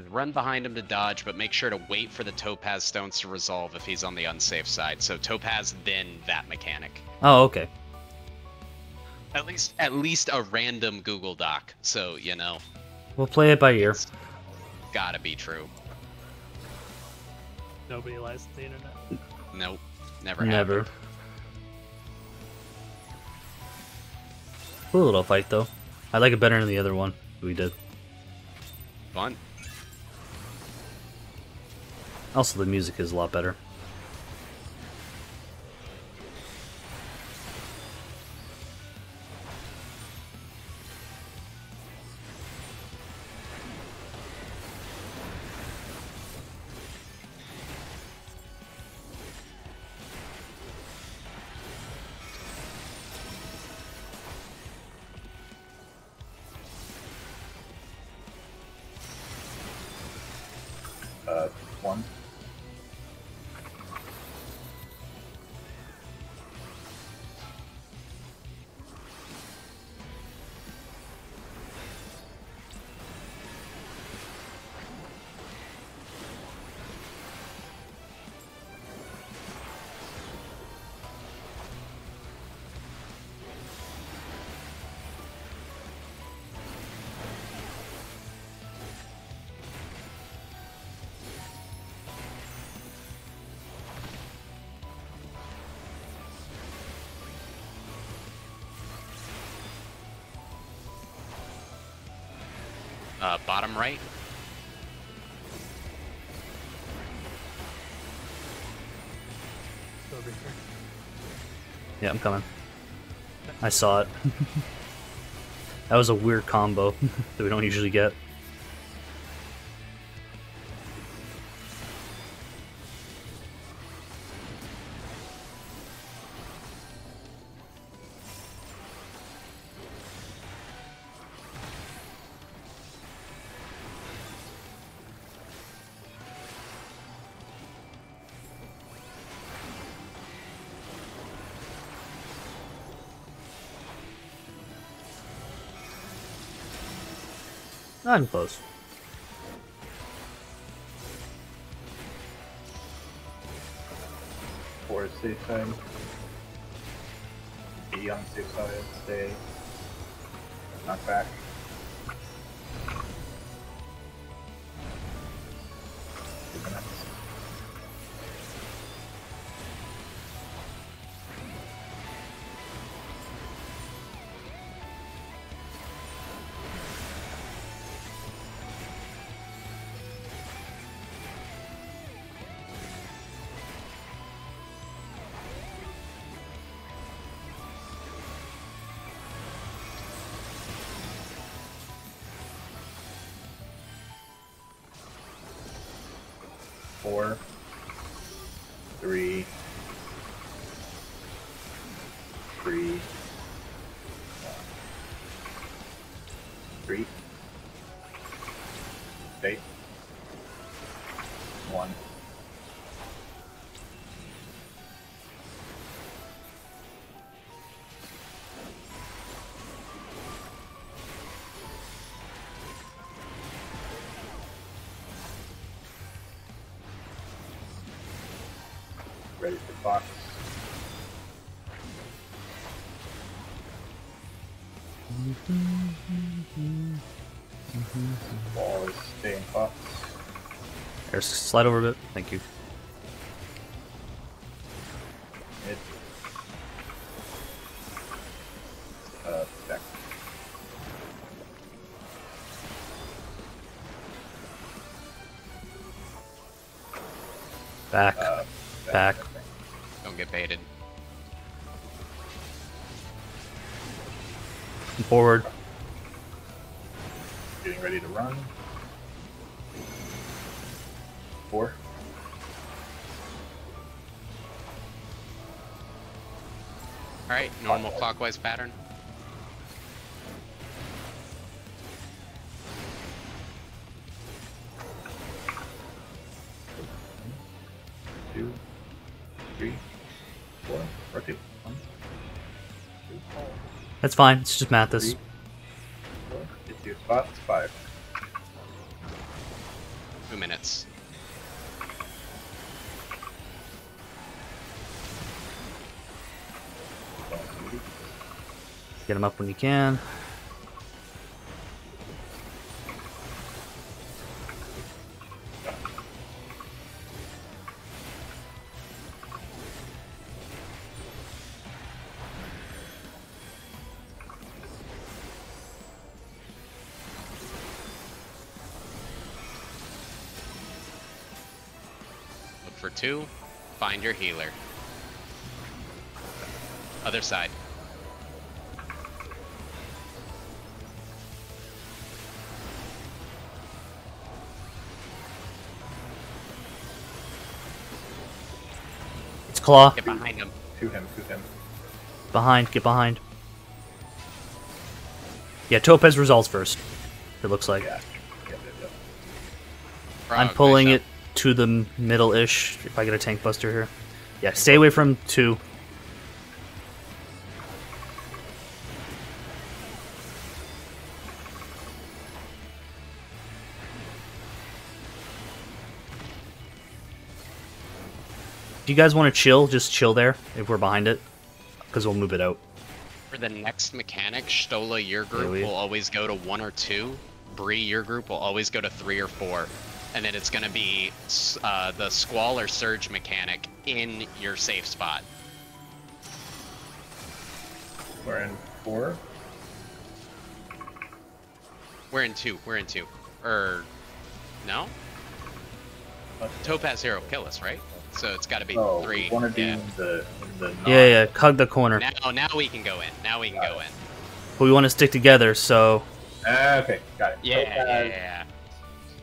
Just run behind him to dodge, but make sure to wait for the Topaz stones to resolve if he's on the unsafe side. So Topaz, then that mechanic. Oh, okay. At least, at least a random Google Doc. So you know, We'll play it by ear. it's gotta be true. Nobody lies to the internet. Nope, never. Never. happened. Cool little fight though. I like it better than the other one we did. Fun. Also, the music is a lot better. One. Uh, bottom right. Yeah, I'm coming. I saw it. [LAUGHS] that was a weird combo [LAUGHS] that we don't usually get. I'm close. Four is safe side. B on safe side, stay. Not back. There's slide over a bit. Thank you. Mid. Uh, back. Back. Uh, Back. Don't get baited. Forward. Clockwise pattern. Two. Three. Four. One. Two. That's fine. It's just Mathis. Three. Four. Get to your spots. Five. Get him up when you can. Look for two. Find your healer. Other side. Claw. Get behind him. To him. To him. Behind. Get behind. Yeah, Topaz results first. It looks like. Yeah. Yeah. Yeah. yeah. I'm pulling nice it to the middle-ish if I get a tank buster here. Yeah, stay away from two. You guys want to chill? Just chill there if we're behind it, because we'll move it out. For the next mechanic, Stola, your group we- will always go to one or two. Bree, your group will always go to three or four. And then it's going to be uh, the Squall or Surge mechanic in your safe spot. We're in four. We're in two. We're in two. Or, no? Topaz Hero kill us, right? So it's got to be Oh, three. we want yeah. the the. Yeah, yeah, hug the corner. Now, now we can go in. Now we can go in. But we want to stick together, so Ah, okay, got it. Yeah, yeah, Topaz- yeah,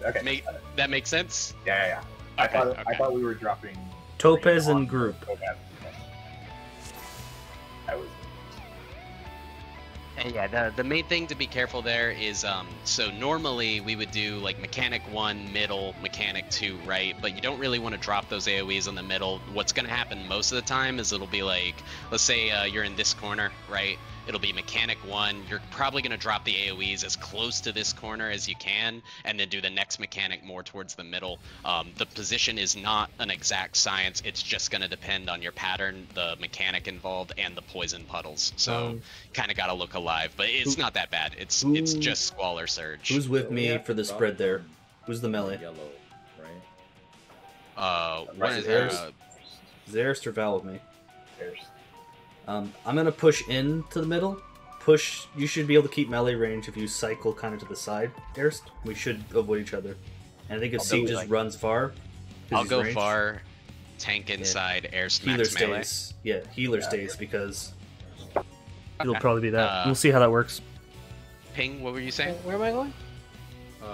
yeah. Okay. Make, that makes sense? Yeah, yeah, yeah. I Okay, thought I thought we were dropping. Topaz green and group. Topaz. Yeah, the, the main thing to be careful there is um, so normally we would do like mechanic one, middle, mechanic two, right? But you don't really want to drop those AoEs in the middle. What's going to happen most of the time is it'll be like, let's say uh, you're in this corner, right? It'll be mechanic one. You're probably going to drop the AoEs as close to this corner as you can, and then do the next mechanic more towards the middle. Um, the position is not an exact science. It's just going to depend on your pattern, the mechanic involved, and the poison puddles. So Um, kind of got to look alive, but it's who- not that bad. It's who- it's just squalor surge. Who's with me for the spread there? Who's the melee? Yellow, right? uh, what is, Right is there. uh, Zerst or Vall with me? There's Um, I'm gonna push into the middle. Push. You should be able to keep melee range if you cycle kind of to the side. Erst, we should avoid each other. And I think if I'll C just like- runs far... I'll go ranged, far, tank inside, air Healer smacks melee. stays. Yeah, healer Yeah. stays because it'll probably be that. Uh, we'll see how that works. Ping, what were you saying? Where am I going? Uh,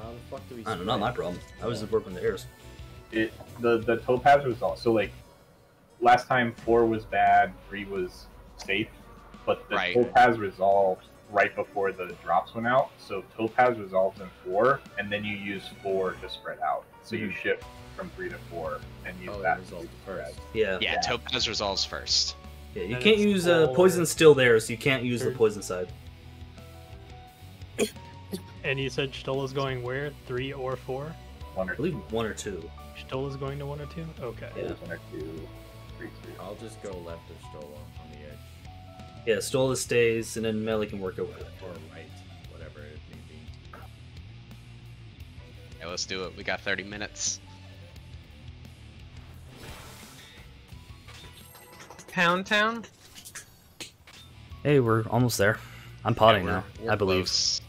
how the fuck do we? I don't know. Not my problem. I was just working the airs. it the the topaz result. So like last time four was bad, three was safe, but the Right. topaz resolved right before the drops went out. So topaz resolves in four, and then you use four to spread out. So you shift from three to four and use Oh, that it to first. Yeah. Yeah, Yeah. Topaz resolves first. Yeah, you And can't it's use uh, all- poison's still there, so you can't use the poison side. And you said Stola's going where? Three or four? One or I believe one or two. Stola's going to one or two? Okay. Yeah. one or two, three, three. I'll just go left of Stola on the edge. Yeah, Stola stays, and then Melee can work over it. Or right, whatever it may be. Yeah, let's do it. We got 30 minutes. Pound Town? Hey, we're almost there. I'm potting Yeah, now, we're- we're I believe. close.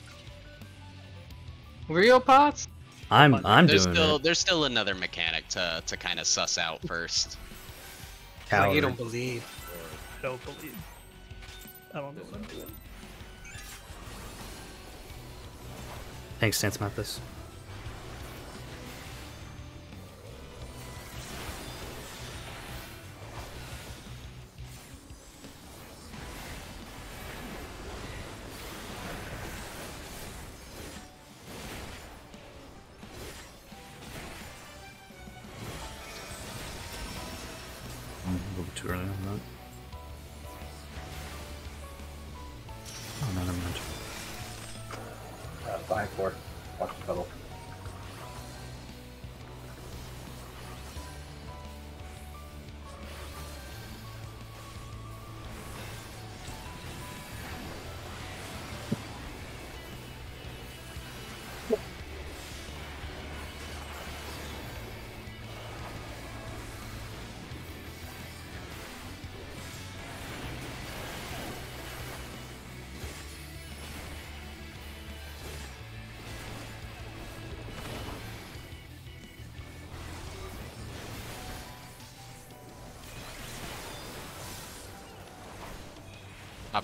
Real pots? I'm I'm There's doing still it. there's still another mechanic to to kind of suss out first. Like you don't believe. I don't believe. I don't know what I'm doing. Thanks, Stance Mathis.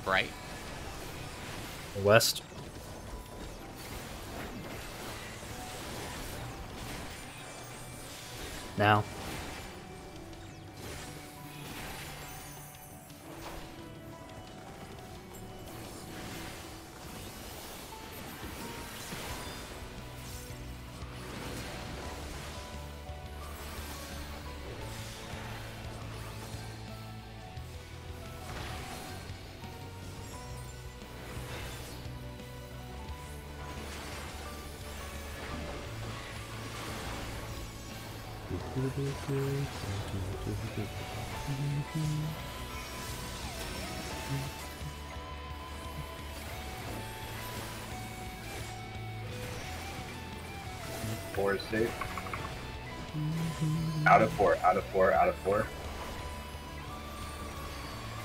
Upright. West. Now. Four is safe. Out of four, out of four, out of four.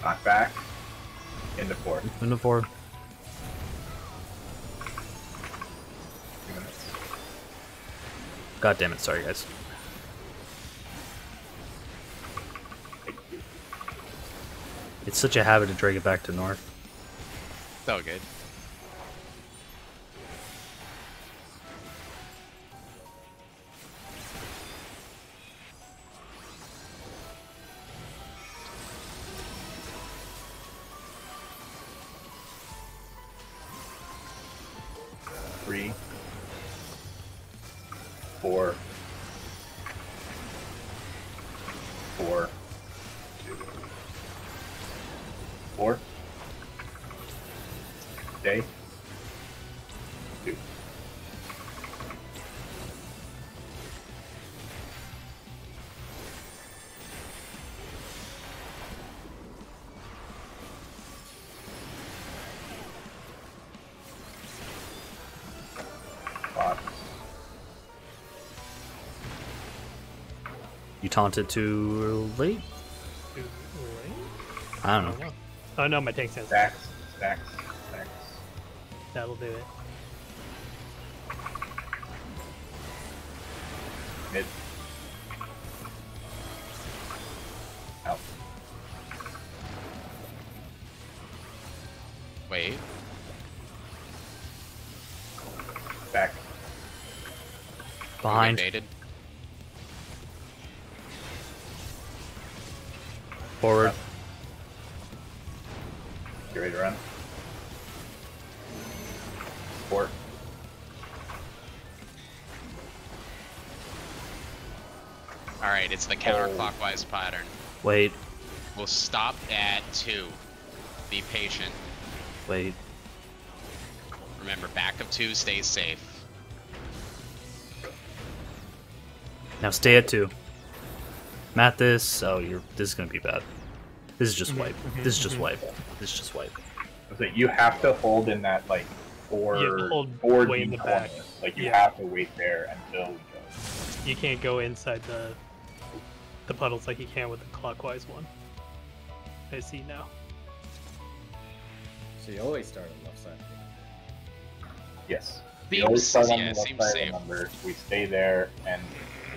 Knock back. Into four. Into four. Two minutes. God damn it, sorry guys. It's such a habit to drag it back to north. So good. Three. Four. You taunted too late? Too late? I I don't don't know. know. Oh no, my tank sense. Stacks. Stacks. Stacks. That'll do it. Mid. Out. Wait. Back. Behind. Invaded. Right, it's the counterclockwise pattern. Wait, We'll stop at two. Be patient. wait. Remember, back of two stays safe. Now stay at two. Mathis. Oh, you're. This is gonna be bad. This is just Mhm, wipe. mhm, This is just mhm. wipe. This is just wipe. So you have to hold in that like four, You have to hold four way in the back. Like you Yeah. have to wait there until we go. You can't go inside the the puddles like you can with the clockwise one. I see now. So you always start on the left side. Yes. We Seems- always start on yeah, the left seems side safe. of the number. We stay there and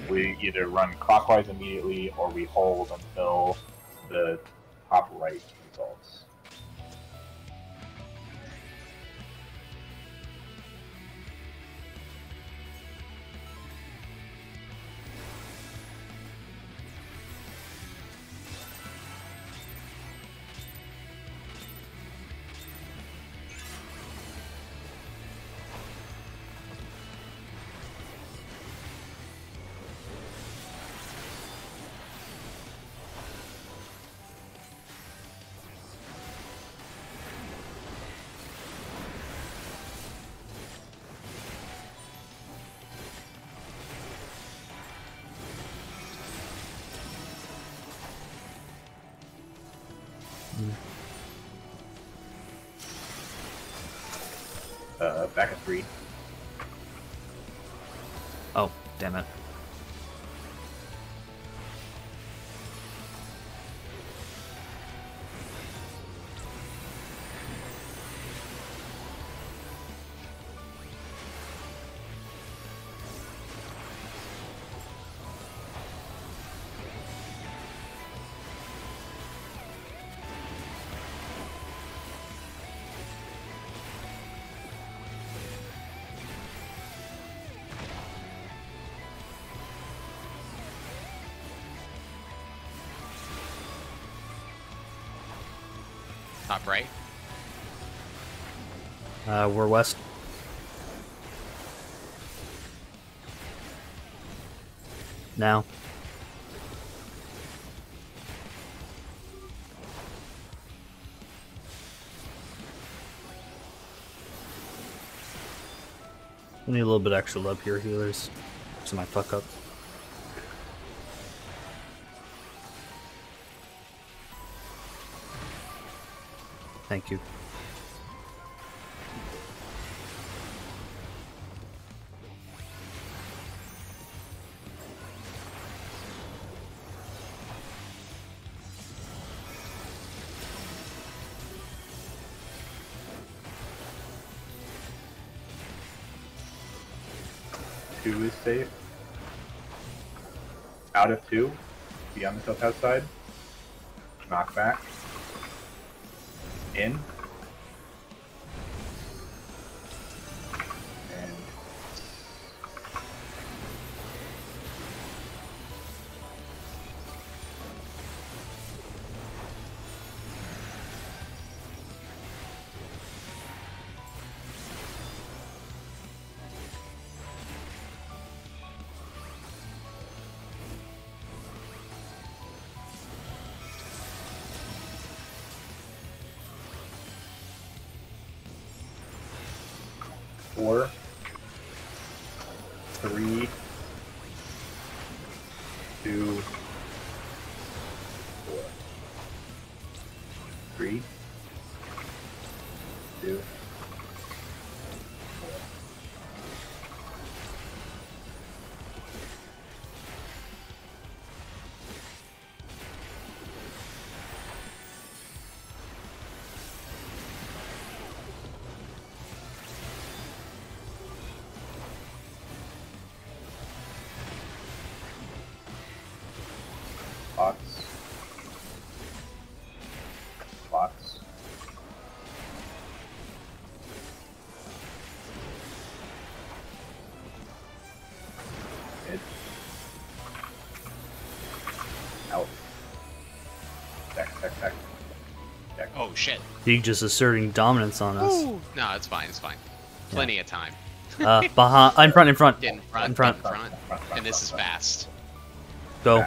we either run clockwise immediately or we hold until the top right back three. Oh, damn it. Right. Uh, we're west. Now. We need a little bit extra love here, healers. So my fuck up. Thank you. Two is safe. Out of two, be on the tilt outside. Knock back. In. Three, two, Oh shit. Deeg just asserting dominance on us. No, it's fine. It's fine. Plenty of time. Uh, behind, [LAUGHS] in front, in front. Get in front. In front. In front. And this is fast. Go.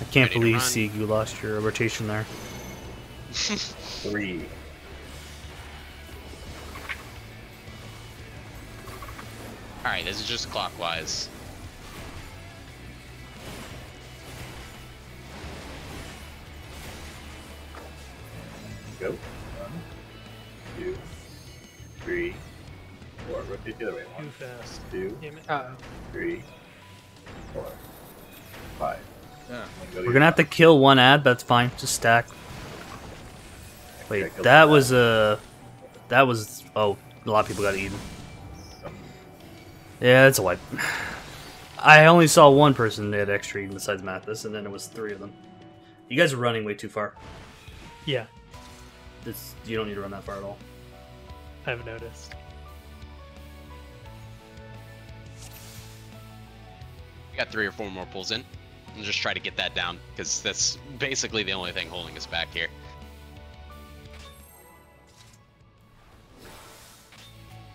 I can't Ready believe, run. Sieg, you lost your rotation there. [LAUGHS] Three. All right, this is just clockwise. Two, Damn it. Uh, three, four, five. Ah, We're gonna have to kill one ad, but that's fine. Just stack. Wait, that was Uh, that was. Oh, a lot of people got eaten. Yeah, that's a wipe. [SIGHS] I only saw one person that had extra eaten besides Mathis, and then it was three of them. You guys are running way too far. Yeah, It's, you don't need to run that far at all. I've noticed. Got three or four more pulls in. And just try to get that down, because that's basically the only thing holding us back here.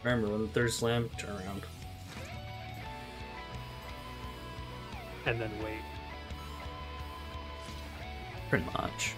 Remember, when the third slam, turn around. And then wait. Pretty much.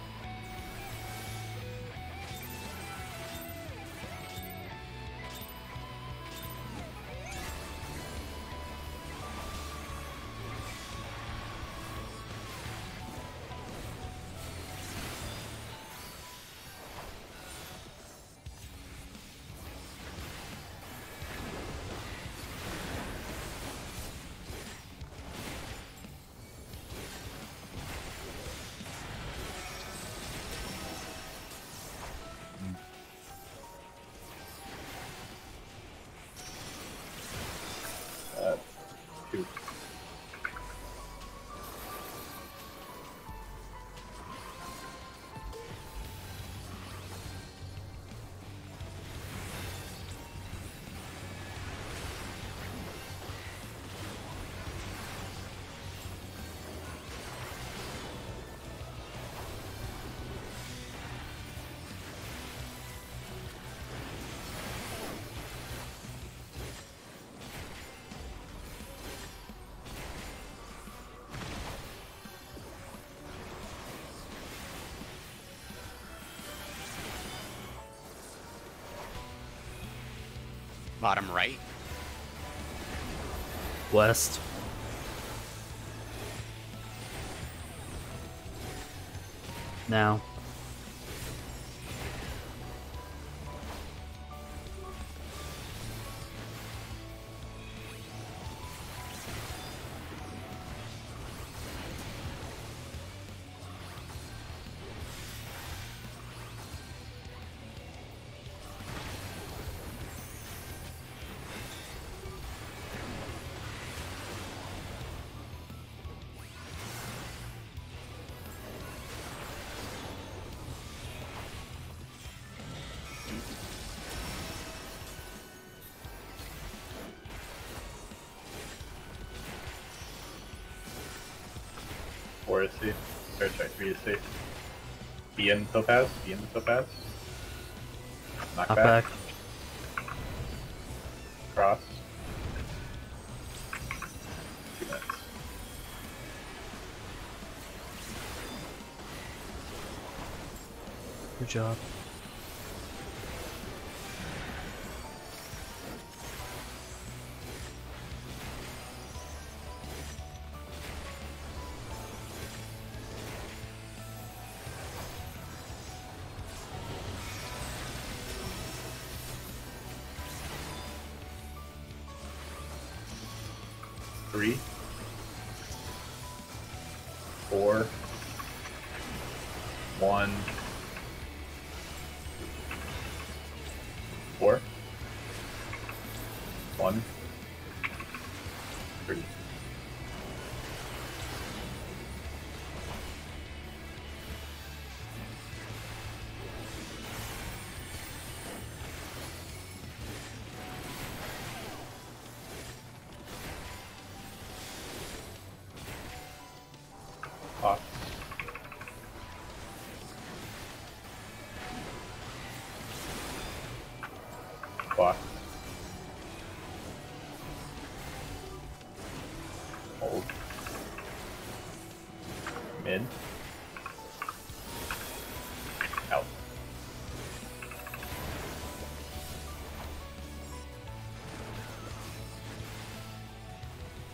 Bottom right. West. Now. Be in Topaz. Be in the Topaz. Knock, Knock back. back. Cross. Good job.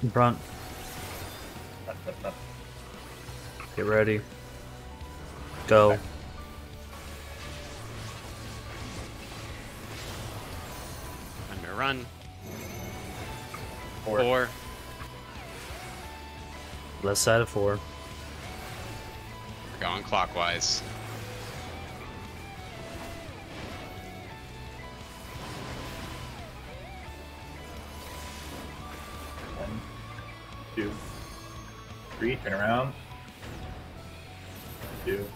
In front. Get ready. Go. I'm gonna run. Four. Four. Left side of four. We're going clockwise. Three. Turn around. Two,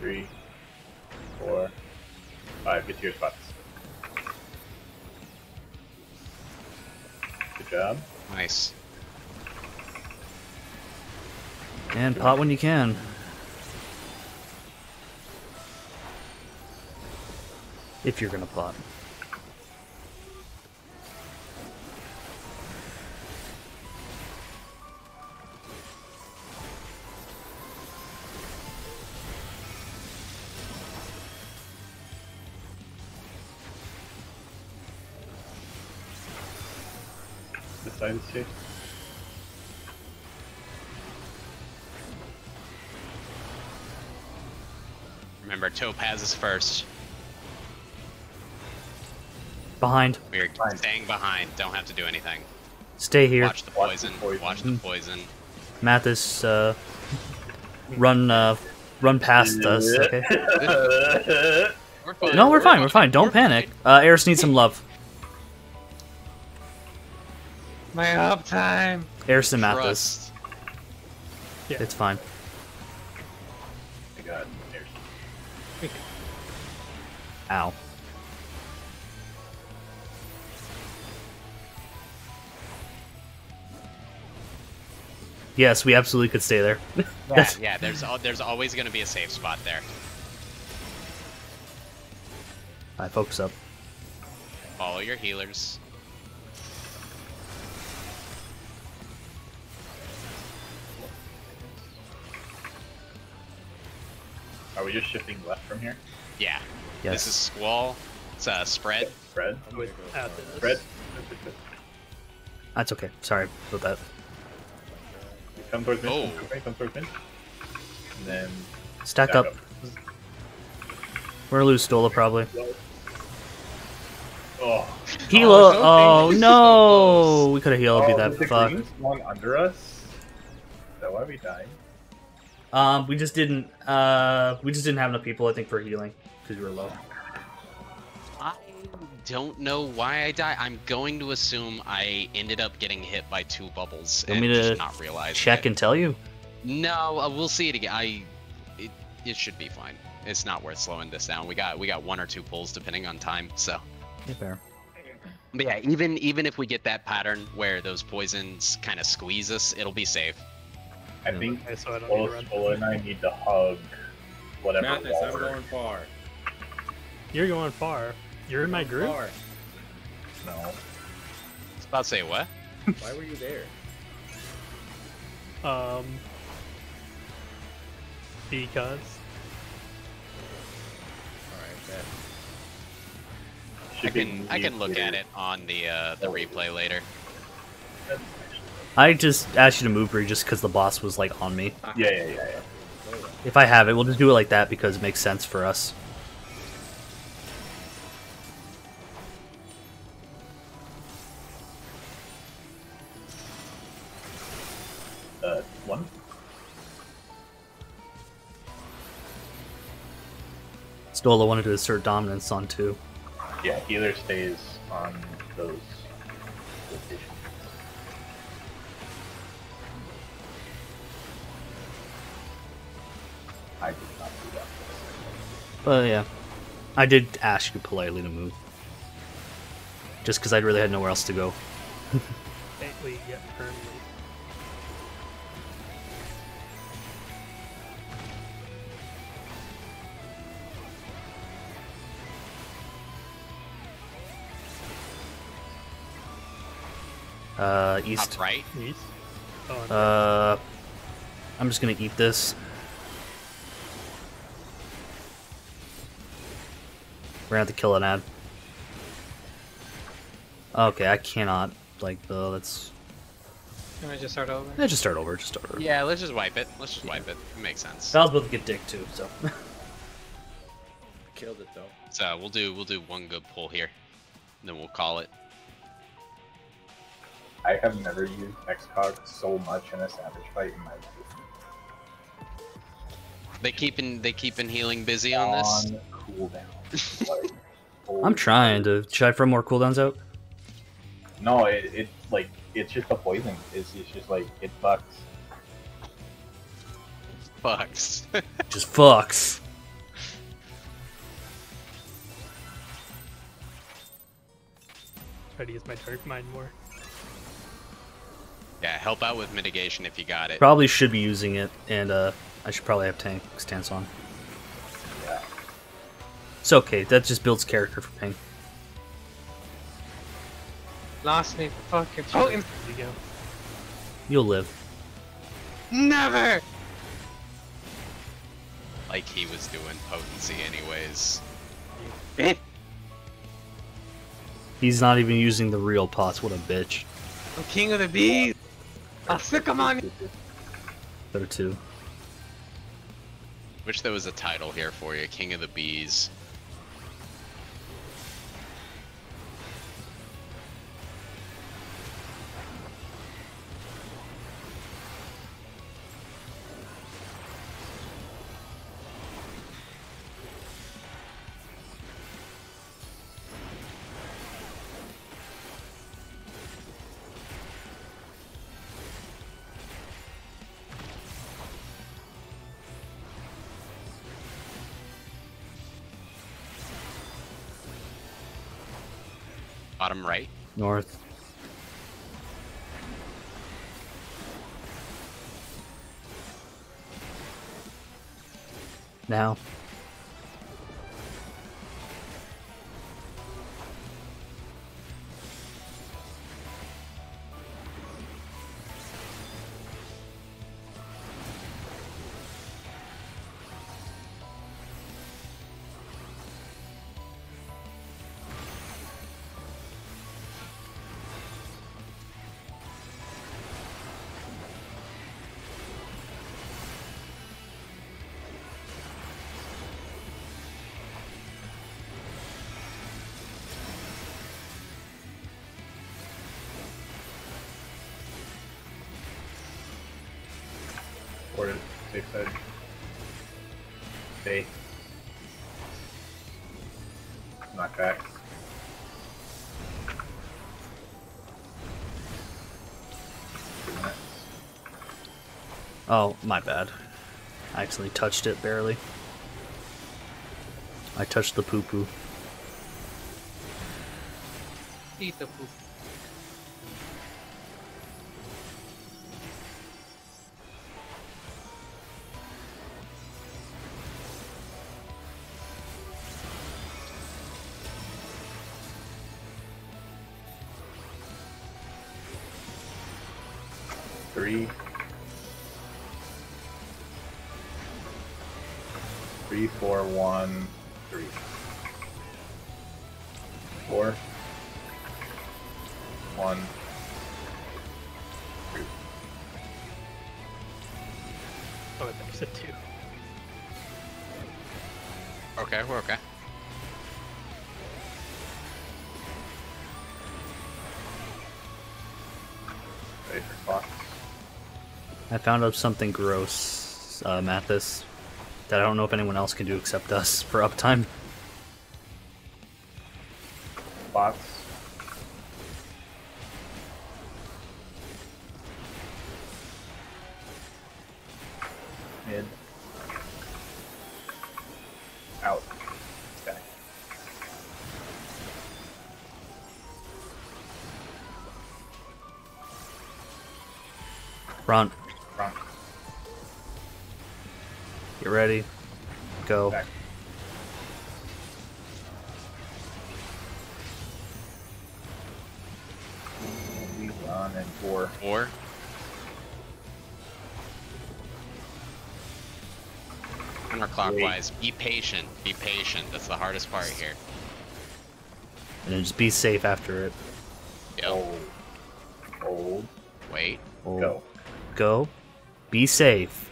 three, four, five. Get to your spots. Good job. Nice. And pot when you can. If you're gonna pot. This side is safe. Remember, Topaz is first. Behind. We're Fine. staying behind. Don't have to do anything. Stay here. Watch the Watch poison. the poison. Watch the poison. Mathis, uh, run, uh, run past us. Okay. [LAUGHS] We're fine. No, we're fine. We're fine. Don't panic. Uh, Eris needs some love. Uptime. Eris and Mathis. Yeah. It's fine. I got there's Ow. Yes, we absolutely could stay there. [LAUGHS] Yeah, yeah. There's al- there's always gonna be a safe spot there. Alright, focus up. Follow your healers. Just shifting left from here? Yeah. Yes. This is squall. It's a spread. Spread. I would. Spread. That's okay. Sorry about that. Come towards me. Oh. Come towards me. Come towards me. And then Stack up. We're gonna lose Stola probably. Oh. Hela! so Oh, close. no! We could have healed oh, be that the fuck. green one under us. Is that why we died? Um, we just didn't. Uh, we just didn't have enough people. I think for healing because we were low. I don't know why I died. I'm going to assume I ended up getting hit by two bubbles You and me to just not realize. Check it. and tell you. No, uh, we'll see it again. I, it, it should be fine. It's not worth slowing this down. We got we got one or two pulls depending on time. So, Yeah, fair. but yeah, even even if we get that pattern where those poisons kind of squeeze us, it'll be safe. I Yeah. think Okay, so I don't need to both run. And I need to hug whatever Mathis, wall I'm going far. You're going far. You're in my group. Far. No. I was about to say what? [LAUGHS] Why were you there? Um, because Alright, bet. I can I can look at it on the uh, the replay later. I just asked you to move, Bree, just because the boss was like on me. Yeah, yeah, yeah, yeah. If I have it, we'll just do it like that because it makes sense for us. Uh, one. Stola wanted to assert dominance on two. Yeah, healer stays on those But yeah, I did ask you politely to move. Just because I really had nowhere else to go. [LAUGHS] Firmly. Uh, east. Up right? East? Oh, uh, I'm just gonna eat this. We're gonna have to kill an ad. Okay, I cannot. Like, uh, that's. Can I just start over? Eh, just start over. Just start over. Yeah, let's just wipe it. Let's just wipe it. It makes sense. Vall's about to get dick too, so. [LAUGHS] Killed it though. So we'll do we'll do one good pull here, and then we'll call it. I have never used Excog so much in a Savage fight in my life. They keeping they keeping healing busy on this. On cooldown. Like, I'm trying to. Should I throw more cooldowns out? No, it, it like it's just a poison. It's, it's just like it fucks. Fucks. [LAUGHS] Just fucks. try to use my dark mind more. yeah, help out with mitigation if you got it. Probably should be using it, and uh, I should probably have tank stance on. Yeah. It's okay. That just builds character for Ping. Lost me fucking oh, potent. There you go. You'll live. Never! Like he was doing potency anyways. Eh. He's not even using the real pots. What a bitch. I'm king of the bees! Ah, I'll sick 'em on you! Better too. Wish there was a title here for you, King of the Bees. North. Now. Oh, my bad. I accidentally touched it barely. I touched the poo poo. Eat the poop. Three. Okay, we're okay. Ready for clock. I found out something gross, uh, Mathis, that I don't know if anyone else can do except us for uptime. Counterclockwise. Be patient. Be patient. That's the hardest part here. And then just be safe after it. Yep. Hold. Hold. Wait. Oh, Go. Go. Be safe.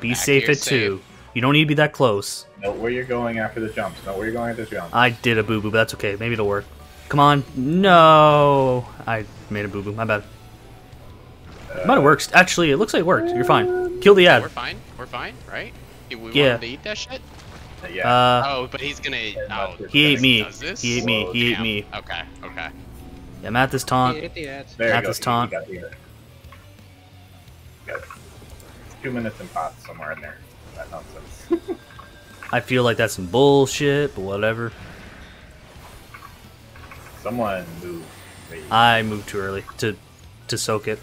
Be Back safe here, at two. You don't need to be that close. Note where you're going after the jumps. Note where you're going after the jumps. I did a boo boo, but that's okay. Maybe it'll work. Come on. No. I made a boo boo. My bad. It might have uh, worked. Actually, it looks like it worked. You're fine. Kill the ad. We're fine. We're fine, right? We want Yeah. him to eat that shit? yeah. Uh, oh, but he's gonna. Oh, he ate me. He ate me. He ate me. Okay. Okay. Yeah, I'm at this taunt. Hit the ads. at this taunt. Got. Got. Two minutes in pots somewhere in there. That nonsense. [LAUGHS] I feel like that's some bullshit, but whatever. Someone move. Wait. I moved too early to to soak it.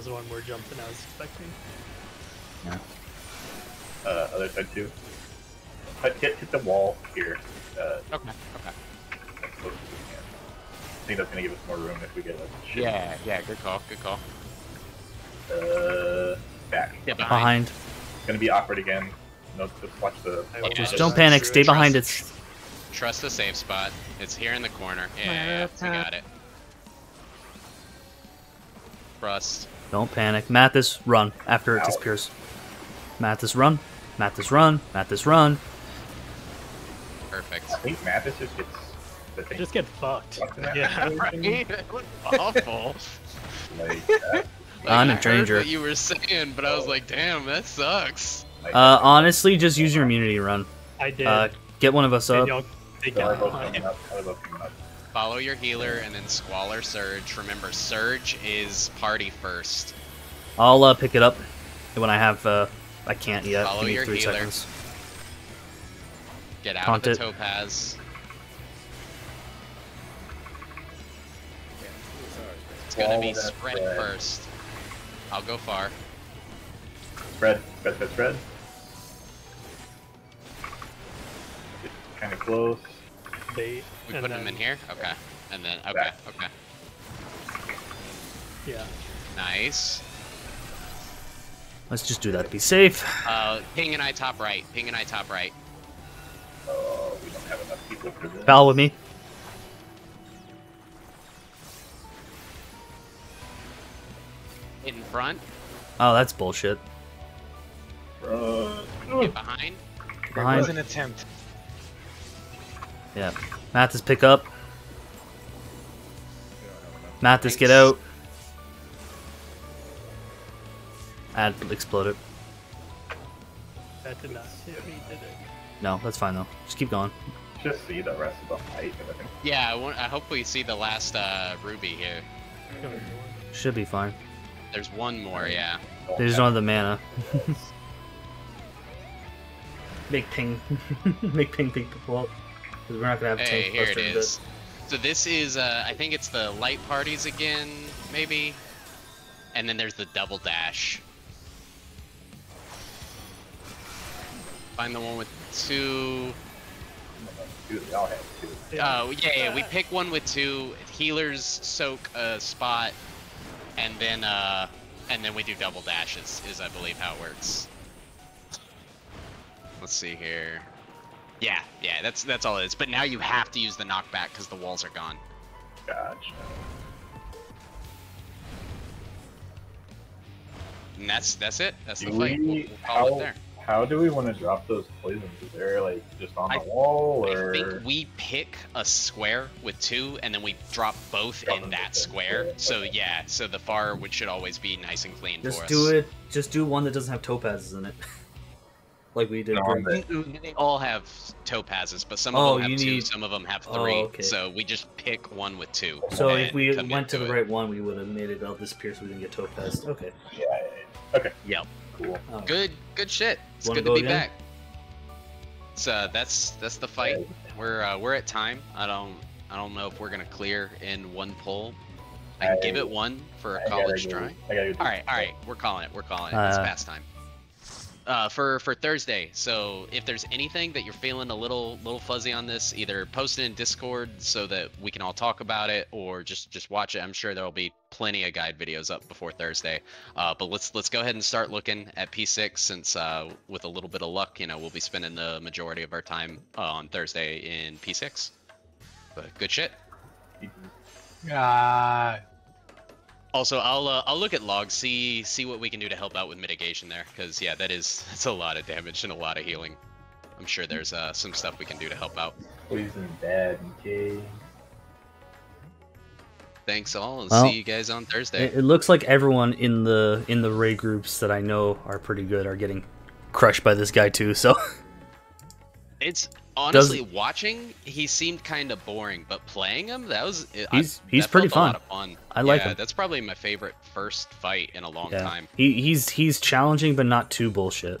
Was one more jump than I was expecting. uh, other side too. Hit, hit, hit the wall here. Uh, Okay. Okay. as close as we can. I think that's gonna give us more room if we get a shit. Yeah. Yeah. Good call. Good call. Uh, back. Yeah. Behind. Behind. It's gonna be awkward again. No, just watch the. I Yeah, Just just don't panic. Stay trust- behind it. Trust the safe spot. It's here in the corner. Yeah. We got it. Trust. Don't panic. Mathis, run after it Ow. disappears. Mathis, run. Mathis, run. Mathis, run. Perfect. I think Mathis just gets the thing. Just get fucked. Fucked in that Yeah. situation. That looked [LAUGHS] awful. Like, that, [LAUGHS] Like, I'm I in heard what you were saying, but I was like, damn, that sucks. Uh, honestly, just use your immunity run. I did. Uh, get one of us and up. y'all, they Color got both behind. coming up, color both coming up. Follow your healer and then Squalor Surge. Remember, Surge is party first. I'll uh, pick it up when I have. Uh, I can't yet. Follow your three healer. seconds. Get out Taunt of it. Topaz. It's gonna be that spread spread. first. I'll go far. Spread, spread, spread, spread. Kind of close. Bait. We and put then, him in here? Okay. And then, okay, Back. okay. Yeah. Nice. Let's just do that to be safe. Uh, Ping and I top right. Ping and I top right. Oh, we don't have enough people for this. Pal with me. In front. Oh, that's bullshit. Run. Get behind. It Behind. was an attempt. Yeah. Mathis, pick up. We don't have enough. Mathis, get Thanks. out. Ad exploded. That did not hit me, did it? No, that's fine though. Just keep going. Just see the rest of the fight. Yeah, I, want, I hope we see the last uh, ruby here. Should be fine. There's one more, yeah. Don't They just have- don't have the mana. [LAUGHS] Make ping. [LAUGHS] Make ping ping people up. Because we're not gonna have Hey, tank here plus it for a bit. is. So this is, uh, I think it's the light parties again, maybe? And then there's the double dash. Find the one with two. Dude, they all have two. Oh, yeah, yeah, we pick one with two. Healers soak a spot, and then, uh, and then we do double dashes, is I believe how it works. Let's see here. Yeah, yeah, that's that's all it is. But now you have to use the knockback because the walls are gone. Gotcha. And that's that's it. That's the Do fight. We'll, we, we'll call it how, there. how do we want to drop those poisons? Is there like just on the I- wall or I think we pick a square with two, and then we drop both Drop in that square. square, So okay. yeah, so the far would should always be nice and clean Just for do us. it. Just do one that doesn't have topazes in it. [LAUGHS] like we did. No, for- They all have topazes, but some Oh, of them you have two, need- some of them have Oh, three. okay. So we just pick one with two. So if we went to the it. right one, we would have made it all disappear so we didn't get topaz. Okay. Yeah, yeah, yeah. Okay. Yep. Cool. Oh. Good, good shit. It's Wanna good to go be again? back. So uh, that's that's the fight. We're uh, we're at time. I don't I don't know if we're gonna clear in one pull. I I- give it one for I a gotta college go- try. I gotta go do All right, all right. We're calling it. We're calling it. it's Uh, past time. Uh, for for Thursday. So if there's anything that you're feeling a little little fuzzy on this, either post it in Discord so that we can all talk about it, or just just watch it. I'm sure there'll be plenty of guide videos up before Thursday. Uh, but let's let's go ahead and start looking at P6 since uh, with a little bit of luck, you know, we'll be spending the majority of our time uh, on Thursday in P6. But good shit. Ah, Also, I'll uh, I'll look at logs, see see what we can do to help out with mitigation there, because yeah, that is [LAUGHS] that's a lot of damage and a lot of healing. I'm sure there's uh, some stuff we can do to help out. Poison bad, okay. Thanks all, and Well, see you guys on Thursday. It, it looks like everyone in the in the raid groups that I know are pretty good are getting crushed by this guy too. So [LAUGHS] It's honestly watching. He seemed kind of boring, but playing him, that was I- He's- he's that pretty felt a lot fun. of fun. I like yeah, him. That's probably my favorite first fight in a long yeah, time. he, he's he's challenging but not too bullshit.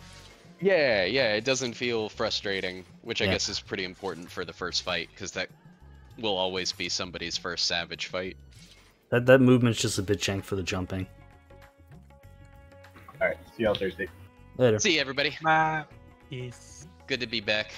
Yeah, yeah, it doesn't feel frustrating, which I Yeah. guess is pretty important for the first fight because that will always be somebody's first savage fight. That that movement's just a bit jank for the jumping. All right, see you all Thursday. Later. See you, everybody. bye. He's Good to be back.